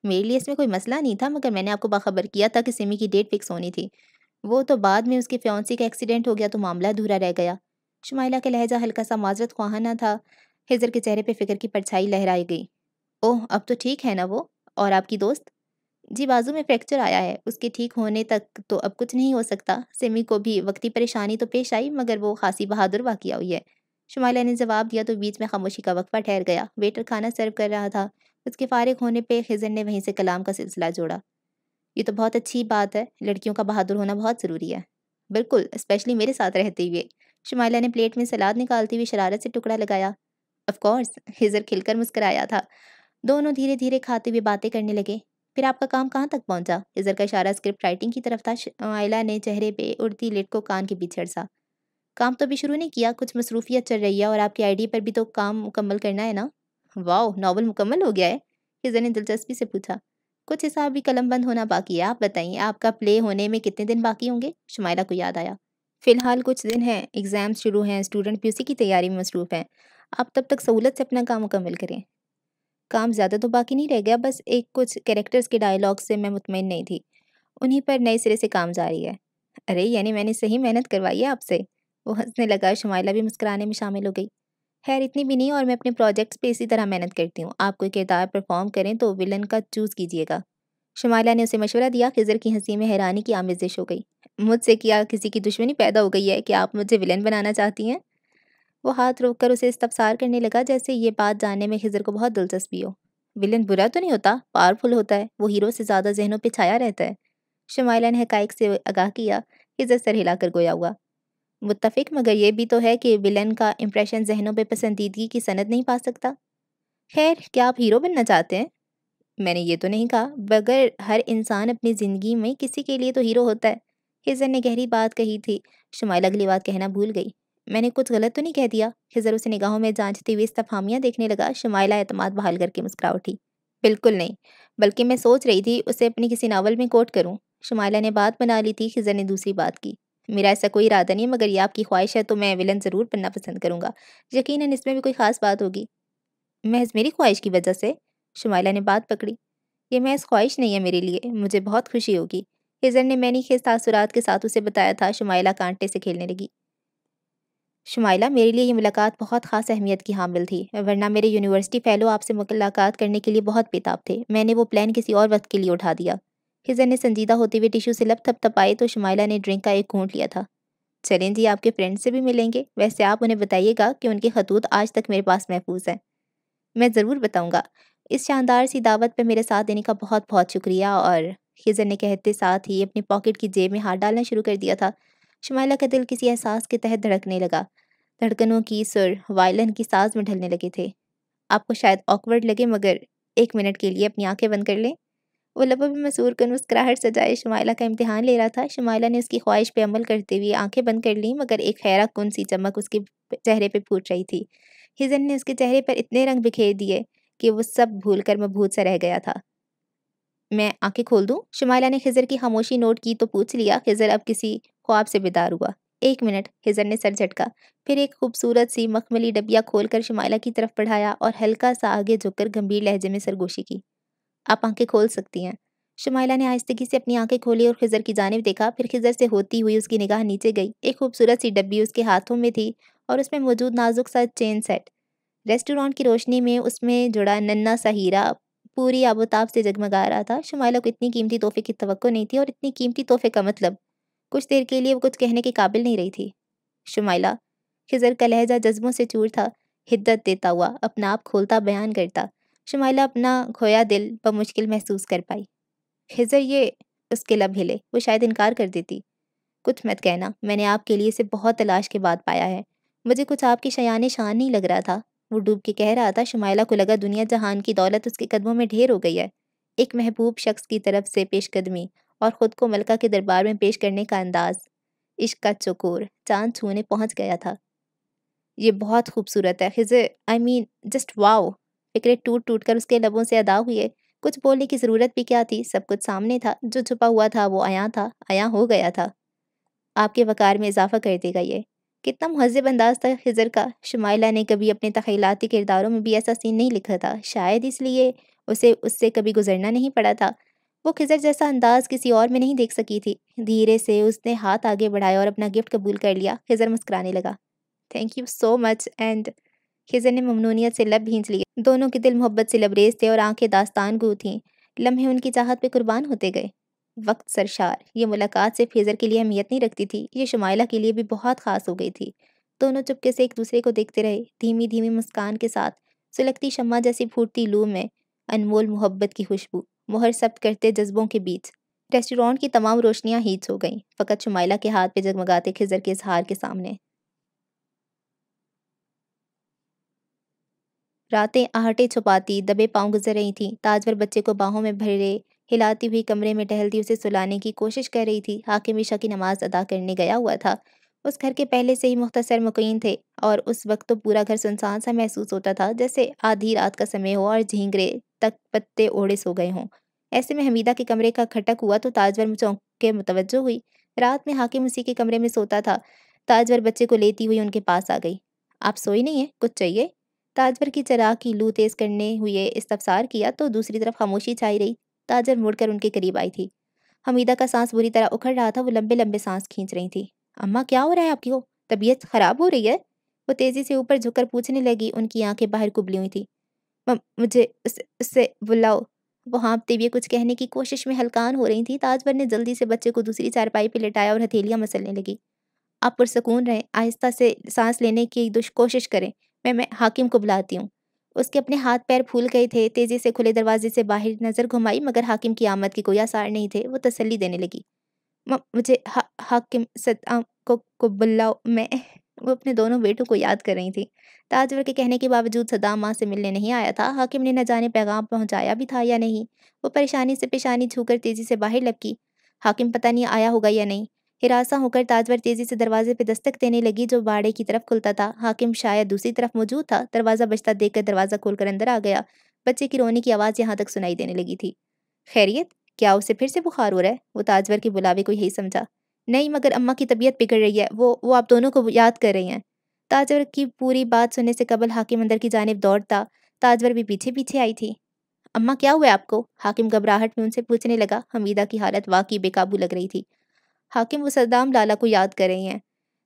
मेरे लिए इसमें कोई मसला नहीं था, मगर मैंने आपको बाखबर किया था कि सिमी की डेट फिक्स होनी थी। वो तो बाद में उसके फ्योंसी का एक्सीडेंट हो गया तो मामला अधूरा रह गया। शुमाइला का लहजा हल्का सा माजरत ख्वाहाना था। हिजर के चेहरे पे फ़िक्र की परछाई लहराई गई। ओह, अब तो ठीक है ना वो? और आपकी दोस्त? जी, बाजू में फ्रैक्चर आया है, उसके ठीक होने तक तो अब कुछ नहीं हो सकता। सिमी को भी वक्ती परेशानी तो पेश आई, मगर वो खासी बहादुर वाकिया हुई है। शुमाइला ने जवाब दिया तो बीच में खामोशी का वक्फा ठहर गया। वेटर खाना सर्व कर रहा था। उसके फारिग होने पे खिजर ने वहीं से कलाम का सिलसिला जोड़ा। ये तो बहुत अच्छी बात है, लड़कियों का बहादुर होना बहुत ज़रूरी है। बिल्कुल, स्पेशली मेरे साथ रहते हुए। शुमाइला ने प्लेट में सलाद निकालती हुई शरारत से टुकड़ा लगाया। ऑफकोर्स हिजर खिलकर मुस्कराया था। दोनों धीरे धीरे खाते हुए बातें करने लगे। फिर आपका काम कहाँ तक पहुँचा? इजर का इशारा स्क्रिप्ट राइटिंग की तरफ़ था। आयला ने चेहरे पे उड़ती लिट को कान के पीछे सा काम तो अभी शुरू नहीं किया, कुछ मसरूफियत चल रही है और आपकी आईडी पर भी तो काम मुकम्मल करना है ना? वाह नावल मुकम्मल हो गया है। इजर ने दिलचस्पी से पूछा। कुछ हिसाब भी कलम बंद होना बाकी है। आप बताइए, आपका प्ले होने में कितने दिन बाकी होंगे? शुमाइला को याद आया। फ़िलहाल कुछ दिन हैं। एग्ज़ाम शुरू हैं, स्टूडेंट भी उसी की तैयारी में मसरूफ़ हैं। आप तब तक सहूलत से अपना काम मुकम्मल करें। काम ज़्यादा तो बाकी नहीं रह गया, बस एक कुछ कैरेक्टर्स के डायलॉग से मैं मुतमिन नहीं थी। उन्हीं पर नए सिरे से काम जारी है। अरे, यानी मैंने सही मेहनत करवाई है आपसे? वो हंसने लगा, शुमाइला भी मुस्कुराने में शामिल हो गई। खैर, इतनी भी नहीं और मैं अपने प्रोजेक्ट्स पे इसी तरह मेहनत करती हूँ। आप कोई किरदार परफॉर्म करें तो विलन का चूज़ कीजिएगा। शुमाइला ने उसे मशवरा दिया, खिजर की हँसी में हैरानी की आमेजिश हो गई। मुझसे क्या किसी की दुश्मनी पैदा हो गई है कि आप मुझे विलन बनाना चाहती हैं? वो हाथ रोक कर उसे इस्तफसार करने लगा, जैसे ये बात जानने में खिजर को बहुत दिलचस्पी हो। विलन बुरा तो नहीं होता? पावरफुल होता है। वो हीरो से ज़्यादा जहनों पर छाया रहता है। शमाइला ने हकाइक से आगाह किया खिजर सर हिलाकर गोया हुआ। मुतफिक मगर यह भी तो है कि विलन का इम्प्रेशन जहनों पर पसंदीदगी की सनत नहीं पा सकता। खैर, क्या आप हीरो बनना चाहते हैं? मैंने ये तो नहीं कहा। बगर हर इंसान अपनी ज़िंदगी में किसी के लिए तो हीरो होता है। हिजर ने गहरी बात कही थी। शुमाइला अगली बात कहना भूल गई। मैंने कुछ गलत तो नहीं कह दिया। खिजर उसे निगाहों में जांचते हुए इस्तफामियाँ देखने लगा शुमाइला एतमाद बहाल करके मुस्कुरा उठी। बिल्कुल नहीं, बल्कि मैं सोच रही थी उसे अपनी किसी नावल में कोट करूँ। शुमाइला ने बात बना ली थी खिजर ने दूसरी बात की। मेरा ऐसा कोई इरादा नहीं मगर ये आपकी ख्वाहिश है तो मैं विलन ज़रूर बनना पसंद करूँगा। यकीन इसमें भी कोई ख़ास बात होगी। महज मेरी ख्वाहिश की वजह से? शुमाइला ने बात पकड़ी। ये महज ख्वाहिश नहीं है मेरे लिए, मुझे बहुत खुशी होगी। हिजर ने मैनी के तासुरात के साथ उसे बताया था शुमाइला कांटे से खेलने लगी। शुमाइला, मेरे लिए ये मुलाकात बहुत ख़ास अहमियत की हामिल थी, वरना मेरे यूनिवर्सिटी फ़ैलो आपसे मुलाकात करने के लिए बहुत बेताब थे। मैंने वो प्लान किसी और वक्त के लिए उठा दिया। हिजर ने संजीदा होते हुए टिशू से लब थप थपाए तो शुमाइला ने ड्रिंक का एक घूंट लिया था। चलें जी, आपके फ्रेंड से भी मिलेंगे। वैसे आप उन्हें बताइएगा कि उनके खतूत आज तक मेरे पास महफूज हैं। मैं ज़रूर बताऊँगा। इस शानदार सी दावत पर मेरे साथ देने का बहुत बहुत शुक्रिया और हिजर ने कहते साथ ही अपनी पॉकेट की जेब में हाथ डालना शुरू कर दिया था। शुमाइला का दिल किसी एहसास के तहत धड़कने लगा। धड़कनों की सुर वायलन की साज में ढलने लगे थे। आपको शायद ऑकवर्ड लगे, मगर एक मिनट के लिए अपनी आँखें बंद कर लें। वो लबों में मसूर कर मुस्कुराहट सजाए शुमाइला का इम्तिहान ले रहा था। शुमाइला ने उसकी ख्वाहिश पे अमल करते हुए आँखें बंद कर लीं, मगर एक खैरा कन सी चमक उसके चेहरे पे फूट रही थी। हिजन ने उसके चेहरे पर इतने रंग बिखेर दिए कि वो सब भूल कर मबूत सा रह गया था। मैं आँखें खोल दूँ? शुमाइला ने खिजर की खामोशी नोट की तो पूछ लिया, खिजर अब किसी ख्वाब से बेदार हुआ। एक मिनट, हिजर ने सर झटका। फिर एक खूबसूरत सी मखमली डबिया खोलकर शुमाइला की तरफ़ बढ़ाया और हल्का सा आगे झुककर गंभीर लहजे में सरगोशी की। आप आँखें खोल सकती हैं। शुमाइला ने आहिस्तगी से अपनी आँखें खोली और खिजर की जानब देखा। फिर खिजर से होती हुई उसकी निगाह नीचे गई। एक खूबसूरत सी डब्बी उसके हाथों में थी और उसमें मौजूद नाजुक सा चेन सेट। रेस्टोरेंट की रोशनी में उसमें जुड़ा नन्ना सा हीरा पूरी आबोताब से जगमगा रहा था। शुमाइला को इतनी कीमती तोहफे की तो नहीं थी और इतनी कीमती तोहफे का मतलब कुछ देर के लिए वो कुछ कहने के काबिल नहीं रही थी। शुमाइला, खिजर का लहजा जज्बों से चूर था, हिद्दत देता हुआ अपना आप खोलता बयान करता। शुमाइला अपना खोया दिल बमुश्किल महसूस कर पाई। खिजर ये उसके लब हिले, वो शायद इनकार कर देती। कुछ मत कहना, मैंने आपके लिए इसे बहुत तलाश के बाद पाया है। मुझे कुछ आपकी शयान शान नहीं लग रहा था। वो डूब के कह रहा था, शुमाइला को लगा दुनिया जहान की दौलत उसके कदमों में ढेर हो गई है। एक महबूब शख्स की तरफ़ से पेशकदमी और ख़ुद को मलका के दरबार में पेश करने का अंदाज। इश्क का चकोर, चाँद छूने पहुँच गया था। ये बहुत खूबसूरत है। Khizar I mean just wow फिक्रे टूट टूट कर उसके लबों से अदा हुए। कुछ बोलने की ज़रूरत भी क्या थी? सब कुछ सामने था। जो छुपा हुआ था, वो आया था। आया हो गया था। आपके वकार में इजाफा कर देगा ये। कितना महजब अंदाज था खिजर का। शुमाइला ने कभी अपने तखीलाती किरदारों में भी ऐसा सीन नहीं लिखा था। शायद इसलिए उसे, उससे कभी गुजरना नहीं पड़ा था। वो खिजर जैसा अंदाज किसी और में नहीं देख सकी थी। धीरे से उसने हाथ आगे बढ़ाया और अपना गिफ्ट कबूल कर लिया। खिजर मुस्कुराने लगा। Thank you so much and Khizar ने ममनूनियत से लब भींच लिए। दोनों के दिल मोहब्बत से लबरेज थे और आँखें दास्तान गु थीं। लम्हे उनकी चाहत पे कुर्बान होते गए। वक्त सरशार ये मुलाकात सिर्फ़ खिजर के लिए अहमियत नहीं रखती थी। ये शुमाइला के लिए भी बहुत ख़ास हो गई थी दोनों चुपके से एक दूसरे को देखते रहे। धीमी धीमी मुस्कान के साथ। सुलगती शम्मा जैसी फूटती लू में अनमोल मोहब्बत की खुशबू। मोहर सब्त करते जज्बों के बीच। रेस्टोरेंट की तमाम रोशनियाँ हीच हो गईं, फ़कत शुमाइला के हाथ पे जगमगाते खिजर के इजहार के सामने। रातें आहटे छुपाती, दबे पाँव गुजर रही थीं। ताजवर बच्चे को बाहों में भरे, हिलाती हुई कमरे में टहलती उसे सुलाने की कोशिश कर रही थी। हाकिम ईशा की नमाज़ अदा करने गया हुआ था। उस घर के पहले से ही मुख्तसर मुकीन थे और उस वक्त तो पूरा घर सुनसान सा महसूस होता था, जैसे आधी रात का समय हो और झींगरे तक पत्ते ओढ़े सो गए हों। ऐसे में हमीदा के कमरे का खटक हुआ तो ताजवर चौंक के मुतवजो हुई। रात में हाकिम उसी के कमरे में सोता था, ताजवर बच्चे को लेती हुई उनके पास आ गई। आप सोई नहीं है? कुछ चाहिए? ताजवर की चराग की लू तेज करने हुए इस्तफसार किया तो दूसरी तरफ़ खामोशी छाई रही। ताजवर मुड़कर उनके करीब आई थी। हमीदा का सांस बुरी तरह उखड़ रहा था, वो लंबे लंबे सांस खींच रही थी। अम्मा, क्या हो रहा है आपकी को तबीयत खराब हो रही है? वो तेज़ी से ऊपर झुककर पूछने लगी, उनकी आँखें बाहर कुबली हुई थी। मुझे उससे बुलाओ। वो हाँपते हुए कुछ कहने की कोशिश में हल्कान हो रही थी। ताजवर ने जल्दी से बच्चे को दूसरी चारपाई पर लिटाया और हथेलियाँ मसलने लगी। आप पुरसकून रहें, आहिस्ता से सांस लेने की कोशिश करें। मैं मैं हाकिम को बुलाती हूँ। उसके अपने हाथ पैर फूल गए थे। तेज़ी से खुले दरवाजे से बाहर नज़र घुमाई, मगर हाकिम की आमद की कोई आसार नहीं थे। वो तसल्ली देने लगी। मुझे हाकिम सदाम को, को बुलाओ मैं वो अपने दोनों बेटों को याद कर रही थी। ताजवर के कहने के बावजूद सदाम माँ से मिलने नहीं आया था। हाकिम ने न जाने पैगाम पहुँचाया भी था या नहीं। वो परेशानी से पेशानी छूकर तेज़ी से बाहर लपकी। हाकिम पता नहीं आया होगा या नहीं। हिरासा होकर ताजवर तेज़ी से दरवाजे पर दस्तक देने लगी जो बाड़े की तरफ़ खुलता था। हाकिम शायद दूसरी तरफ़ मौजूद था। दरवाज़ा बजता देखकर दरवाज़ा खोलकर अंदर आ गया। बच्चे की रोने की आवाज़ यहाँ तक सुनाई देने लगी थी। खैरियत? क्या उसे फिर से बुखार हो रहा है? वो ताजवर के बुलावे को यही समझा। नहीं, मगर अम्मा की तबीयत बिगड़ रही है। वो वो आप दोनों को याद कर रही हैं। ताजवर की पूरी बात सुनने से कबल हाकिम अंदर की जानब दौड़ता, ताजवर भी पीछे पीछे आई थी। अम्मा, क्या हुआ आपको? हाकिम घबराहट में उनसे पूछने लगा। हमीदा की हालत वाकई बेकाबू लग रही थी। हाकिम वो सद्दाम लाला को याद कर रही हैं।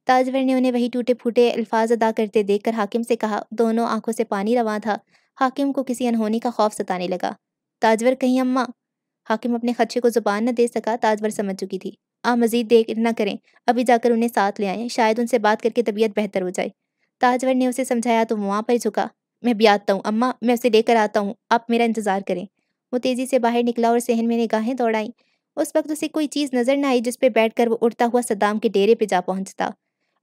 ताजवर ने उन्हें वही टूटे फूटे अल्फाज अदा करते देखकर हाकिम से कहा, दोनों आँखों से पानी रवा था। हाकिम को किसी अनहोनी का खौफ सताने लगा। ताजवर, कहीं अम्मा? हाकिम अपने खदशे को ज़ुबान न दे सका ताजवर समझ चुकी थी। आ मजीद देख न करें, अभी जाकर उन्हें साथ ले आए, शायद उनसे बात करके तबीयत बेहतर हो जाए। ताजवर ने उसे समझाया तो वहाँ पर झुका। मैं भी आता हूँ, अम्मा, मैं उसे लेकर आता हूँ, आप मेरा इंतज़ार करें। वो तेज़ी से बाहर निकला और सहन में निगाहें दौड़ाई। उस वक्त उसे कोई चीज़ नज़र न आई जिस पर बैठ कर वो उड़ता हुआ सद्दाम के डेरे पे जा पहुँचता।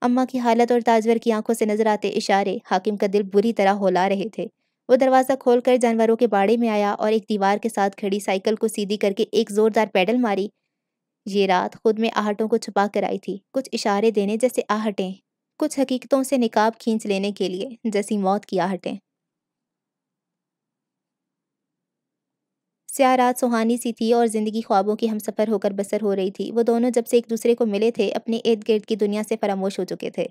अम्मा की हालत और ताजवर की आँखों से नज़र आते इशारे, हाकिम का दिल बुरी तरह होला रहे थे। वो दरवाज़ा खोलकर जानवरों के बाड़े में आया और एक दीवार के साथ खड़ी साइकिल को सीधी करके एक ज़ोरदार पैडल मारी। ये रात खुद में आहटों को छुपा कर आई थी, कुछ इशारे देने जैसे आहटें, कुछ हकीकतों से निकाब खींच लेने के लिए जैसी मौत की आहटें। स्या रात सुहानी सी थी और ज़िंदगी ख्वाबों की हम सफ़र होकर बसर हो रही थी। वो दोनों जब से एक दूसरे को मिले थे, अपने इर्द गिर्द की दुनिया से फरामोश हो चुके थे।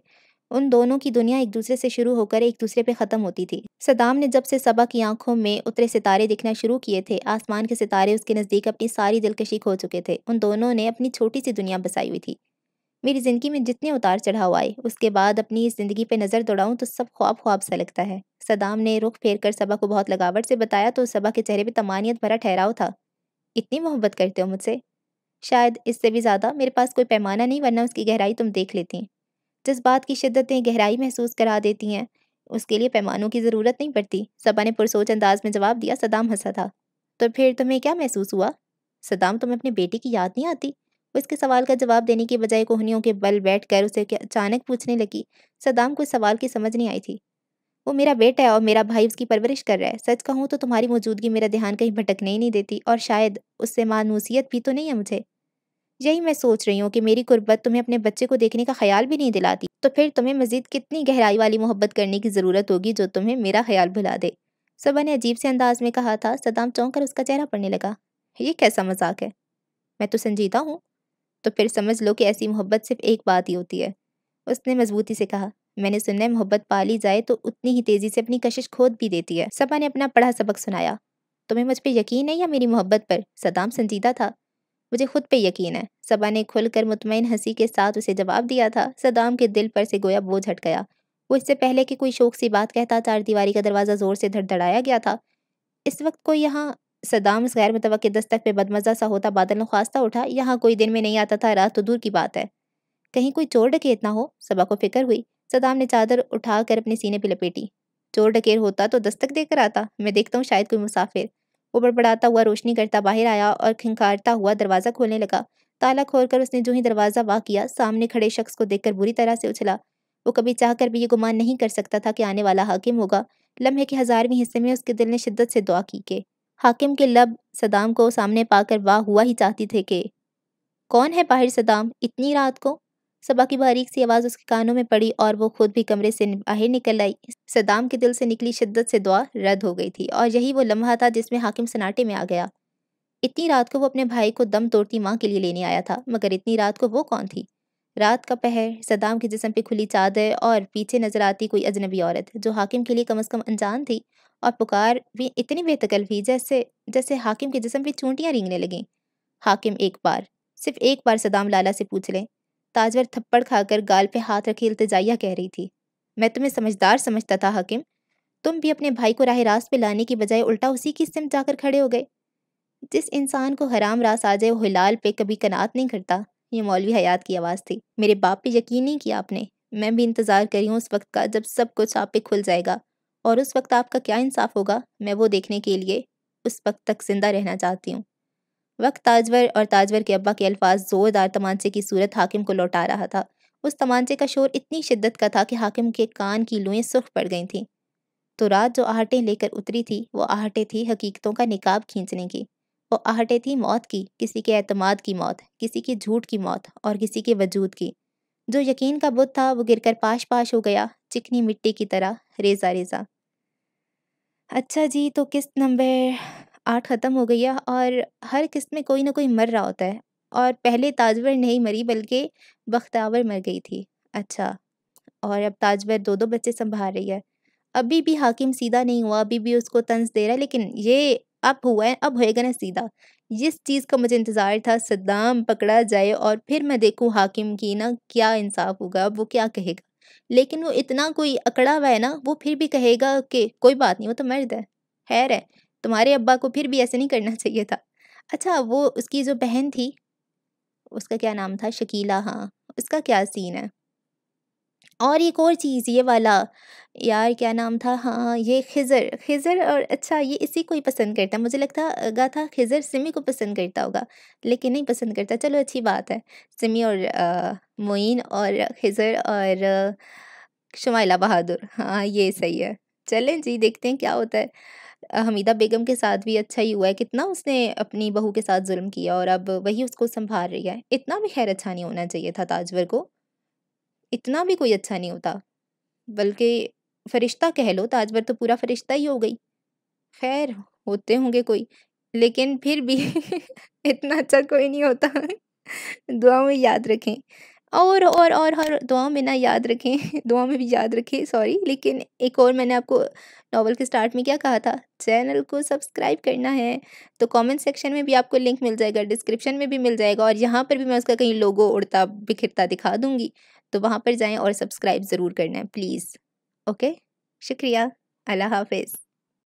उन दोनों की दुनिया एक दूसरे से शुरू होकर एक दूसरे पे ख़त्म होती थी। सदाम ने जब से सबा की आँखों में उतरे सितारे दिखना शुरू किए थे, आसमान के सितारे उसके नज़दीक अपनी सारी दिलकशी खो चुके थे। उन दोनों ने अपनी छोटी सी दुनिया बसाई हुई थी। मेरी ज़िंदगी में जितने उतार चढ़ाव आए, उसके बाद अपनी इस ज़िंदगी पे नज़र दौड़ाऊँ तो सब ख्वाब ख्वाब सा लगता है। सदाम ने रुख फेर कर सबा को बहुत लगावट से बताया तो सबा के चेहरे पे तमानियत भरा ठहराव था। इतनी मोहब्बत करते हो मुझसे? शायद इससे भी ज़्यादा मेरे पास कोई पैमाना नहीं, वरना उसकी गहराई तुम देख लेती। जिस बात की शिद्दतें गहराई महसूस करा देती हैं, उसके लिए पैमानों की ज़रूरत नहीं पड़ती। सबा ने पुरसोच अंदाज में जवाब दिया, सदाम हंसा था। तो फिर तुम्हें क्या महसूस हुआ? सदाम, तुम्हें अपने बेटे की याद नहीं आती? वो इसके सवाल का जवाब देने की बजाय कोहनियों के बल बैठ कर उसे अचानक पूछने लगी। सदाम को सवाल की समझ नहीं आई थी। वो मेरा बेटा है और मेरा भाई उसकी परवरिश कर रहा है। सच कहूँ तो तुम्हारी मौजूदगी मेरा ध्यान कहीं भटकने ही नहीं देती और शायद उससे मानूसियत भी तो नहीं है मुझे। यही मैं सोच रही हूँ कि मेरी गुर्बत तुम्हें अपने बच्चे को देखने का ख्याल भी नहीं दिलाती तो फिर तुम्हें मजीद कितनी गहराई वाली मोहब्बत करने की ज़रूरत होगी जो तुम्हें मेरा ख्याल भुला दे? सबा ने अजीब से अंदाज में कहा था सदाम चौंक कर उसका चेहरा पड़ने लगा। ये कैसा मज़ाक है? मैं तो संजीदा हूँ। तो फिर समझ लो कि ऐसी मोहब्बत सिर्फ़ एक बात ही होती है। उसने मजबूती से कहा, मैंने सुना है मोहब्बत पाली जाए तो उतनी ही तेज़ी से अपनी कशिश खोद भी देती है। सबा ने अपना पढ़ा सबक सुनाया। तुम्हें मुझ पर यकीन है या मेरी मोहब्बत पर? सदाम संजीदा था। मुझे खुद पे यकीन है। सबा ने खुलकर मुतमिन हँसी के साथ उसे जवाब दिया था। सदाम के दिल पर से गोया बोझ हट गया। वो इससे पहले कि कोई शोक सी बात कहता चार दीवारी का दरवाज़ा ज़ोर से धड़धड़ाया गया था। इस वक्त कोई यहाँ सदाम गैर मुतव दस्तक पे बदमज़ा सा होता, बादल ख्वास्ता उठा, यहाँ कोई दिन में नहीं आता था, रात तो दूर की बात है। कहीं कोई चोर डकेत ना हो, सबा को फ़िक्र हुई। सदाम ने चादर उठाकर अपने सीने पर लपेटी। चोर डकेर होता तो दस्तक देकर आता, मैं देखता हूँ शायद कोई मुसाफिर। वो बड़बड़ाता हुआ रोशनी करता बाहर आया और खिंकारता हुआ दरवाज़ा खोलने लगा। ताला खोलकर उसने जो ही दरवाज़ा वाह किया, सामने खड़े शख्स को देखकर बुरी तरह से उछला। वो कभी चाहकर भी ये गुमान नहीं कर सकता था कि आने वाला हाकिम होगा। लम्हे के हज़ारवीं हिस्से में उसके दिल ने शिद्दत से दुआ की के हाकिम के लब सदाम को सामने पाकर वाह हुआ ही चाहती थे कि, कौन है बाहर सदाम इतनी रात को? सबा की बारीक सी आवाज़ उसके कानों में पड़ी और वो खुद भी कमरे से बाहर निकल आई। सदाम के दिल से निकली शिद्दत से दुआ रद्द हो गई थी और यही वो लम्हा था जिसमें हाकिम सनाटे में आ गया। इतनी रात को वो अपने भाई को दम तोड़ती माँ के लिए लेने आया था, मगर इतनी रात को वो कौन थी? रात का पहर सदाम के जिसम पे खुली चादर और पीछे नज़र आती कोई अजनबी औरत, जो हाकिम के लिए कम अज़ कम अनजान थी और पुकार भी इतनी बेतकल थी जैसे जैसे हाकिम के जिसम पे चूंटियाँ रेंगने लगें। हाकिम एक बार, सिर्फ़ एक बार सदाम लाला से पूछ लें ताजवर थप्पड़ खाकर गाल पे हाथ रखे इल्तजाइया कह रही थी। मैं तुम्हें समझदार समझता था, हकीम। तुम भी अपने भाई को राह रास्त पे लाने की बजाय उल्टा उसी की सिम जाकर खड़े हो गए। जिस इंसान को हराम रास आ जाए वो हिलाल पे कभी कनात नहीं करता। ये मौलवी हयात की आवाज़ थी। मेरे बाप पे यकीन नहीं किया आपने। मैं भी इंतज़ार करी हूँ उस वक्त का जब सब कुछ आप पे खुल जाएगा। और उस वक्त आपका क्या इंसाफ होगा, मैं वो देखने के लिए उस वक्त तक ज़िंदा रहना चाहती हूँ। वक्त ताजवर और ताजवर के अब्बा के अल्फाज ज़ोरदार तमांचे की सूरत हाकिम को लौटा रहा था। उस तमांचे का शोर इतनी शिद्दत का था कि हाकिम के कान की लुएँ सुख पड़ गई थीं। तो रात जो आहटें लेकर उतरी थी, वो आहटें थी हकीकतों का निकाब खींचने की। वो आहटें थी मौत की, किसी के अतमाद की मौत, किसी के झूठ की मौत और किसी के वजूद की। जो यकीन का बुत था, वो गिरकर पाश पाश हो गया, चिकनी मिट्टी की तरह रेजा रेजा अच्छा जी तो किस्त नंबर आठ ख़त्म हो गई है और हर किस्त में कोई ना कोई मर रहा होता है और पहले ताजवर नहीं मरी, बल्कि बख्तावर मर गई थी। अच्छा और अब ताजवर दो दो बच्चे संभाल रही है। अभी भी हाकिम सीधा नहीं हुआ, अभी भी उसको तंज दे रहा है, लेकिन ये अब हुआ है, अब होएगा ना सीधा। जिस चीज़ का मुझे इंतज़ार था, सद्दाम पकड़ा जाए और फिर मैं देखूँ हाकिम की ना क्या इंसाफ होगा, अब वो क्या कहेगा। लेकिन वो इतना कोई अकड़ा हुआ है ना, वो फिर भी कहेगा कि, कोई बात नहीं, वो तो मर्द है, खैर है। तुम्हारे अब्बा को फिर भी ऐसे नहीं करना चाहिए था। अच्छा वो उसकी जो बहन थी, उसका क्या नाम था? शकीला हाँ उसका क्या सीन है? और एक और चीज़, ये वाला, यार क्या नाम था? हाँ ये खिज़र खिज़र और अच्छा ये इसी को ही पसंद करता। मुझे लगता गा था खिज़र सिमी को पसंद करता होगा, लेकिन नहीं पसंद करता। चलो, अच्छी बात है। सिमी और मोइन और खिज़र और, शुमाइला बहादुर हाँ ये सही है। चलें जी, देखते हैं क्या होता है। हमीदा बेगम के साथ भी अच्छा ही हुआ है। कितना उसने अपनी बहू के साथ जुल्म किया और अब वही उसको संभाल रही है। इतना भी खैर अच्छा नहीं होना चाहिए था ताजवर को। इतना भी कोई अच्छा नहीं होता। बल्कि फरिश्ता कह लो, ताजवर तो पूरा फरिश्ता ही हो गई। खैर, होते होंगे कोई, लेकिन फिर भी इतना अच्छा कोई नहीं होता। दुआ में याद रखें। और और और हर दुआ में ना याद रखें। दुआ में भी याद रखें सॉरी लेकिन एक और मैंने आपको नॉवल के स्टार्ट में क्या कहा था? चैनल को सब्सक्राइब करना है। तो कमेंट सेक्शन में भी आपको लिंक मिल जाएगा, डिस्क्रिप्शन में भी मिल जाएगा और यहाँ पर भी मैं उसका कहीं लोगो उड़ता, बिखिरता दिखा दूँगी। तो वहाँ पर जाएँ और सब्सक्राइब ज़रूर करना है, प्लीज़। ओके? शुक्रिया। अल्लाह हाफिज़।